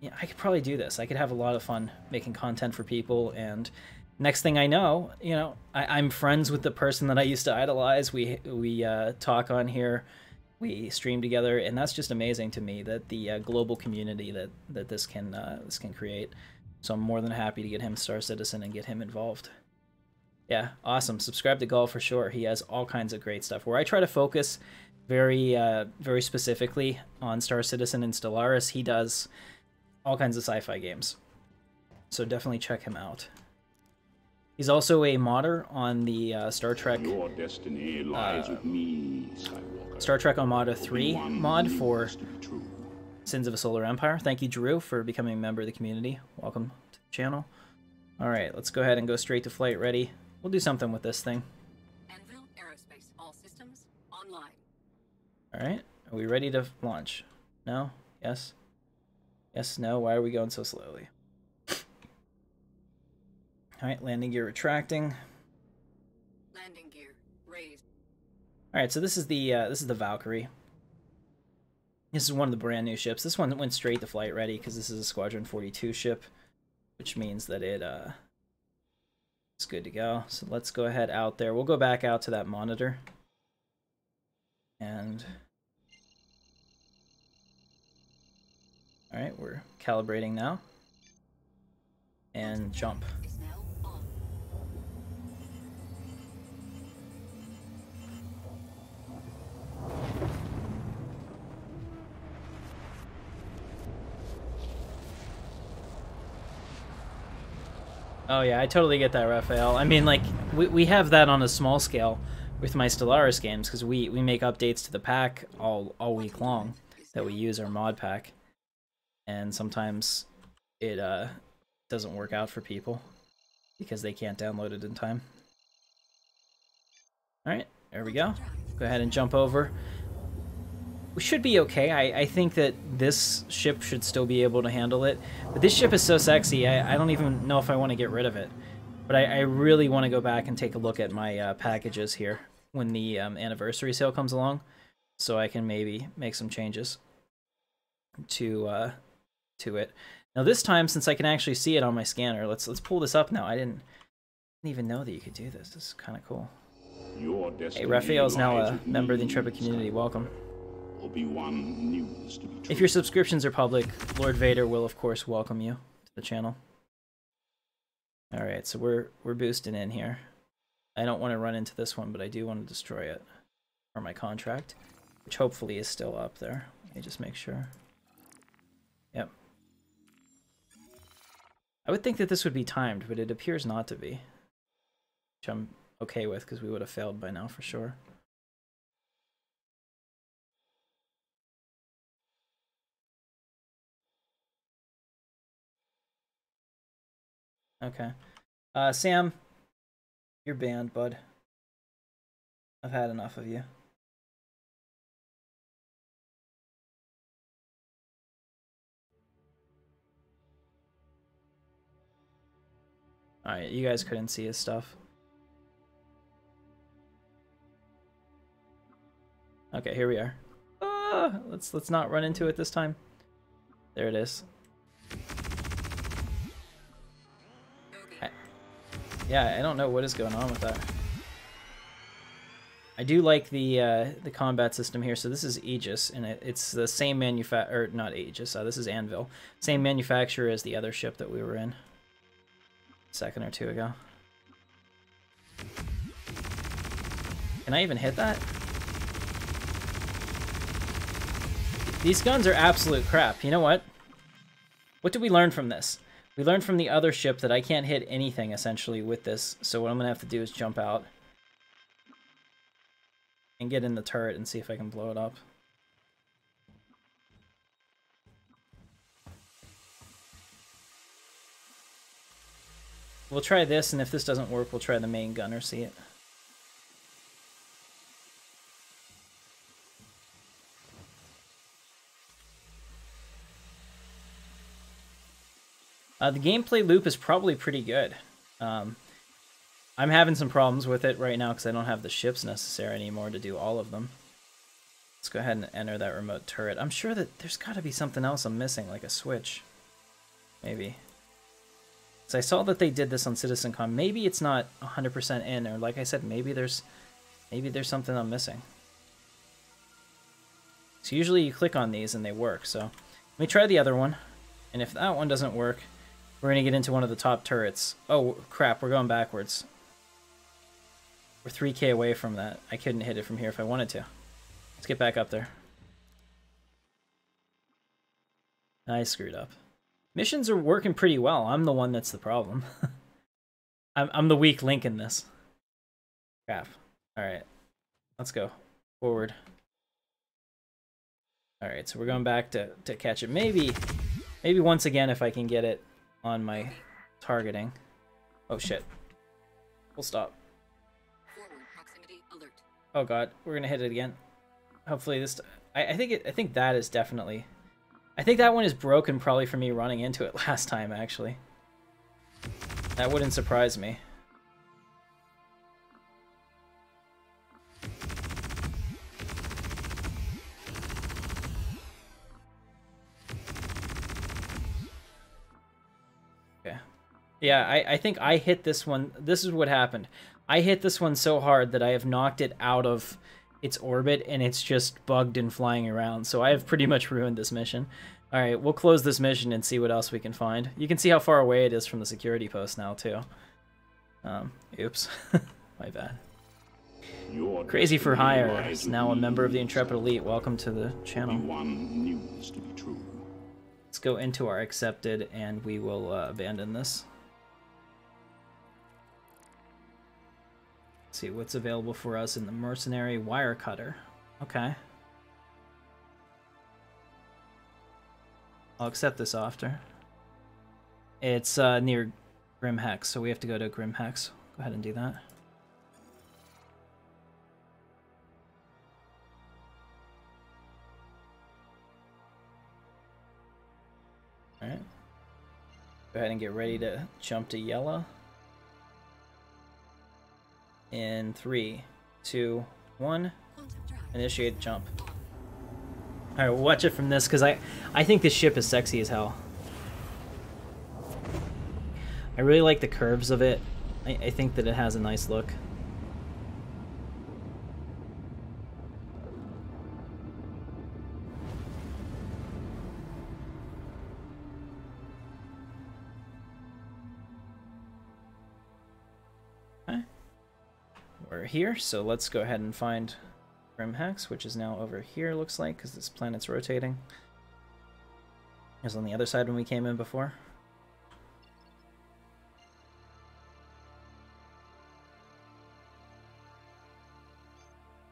Speaker 1: yeah, I could probably do this. I could have a lot of fun making content for people, and next thing I know, you know, I, I'm friends with the person that I used to idolize. We we uh, talk on here we stream together, and that's just amazing to me that the uh, global community that that this can uh, this can create. So I'm more than happy to get him Star Citizen and get him involved. Yeah, awesome. Subscribe to Gaul for sure. He has all kinds of great stuff. Where I try to focus very uh, very specifically on Star Citizen and Stellaris, he does all kinds of sci-fi games. So definitely check him out. He's also a modder on the uh, Star Trek
Speaker 2: Your destiny lies with me, Skywalker.
Speaker 1: Star Trek Armada 3 mod for
Speaker 2: needs to be true.
Speaker 1: Sins of a Solar Empire. Thank you, Drew, for becoming a member of the community. Welcome to the channel. All right, let's go ahead and go straight to flight ready. We'll do something with this thing.
Speaker 12: Anvil Aerospace, all systems online.
Speaker 1: All right, are we ready to launch? No? Yes? Yes, no? Why are we going so slowly? All right, landing gear retracting.
Speaker 12: Landing gear raised.
Speaker 1: All right, so this is the uh, this is the Valkyrie. This is one of the brand new ships. This one went straight to flight ready because this is a Squadron 42 ship, which means that it uh, it's good to go. So let's go ahead out there. We'll go back out to that monitor. And all right, we're calibrating now. And jump. Oh yeah, I totally get that, Raphael. I mean, like we we have that on a small scale with my Stellaris games because we we make updates to the pack all all week long that we use our mod pack, and sometimes it uh doesn't work out for people because they can't download it in time. All right, there we go. Go ahead and jump over. We should be okay. I, I think that this ship should still be able to handle it. But this ship is so sexy, I, I don't even know if I want to get rid of it. But I, I really want to go back and take a look at my uh, packages here when the um, anniversary sale comes along. So I can maybe make some changes to uh, to it. Now this time, since I can actually see it on my scanner, let's let's pull this up now. I didn't, didn't even know that you could do this. This is kind of cool.
Speaker 2: Your
Speaker 1: Hey,
Speaker 2: destiny
Speaker 1: Raphael is now a member of the Intrepid community. Welcome.
Speaker 2: Obi-Wan news to be true.
Speaker 1: If your subscriptions are public, Lord Vader will of course welcome you to the channel. All right, so we're we're boosting in here. I don't want to run into this one, but I do want to destroy it for my contract, which hopefully is still up there. Let me just make sure. Yep. I would think that this would be timed, but it appears not to be. Which I'm okay with because we would have failed by now for sure. Okay. Uh, Sam, you're banned, bud. I've had enough of you. Alright, you guys couldn't see his stuff. Okay, here we are. Ah, let's let's not run into it this time. There it is. Yeah, I don't know what is going on with that. I do like the uh, the combat system here. So this is Aegis, and it, it's the same manufa- or not Aegis. Uh, this is Anvil, same manufacturer as the other ship that we were in a second or two ago. Can I even hit that? These guns are absolute crap. You know what? What did we learn from this? We learned from the other ship that I can't hit anything, essentially, with this. So what I'm going to have to do is jump out. And get in the turret and see if I can blow it up. We'll try this, and if this doesn't work, we'll try the main gunner, see it. Uh, the gameplay loop is probably pretty good. Um, I'm having some problems with it right now because I don't have the ships necessary anymore to do all of them. Let's go ahead and enter that remote turret. I'm sure that there's got to be something else I'm missing, like a switch. Maybe. So I saw that they did this on CitizenCon. Maybe it's not 100% in, or like I said, maybe there's maybe there's something I'm missing. So usually you click on these and they work. So let me try the other one. And if that one doesn't work, we're to get into one of the top turrets. Oh, crap, we're going backwards. We're 3k away from that. I couldn't hit it from here if I wanted to. Let's get back up there. I screwed up. Missions are working pretty well. I'm the one that's the problem. I'm, I'm the weak link in this. Crap. Alright. Let's go. Forward. Alright, so we're going back to, to catch it. Maybe, maybe once again if I can get it on my targeting. Oh shit. We'll stop. Oh god, we're gonna hit it again. Hopefully this. I, I think it. I think that is definitely. I think that one is broken probably for me running into it last time actually. That wouldn't surprise me. Yeah, I, I think I hit this one. This is what happened. I hit this one so hard that I have knocked it out of its orbit and it's just bugged and flying around. So I have pretty much ruined this mission. All right, we'll close this mission and see what else we can find. You can see how far away it is from the security post now, too. Um, oops. My bad.
Speaker 2: Your
Speaker 1: Crazy for Hire is now a member of the Intrepid Elite. Welcome to the channel.
Speaker 2: one news to be true.
Speaker 1: Let's go into our accepted and we will uh, abandon this. Let's see what's available for us in the mercenary wire cutter. Okay. I'll accept this offer. It's uh, near Grim Hex, so we have to go to Grim Hex. Go ahead and do that. Alright. Go ahead and get ready to jump to Yela. In three, two, one. Initiate jump. Alright, watch it from this because I, I think this ship is sexy as hell. I really like the curves of it. I, I think that it has a nice look. Here, so let's go ahead and find Grimhex, which is now over here, looks like, because this planet's rotating. It was on the other side when we came in before.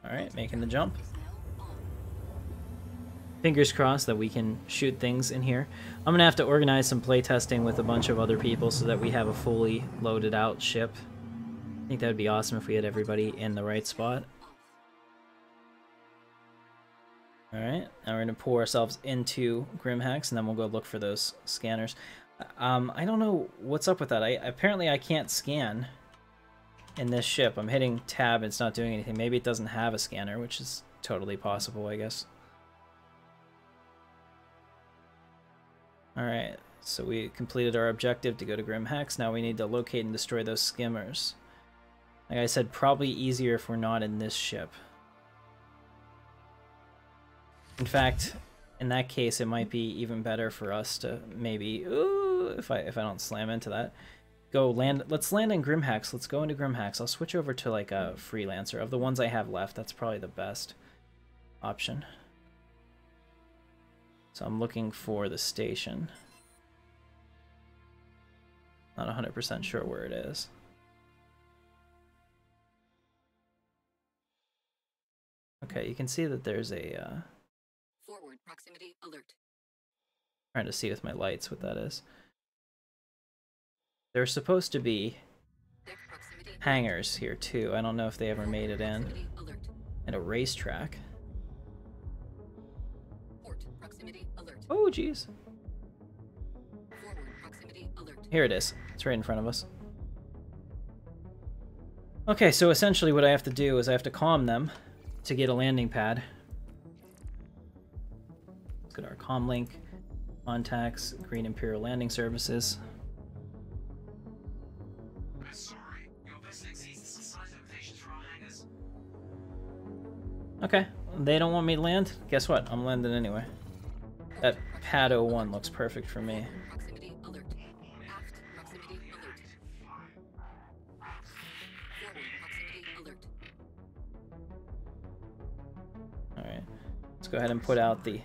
Speaker 1: Alright, making the jump. Fingers crossed that we can shoot things in here. I'm gonna have to organize some playtesting with a bunch of other people so that we have a fully loaded out ship. I think that would be awesome if we had everybody in the right spot. Alright, now we're gonna pour ourselves into Grimhex and then we'll go look for those scanners. Um, I don't know what's up with that. I apparently I can't scan in this ship. I'm hitting tab, and it's not doing anything. Maybe it doesn't have a scanner, which is totally possible, I guess. Alright, so we completed our objective to go to Grim Hex. Now we need to locate and destroy those skimmers. Like I said, probably easier if we're not in this ship. In fact, in that case, it might be even better for us to maybe, ooh, if I if I don't slam into that, go land. Let's land in Grimhex. Let's go into Grimhex. I'll switch over to like a freelancer of the ones I have left. That's probably the best option. So I'm looking for the station. Not 100% sure where it is. Okay, you can see that there's a, uh,
Speaker 12: Forward proximity alert.
Speaker 1: trying to see with my lights what that is. There's supposed to be hangars here too. I don't know if they ever made it in. And a racetrack.
Speaker 12: Alert.
Speaker 1: Oh, jeez.
Speaker 12: Alert.
Speaker 1: Here it is. It's right in front of us. Okay, so essentially what I have to do is I have to calm them to get a landing pad. Let's go to our comm link. Contacts, Green Imperial Landing Services. Okay, they don't want me to land? Guess what? I'm landing anyway. That pad 01 looks perfect for me. Let's go ahead and put out the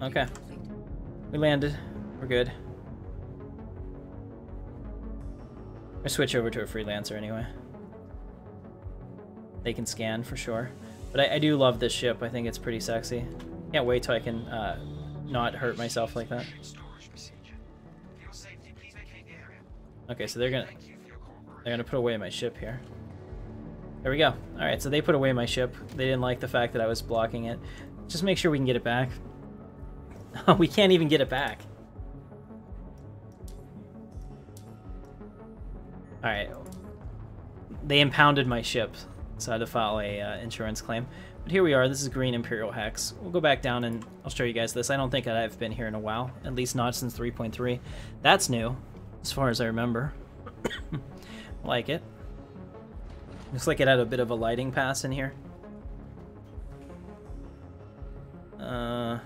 Speaker 1: Okay. We landed. We're good. I switch over to a freelancer anyway. They can scan for sure. But I, I do love this ship. I think it's pretty sexy. Can't wait till I can uh, not hurt myself like that. Okay, so they're gonna they're gonna put away my ship here. There we go. All right, so they put away my ship. They didn't like the fact that I was blocking it. Just make sure we can get it back. we can't even get it back. Alright. They impounded my ship, so I had to file a uh, insurance claim. But here we are, this is Green Imperial Hex. We'll go back down and I'll show you guys this. I don't think I've been here in a while, at least not since 3.3. That's new, as far as I remember. like it. Looks like it had a bit of a lighting pass in here. Uh,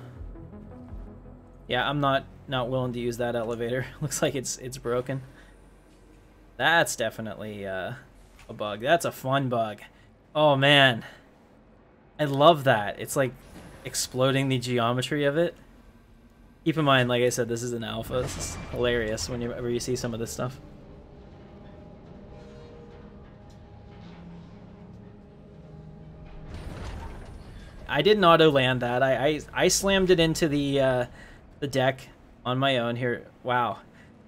Speaker 1: yeah, I'm not not willing to use that elevator. Looks like it's it's broken. That's definitely uh, a bug. That's a fun bug. Oh man, I love that. It's like exploding the geometry of it. Keep in mind, like I said, this is an alpha. Is hilarious whenever you see some of this stuff. I didn't auto land that. I, I I slammed it into the uh, the deck on my own here. Wow,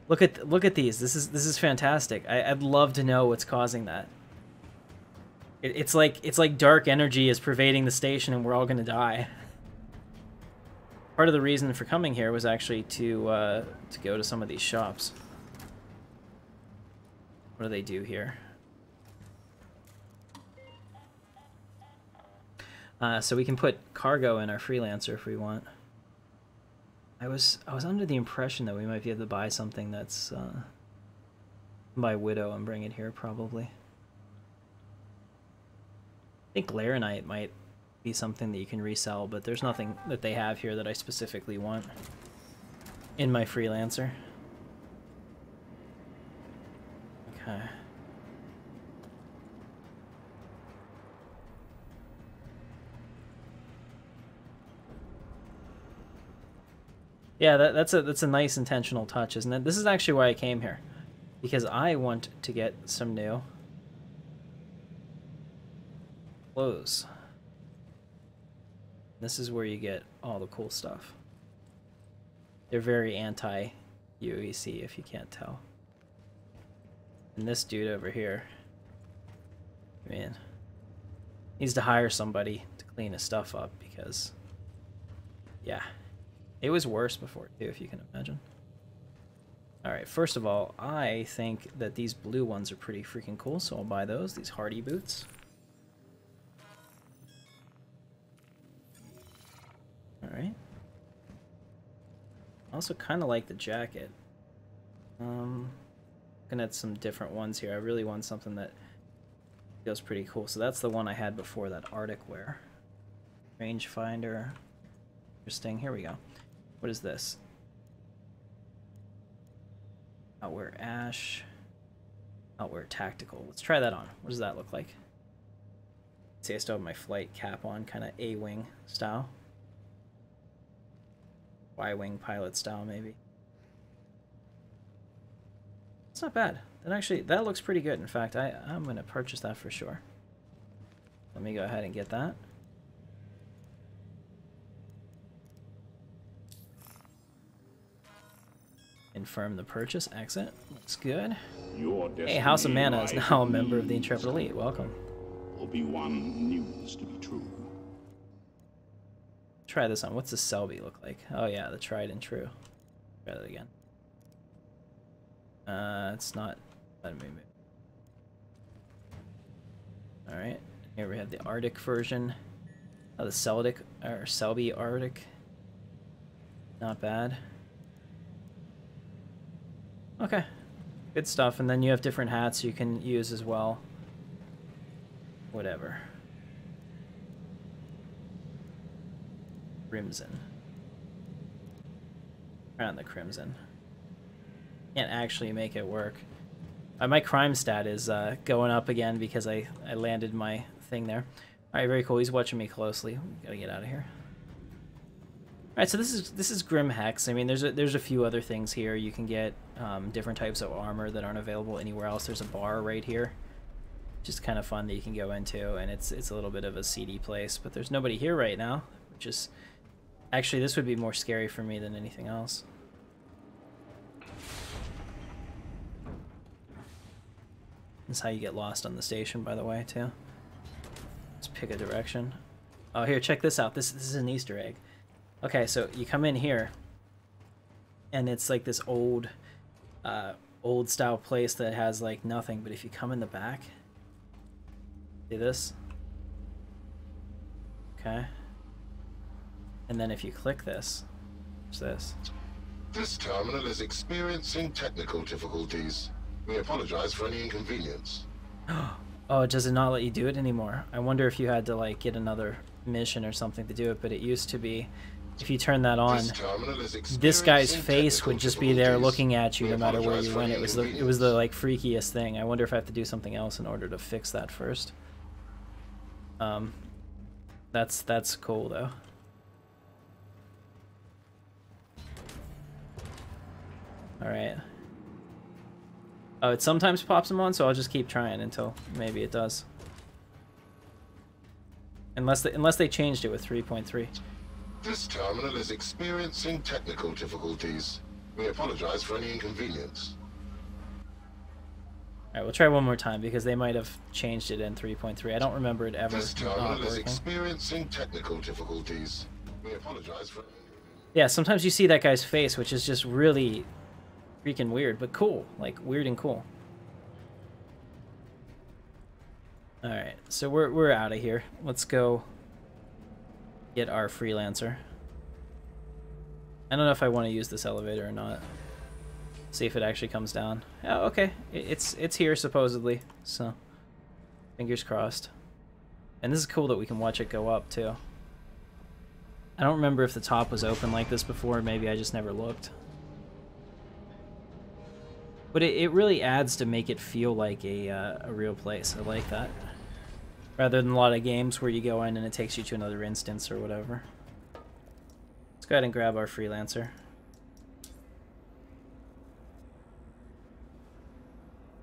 Speaker 1: look at look at these. This is this is fantastic. I, I'd love to know what's causing that. It, it's like it's like dark energy is pervading the station, and we're all gonna die. Part of the reason for coming here was actually to uh, to go to some of these shops. What do they do here? Uh, so we can put cargo in our freelancer if we want. I was I was under the impression that we might be able to buy something that's uh, buy widow and bring it here probably. I think Laranite might be something that you can resell, but there's nothing that they have here that I specifically want in my freelancer. Okay. Yeah, that, that's a that's a nice intentional touch, isn't it? This is actually why I came here, because I want to get some new clothes. This is where you get all the cool stuff. They're very anti-UEE, if you can't tell. And this dude over here, man, needs to hire somebody to clean his stuff up because, yeah. It was worse before, too, if you can imagine. Alright, first of all, I think that these blue ones are pretty freaking cool, so I'll buy those, these hardy boots. Alright. I also kind of like the jacket. Um, looking at some different ones here, I really want something that feels pretty cool. So that's the one I had before, that Arctic wear. Rangefinder. Interesting, here we go. What is this? Outwear Ash. Outwear Tactical. Let's try that on. What does that look like? See, I still have my flight cap on, kind of A-wing style. Y-wing pilot style, maybe. It's not bad. That actually, that looks pretty good. In fact, I, I'm going to purchase that for sure. Let me go ahead and get that. Confirm the purchase. Exit. Looks good. Hey, House of Mana is now a member of the Intrepid Elite. Welcome.
Speaker 2: Obi-Wan news to be true.
Speaker 1: Try this on. What's the Selby look like? Oh yeah, the tried and true. Try that again. Uh, it's not. Let me. All right. Here we have the Arctic version. Oh, the Celtic or Selby Arctic. Not bad. Okay. Good stuff. And then you have different hats you can use as well. Whatever. Crimson. Around the Crimson. Can't actually make it work. Uh, my crime stat is uh, going up again because I, I landed my thing there. Alright, very cool. He's watching me closely. Gotta get out of here. Alright, so this is this is Grim Hex. I mean, there's a, there's a few other things here. You can get um, different types of armor that aren't available anywhere else. There's a bar right here, just kind of fun that you can go into, and it's it's a little bit of a seedy place. But there's nobody here right now, which is actually this would be more scary for me than anything else. That's how you get lost on the station, by the way, too. Let's pick a direction. Oh, here, check this out. This this is an Easter egg. Okay, so you come in here, and it's like this old, uh, old style place that has like nothing. But if you come in the back, see this? Okay. And then if you click this, what's this?
Speaker 13: This terminal is experiencing technical difficulties. We apologize for any inconvenience.
Speaker 1: Oh, does it not let you do it anymore? I wonder if you had to like get another mission or something to do it, but it used to be if you turn that on, this guy's face would just be there looking at you no matter where you went. It was the it was the like freakiest thing. I wonder if I have to do something else in order to fix that first. Um, that's that's cool though. All right. Oh, it sometimes pops them on, so I'll just keep trying until maybe it does. Unless they, unless they changed it with 3.3.
Speaker 13: This terminal is experiencing technical difficulties. We apologize for any inconvenience.
Speaker 1: Alright, we'll try one more time because they might have changed it in 3.3. I don't remember it ever
Speaker 13: This terminal is experiencing technical difficulties. We apologize for
Speaker 1: Yeah, sometimes you see that guy's face, which is just really freaking weird, but cool. Like, weird and cool. Alright, so we're, we're out of here. Let's go get our freelancer. I don't know if I want to use this elevator or not. See if it actually comes down. Oh, okay. It's it's here supposedly, so fingers crossed. And this is cool that we can watch it go up too. I don't remember if the top was open like this before. Maybe I just never looked. But it, it really adds to make it feel like a, uh, a real place. I like that. Rather than a lot of games where you go in and it takes you to another instance or whatever. Let's go ahead and grab our freelancer.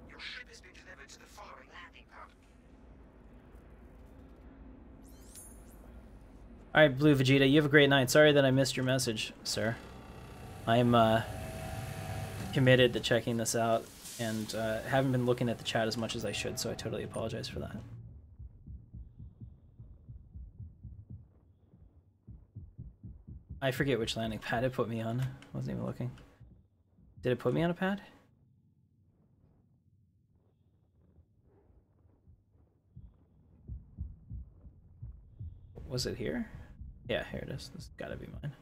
Speaker 4: Your ship has been delivered to the following landing pad.
Speaker 1: Alright, Blue Vegeta, you have a great night. Sorry that I missed your message, sir. I'm uh, committed to checking this out and uh, haven't been looking at the chat as much as I should, so I totally apologize for that. I forget which landing pad it put me on. Wasn't even looking. Did it put me on a pad? Was it here? Yeah, here it is. This gotta be mine.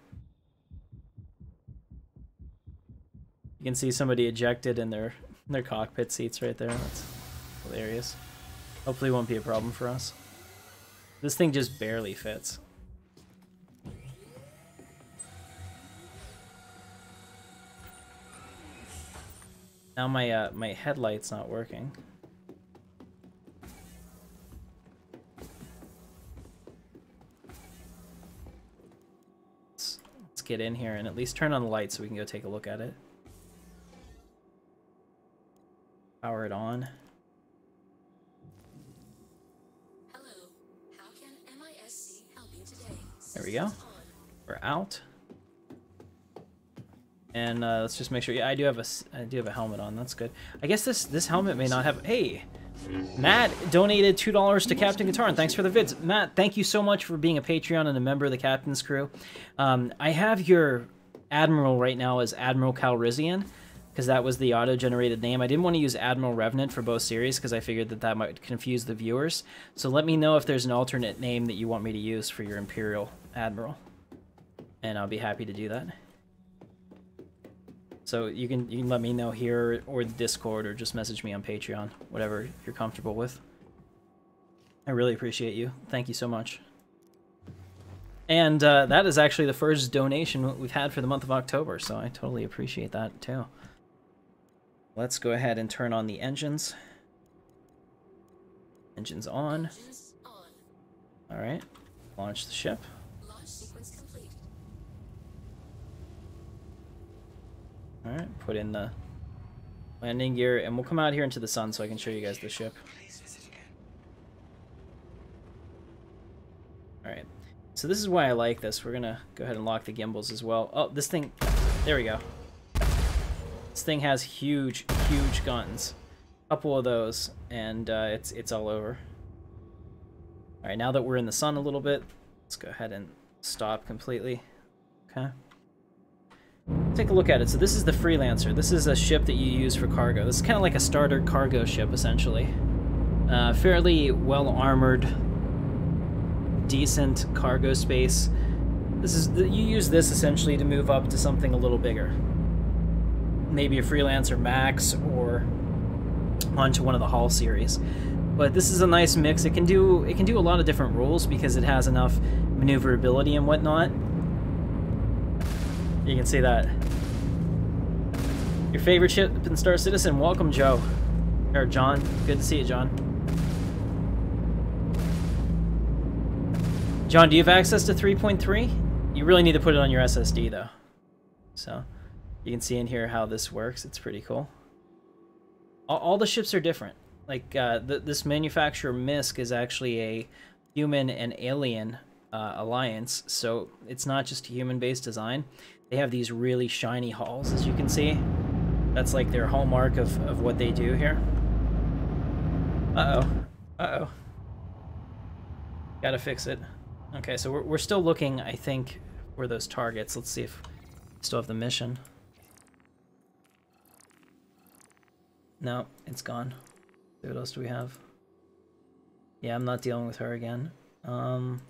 Speaker 1: You can see somebody ejected in their their cockpit seats right there. That's hilarious. Hopefully won't be a problem for us. This thing just barely fits. Now my uh, my headlight's not working. Let's, let's get in here and at least turn on the light so we can go take a look at it. Power it on.
Speaker 12: Hello. How can MISC help you today?
Speaker 1: There we go. We're out. And uh, let's just make sure. Yeah, I do have a I do have a helmet on. That's good. I guess this this helmet may not have. Hey, Matt donated two dollars to Captain Katarn, and thanks for the vids. Matt, thank you so much for being a Patreon and a member of the Captain's crew. Um, I have your admiral right now as Admiral Calrissian because that was the auto-generated name. I didn't want to use Admiral Revenant for both series because I figured that that might confuse the viewers. So let me know if there's an alternate name that you want me to use for your Imperial Admiral, and I'll be happy to do that. So you can you can let me know here or the Discord or just message me on Patreon, whatever you're comfortable with. I really appreciate you. Thank you so much. And uh, that is actually the first donation we've had for the month of October, so I totally appreciate that too. Let's go ahead and turn on the engines. Engines on. All right. Launch the ship.
Speaker 12: Launch sequence complete.
Speaker 1: All right. Put in the landing gear, and we'll come out here into the sun so I can show you guys the ship. All right. So this is why I like this. We're gonna go ahead and lock the gimbals as well. Oh, this thing. There we go. This thing has huge, huge guns. Couple of those, and uh, it's it's all over. All right. Now that we're in the sun a little bit, let's go ahead and stop completely. Okay. Take a look at it. So this is the Freelancer. This is a ship that you use for cargo. This is kind of like a starter cargo ship, essentially. Uh, fairly well armored, decent cargo space. This is the, you use this essentially to move up to something a little bigger. Maybe a Freelancer Max or onto one of the Hull series. But this is a nice mix. It can do it can do a lot of different roles because it has enough maneuverability and whatnot. You can see that. Your favorite ship in Star Citizen? Welcome, Joe. Or John. Good to see you, John. John, do you have access to 3.3? You really need to put it on your SSD, though. So, you can see in here how this works. It's pretty cool. All, all the ships are different. Like, uh, th this manufacturer, MISC, is actually a human and alien uh, alliance, so it's not just a human-based design. They have these really shiny halls, as you can see. That's like their hallmark of, of what they do here. Uh-oh. Uh-oh. Gotta fix it. Okay, so we're, we're still looking, I think, for those targets. Let's see if we still have the mission. No, it's gone. What else do we have? Yeah, I'm not dealing with her again. Um...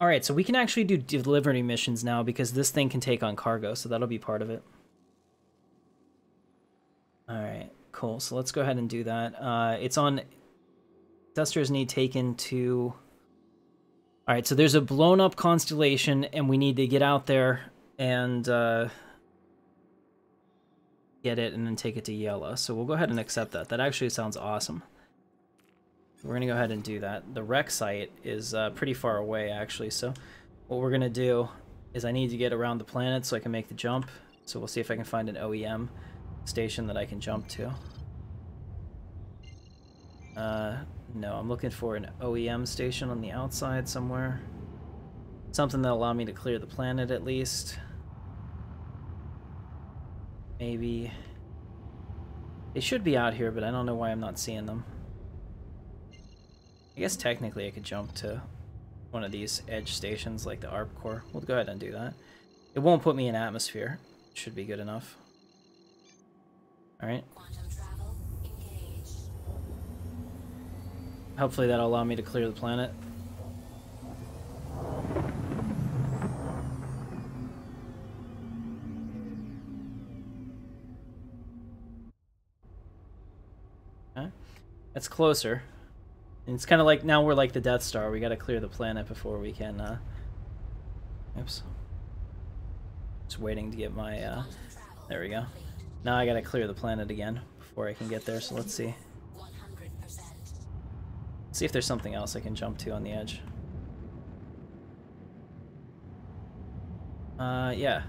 Speaker 1: Alright, so we can actually do delivery missions now because this thing can take on cargo, so that'll be part of it. Alright, cool. So let's go ahead and do that. Uh, it's on... Dusters need taken to... Alright, so there's a blown up constellation, and we need to get out there and uh, get it and then take it to Yela. So we'll go ahead and accept that. That actually sounds awesome. We're to go ahead and do that. The wreck site is uh, pretty far away, actually, so what we're going to do is I need to get around the planet so I can make the jump. So we'll see if I can find an OEM station that I can jump to. Uh, no, I'm looking for an OEM station on the outside somewhere. Something that'll allow me to clear the planet at least. Maybe. They should be out here, but I don't know why I'm not seeing them. I guess technically I could jump to one of these edge stations like the ARP core. We'll go ahead and do that. It won't put me in atmosphere. Should be good enough. Alright. Hopefully that'll allow me to clear the planet. Okay. That's closer. And it's kind of like now we're like the Death Star. We got to clear the planet before we can. Uh... Oops. Just waiting to get my. Uh... There we go. Now I got to clear the planet again before I can get there. So let's see. Let's see if there's something else I can jump to on the edge. Uh, yeah.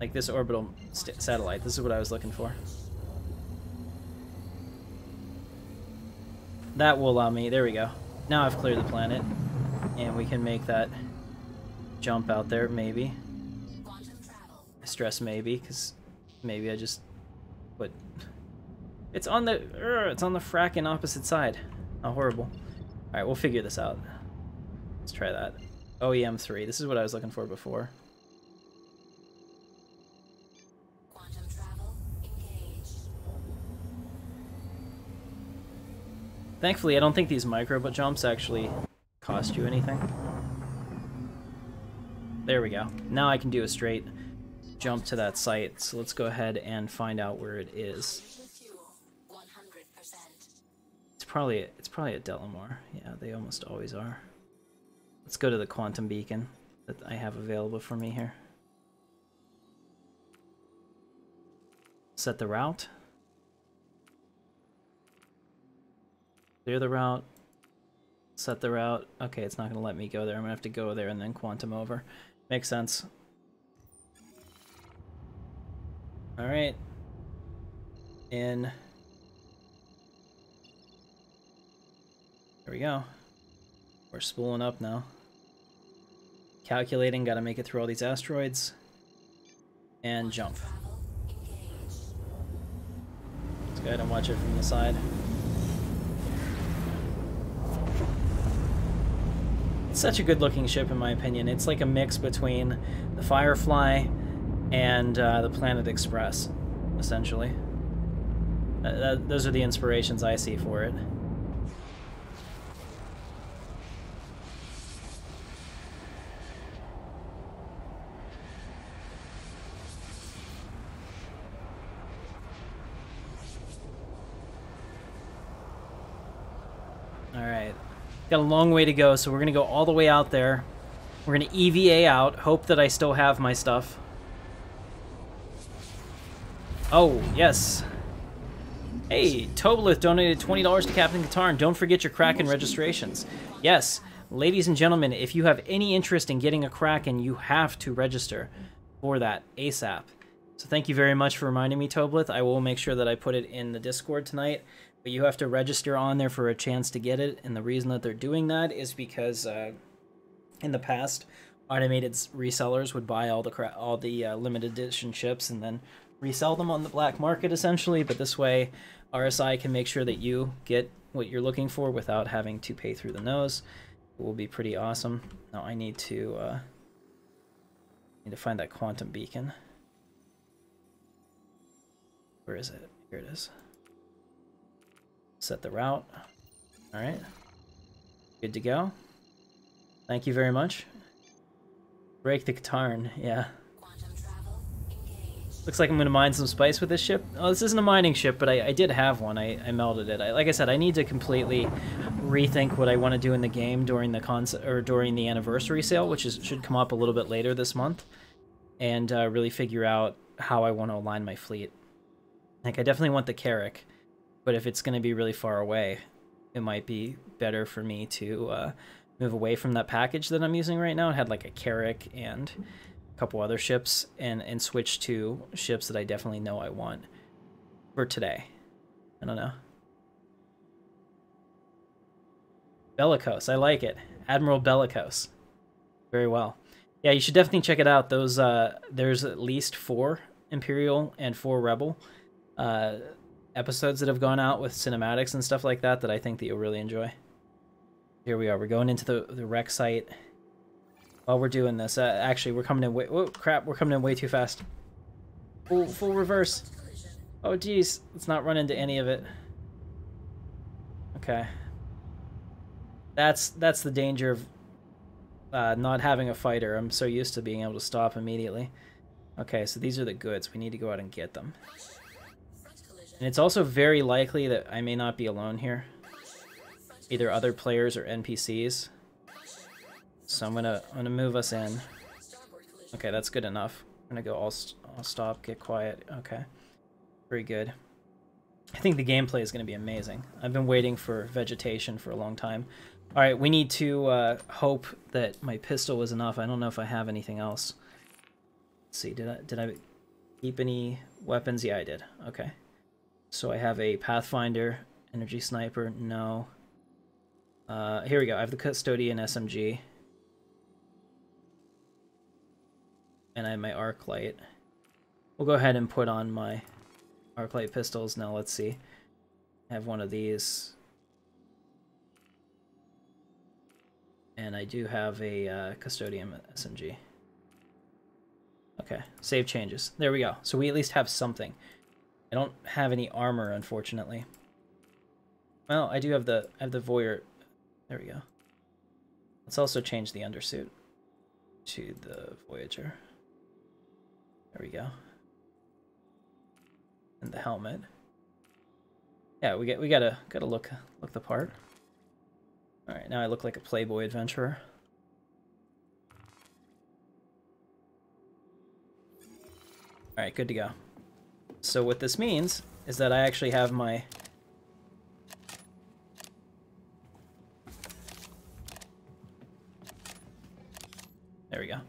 Speaker 1: Like this orbital satellite. This is what I was looking for. That will allow me, there we go. Now I've cleared the planet, and we can make that jump out there, maybe. I stress maybe, because maybe I just put... It's on the, uh, it's on the fracking opposite side. How horrible. Alright, we'll figure this out. Let's try that. OEM 3, this is what I was looking for before. Thankfully, I don't think these micro jumps actually cost you anything. There we go. Now I can do a straight jump to that site. So let's go ahead and find out where it is. It's probably it's probably at Delamar. Yeah, they almost always are. Let's go to the quantum beacon that I have available for me here. Set the route. Clear the route. Set the route. Okay, it's not going to let me go there. I'm going to have to go there and then quantum over. Makes sense. Alright. In. There we go. We're spooling up now. Calculating, gotta make it through all these asteroids. And jump. Let's go ahead and watch it from the side. It's such a good looking ship in my opinion. It's like a mix between the Firefly and uh, the Planet Express, essentially. Uh, those are the inspirations I see for it. Alright. Got a long way to go, so we're going to go all the way out there. We're going to EVA out, hope that I still have my stuff. Oh, yes. Hey, Tobolith donated $20 to Captain Katarn, and don't forget your Kraken registrations. Yes, ladies and gentlemen, if you have any interest in getting a Kraken, you have to register for that ASAP. So thank you very much for reminding me, Toblith. I will make sure that I put it in the Discord tonight. But you have to register on there for a chance to get it, and the reason that they're doing that is because uh, in the past, automated resellers would buy all the all the uh, limited edition ships and then resell them on the black market essentially. But this way, RSI can make sure that you get what you're looking for without having to pay through the nose. It will be pretty awesome. Now I need to uh, need to find that quantum beacon. Where is it? Here it is. Set the route. All right. Good to go. Thank you very much. Break the Katarn, yeah. Looks like I'm to mine some spice with this ship. Oh, this isn't a mining ship, but I, I did have one. I, I melted it. I, like I said, I need to completely rethink what I want to do in the game during the con or during the anniversary sale, which is should come up a little bit later this month, and uh, really figure out how I want to align my fleet. Like, I definitely want the Carrack, but if it's going to be really far away, it might be better for me to uh, move away from that package that I'm using right now. It had like a Carrack and a couple other ships and, and switch to ships that I definitely know I want for today. I don't know. Bellicose, I like it. Admiral Bellicose. Very well. Yeah, you should definitely check it out. Those uh, There's at least four Imperial and four Rebel. Uh, episodes that have gone out with cinematics and stuff like that that I think that you'll really enjoy. Here we are. We're going into the, the wreck site. While we're doing this, uh, actually, we're coming in way... Oh, crap. We're coming in way too fast. Full, full reverse. Oh, geez. Let's not run into any of it. Okay. That's, that's the danger of uh, not having a fighter. I'm so used to being able to stop immediately. Okay, so these are the goods. We need to go out and get them. And it's also very likely that I may not be alone here. Either other players or NPCs. So I'm gonna I'm gonna move us in. Okay, that's good enough. I'm gonna go all, all stop, get quiet. Okay, very good. I think the gameplay is gonna be amazing. I've been waiting for vegetation for a long time. All right, we need to uh, hope that my pistol was enough. I don't know if I have anything else. Let's see, did I did I keep any weapons? Yeah, I did. Okay. So I have a Pathfinder, Energy Sniper, no. Uh, here we go, I have the Custodian SMG. And I have my Arclight. We'll go ahead and put on my Arclight pistols. Now let's see. I have one of these. And I do have a uh, Custodian SMG. Okay, save changes. There we go. So we at least have something. I don't have any armor, unfortunately. Well, I do have the I have the Voyeur. There we go. Let's also change the undersuit to the Voyager. There we go. And the helmet. Yeah, we get we gotta gotta look look the part. All right, now I look like a Playboy adventurer. All right, good to go. So what this means is that I actually have my There we go.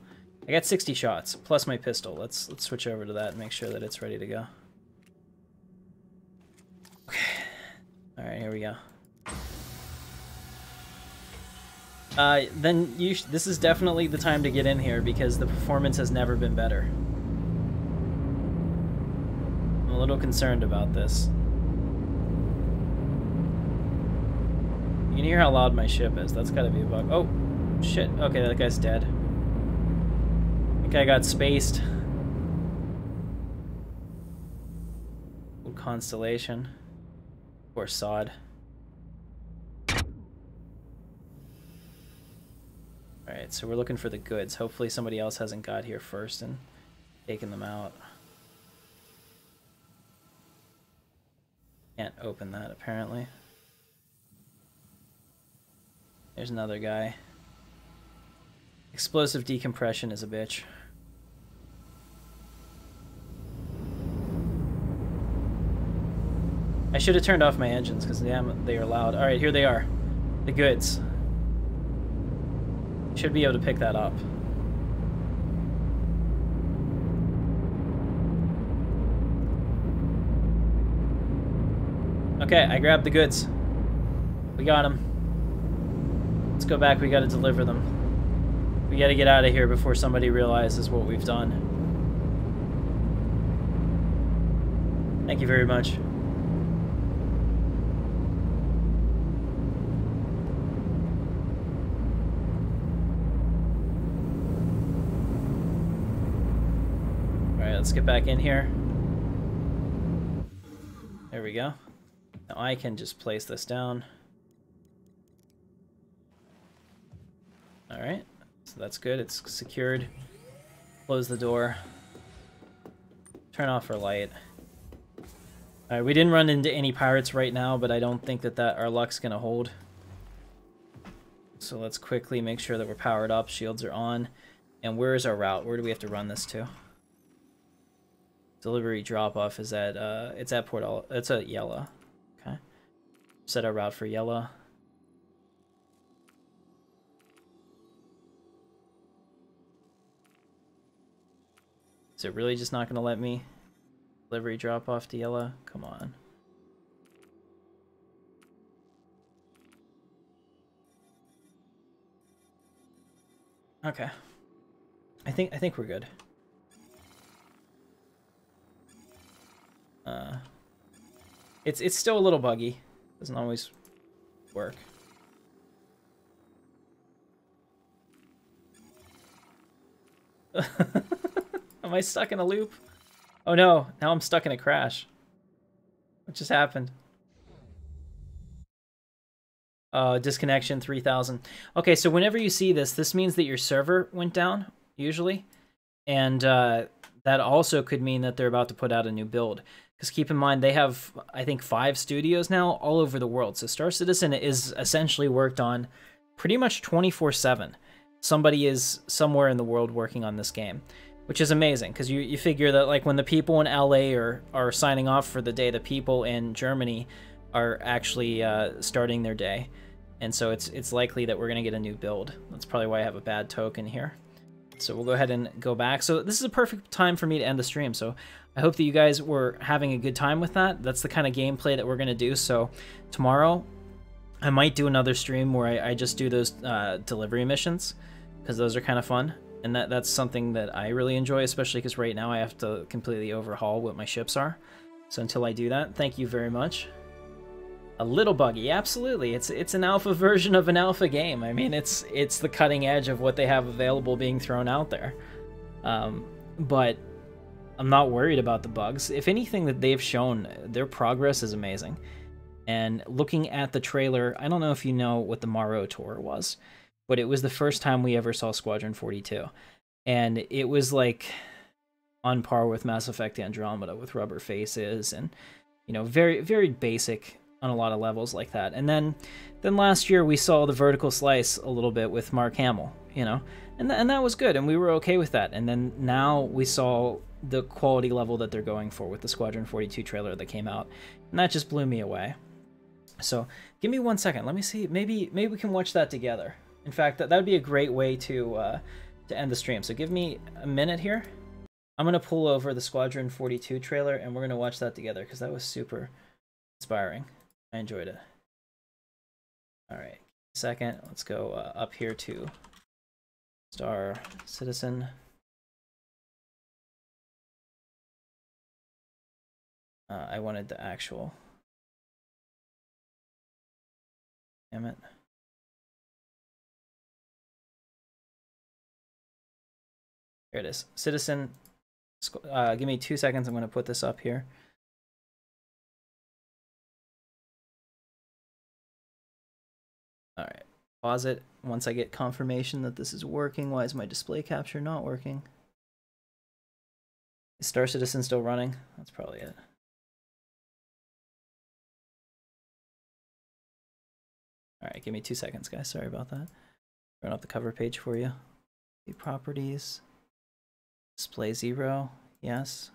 Speaker 1: I got 60 shots plus my pistol. Let's let's switch over to that and make sure that it's ready to go. Okay. All right, here we go. Uh, then you this is definitely the time to get in here because the performance has never been better little concerned about this. You can hear how loud my ship is. That's gotta be a bug. Oh! shit. Okay, that guy's dead. That guy got spaced. Old Constellation. Or Sod. Alright, so we're looking for the goods. Hopefully somebody else hasn't got here first and taken them out. Can't open that, apparently. There's another guy. Explosive decompression is a bitch. I should have turned off my engines because damn they are loud. Alright, here they are. The goods. Should be able to pick that up. Okay, I grabbed the goods. We got them. Let's go back. We gotta deliver them. We gotta get out of here before somebody realizes what we've done. Thank you very much. Alright, let's get back in here. There we go. Now I can just place this down. Alright, so that's good. It's secured. Close the door. Turn off our light. Alright, we didn't run into any pirates right now, but I don't think that, that our luck's gonna hold. So let's quickly make sure that we're powered up, shields are on. And where is our route? Where do we have to run this to? Delivery drop-off is at, uh, it's at Port Al it's at Yela. Set our route for Yela. Is it really just not going to let me delivery drop off to Yela? Come on. Okay. I think I think we're good. Uh It's it's still a little buggy. Doesn't always work. Am I stuck in a loop? Oh no, now I'm stuck in a crash. What just happened? Uh, disconnection 3000. Okay, so whenever you see this, this means that your server went down, usually. And uh, that also could mean that they're about to put out a new build. Because keep in mind, they have, I think, five studios now all over the world. So Star Citizen is essentially worked on pretty much 24 7. Somebody is somewhere in the world working on this game which is amazing because you, you figure that like when the people in LA are, are signing off for the day, the people in Germany are actually uh, starting their day. And so it's it's likely that we're going to get a new build. That's probably why I have a bad token here. So we'll go ahead and go back. So this is a perfect time for me to end the stream. So I hope that you guys were having a good time with that. That's the kind of gameplay that we're going to do. So tomorrow I might do another stream where I, I just do those uh, delivery missions because those are kind of fun and that that's something that I really enjoy, especially because right now I have to completely overhaul what my ships are. So until I do that, thank you very much. A little buggy, absolutely. It's it's an alpha version of an alpha game. I mean, it's it's the cutting edge of what they have available being thrown out there. Um, but I'm not worried about the bugs. If anything that they've shown, their progress is amazing. And looking at the trailer, I don't know if you know what the Morrow tour was but it was the first time we ever saw Squadron 42. And it was like on par with Mass Effect Andromeda with rubber faces and you know, very very basic on a lot of levels like that. And then then last year we saw the vertical slice a little bit with Mark Hamill, you know. And th- and that was good and we were okay with that. And then now we saw the quality level that they're going for with the Squadron 42 trailer that came out. And that just blew me away. So, give me one second. Let me see. Maybe maybe we can watch that together. In fact, that, that would be a great way to uh, to end the stream. So give me a minute here. I'm going to pull over the Squadron 42 trailer and we're going to watch that together because that was super inspiring. I enjoyed it. All right, second, let's go uh, up here to Star Citizen. Uh, I wanted the actual. Damn it. Here it is. Citizen, uh, give me two seconds. I'm going to put this up here. All right. Pause it once I get confirmation that this is working. Why is my display capture not working? Is Star Citizen still running? That's probably it. All right, give me two seconds, guys. Sorry about that. Run up the cover page for you. See properties. Display zero. Yes.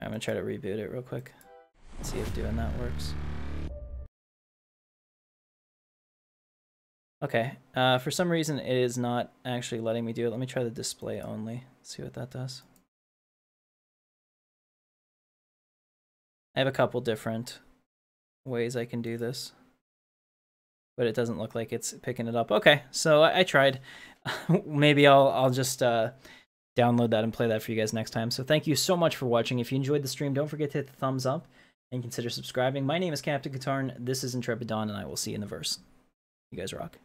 Speaker 1: I'm gonna try to reboot it real quick. See if doing that works. Okay, uh, for some reason it is not actually letting me do it. Let me try the display only. See what that does. I have a couple different ways I can do this. But it doesn't look like it's picking it up. Okay, so I, I tried. Maybe I'll I'll just uh, download that and play that for you guys next time. So thank you so much for watching. If you enjoyed the stream, don't forget to hit the thumbs up and consider subscribing. My name is Captain Katarn. This is Intrepid Dawn, and I will see you in the verse. You guys rock.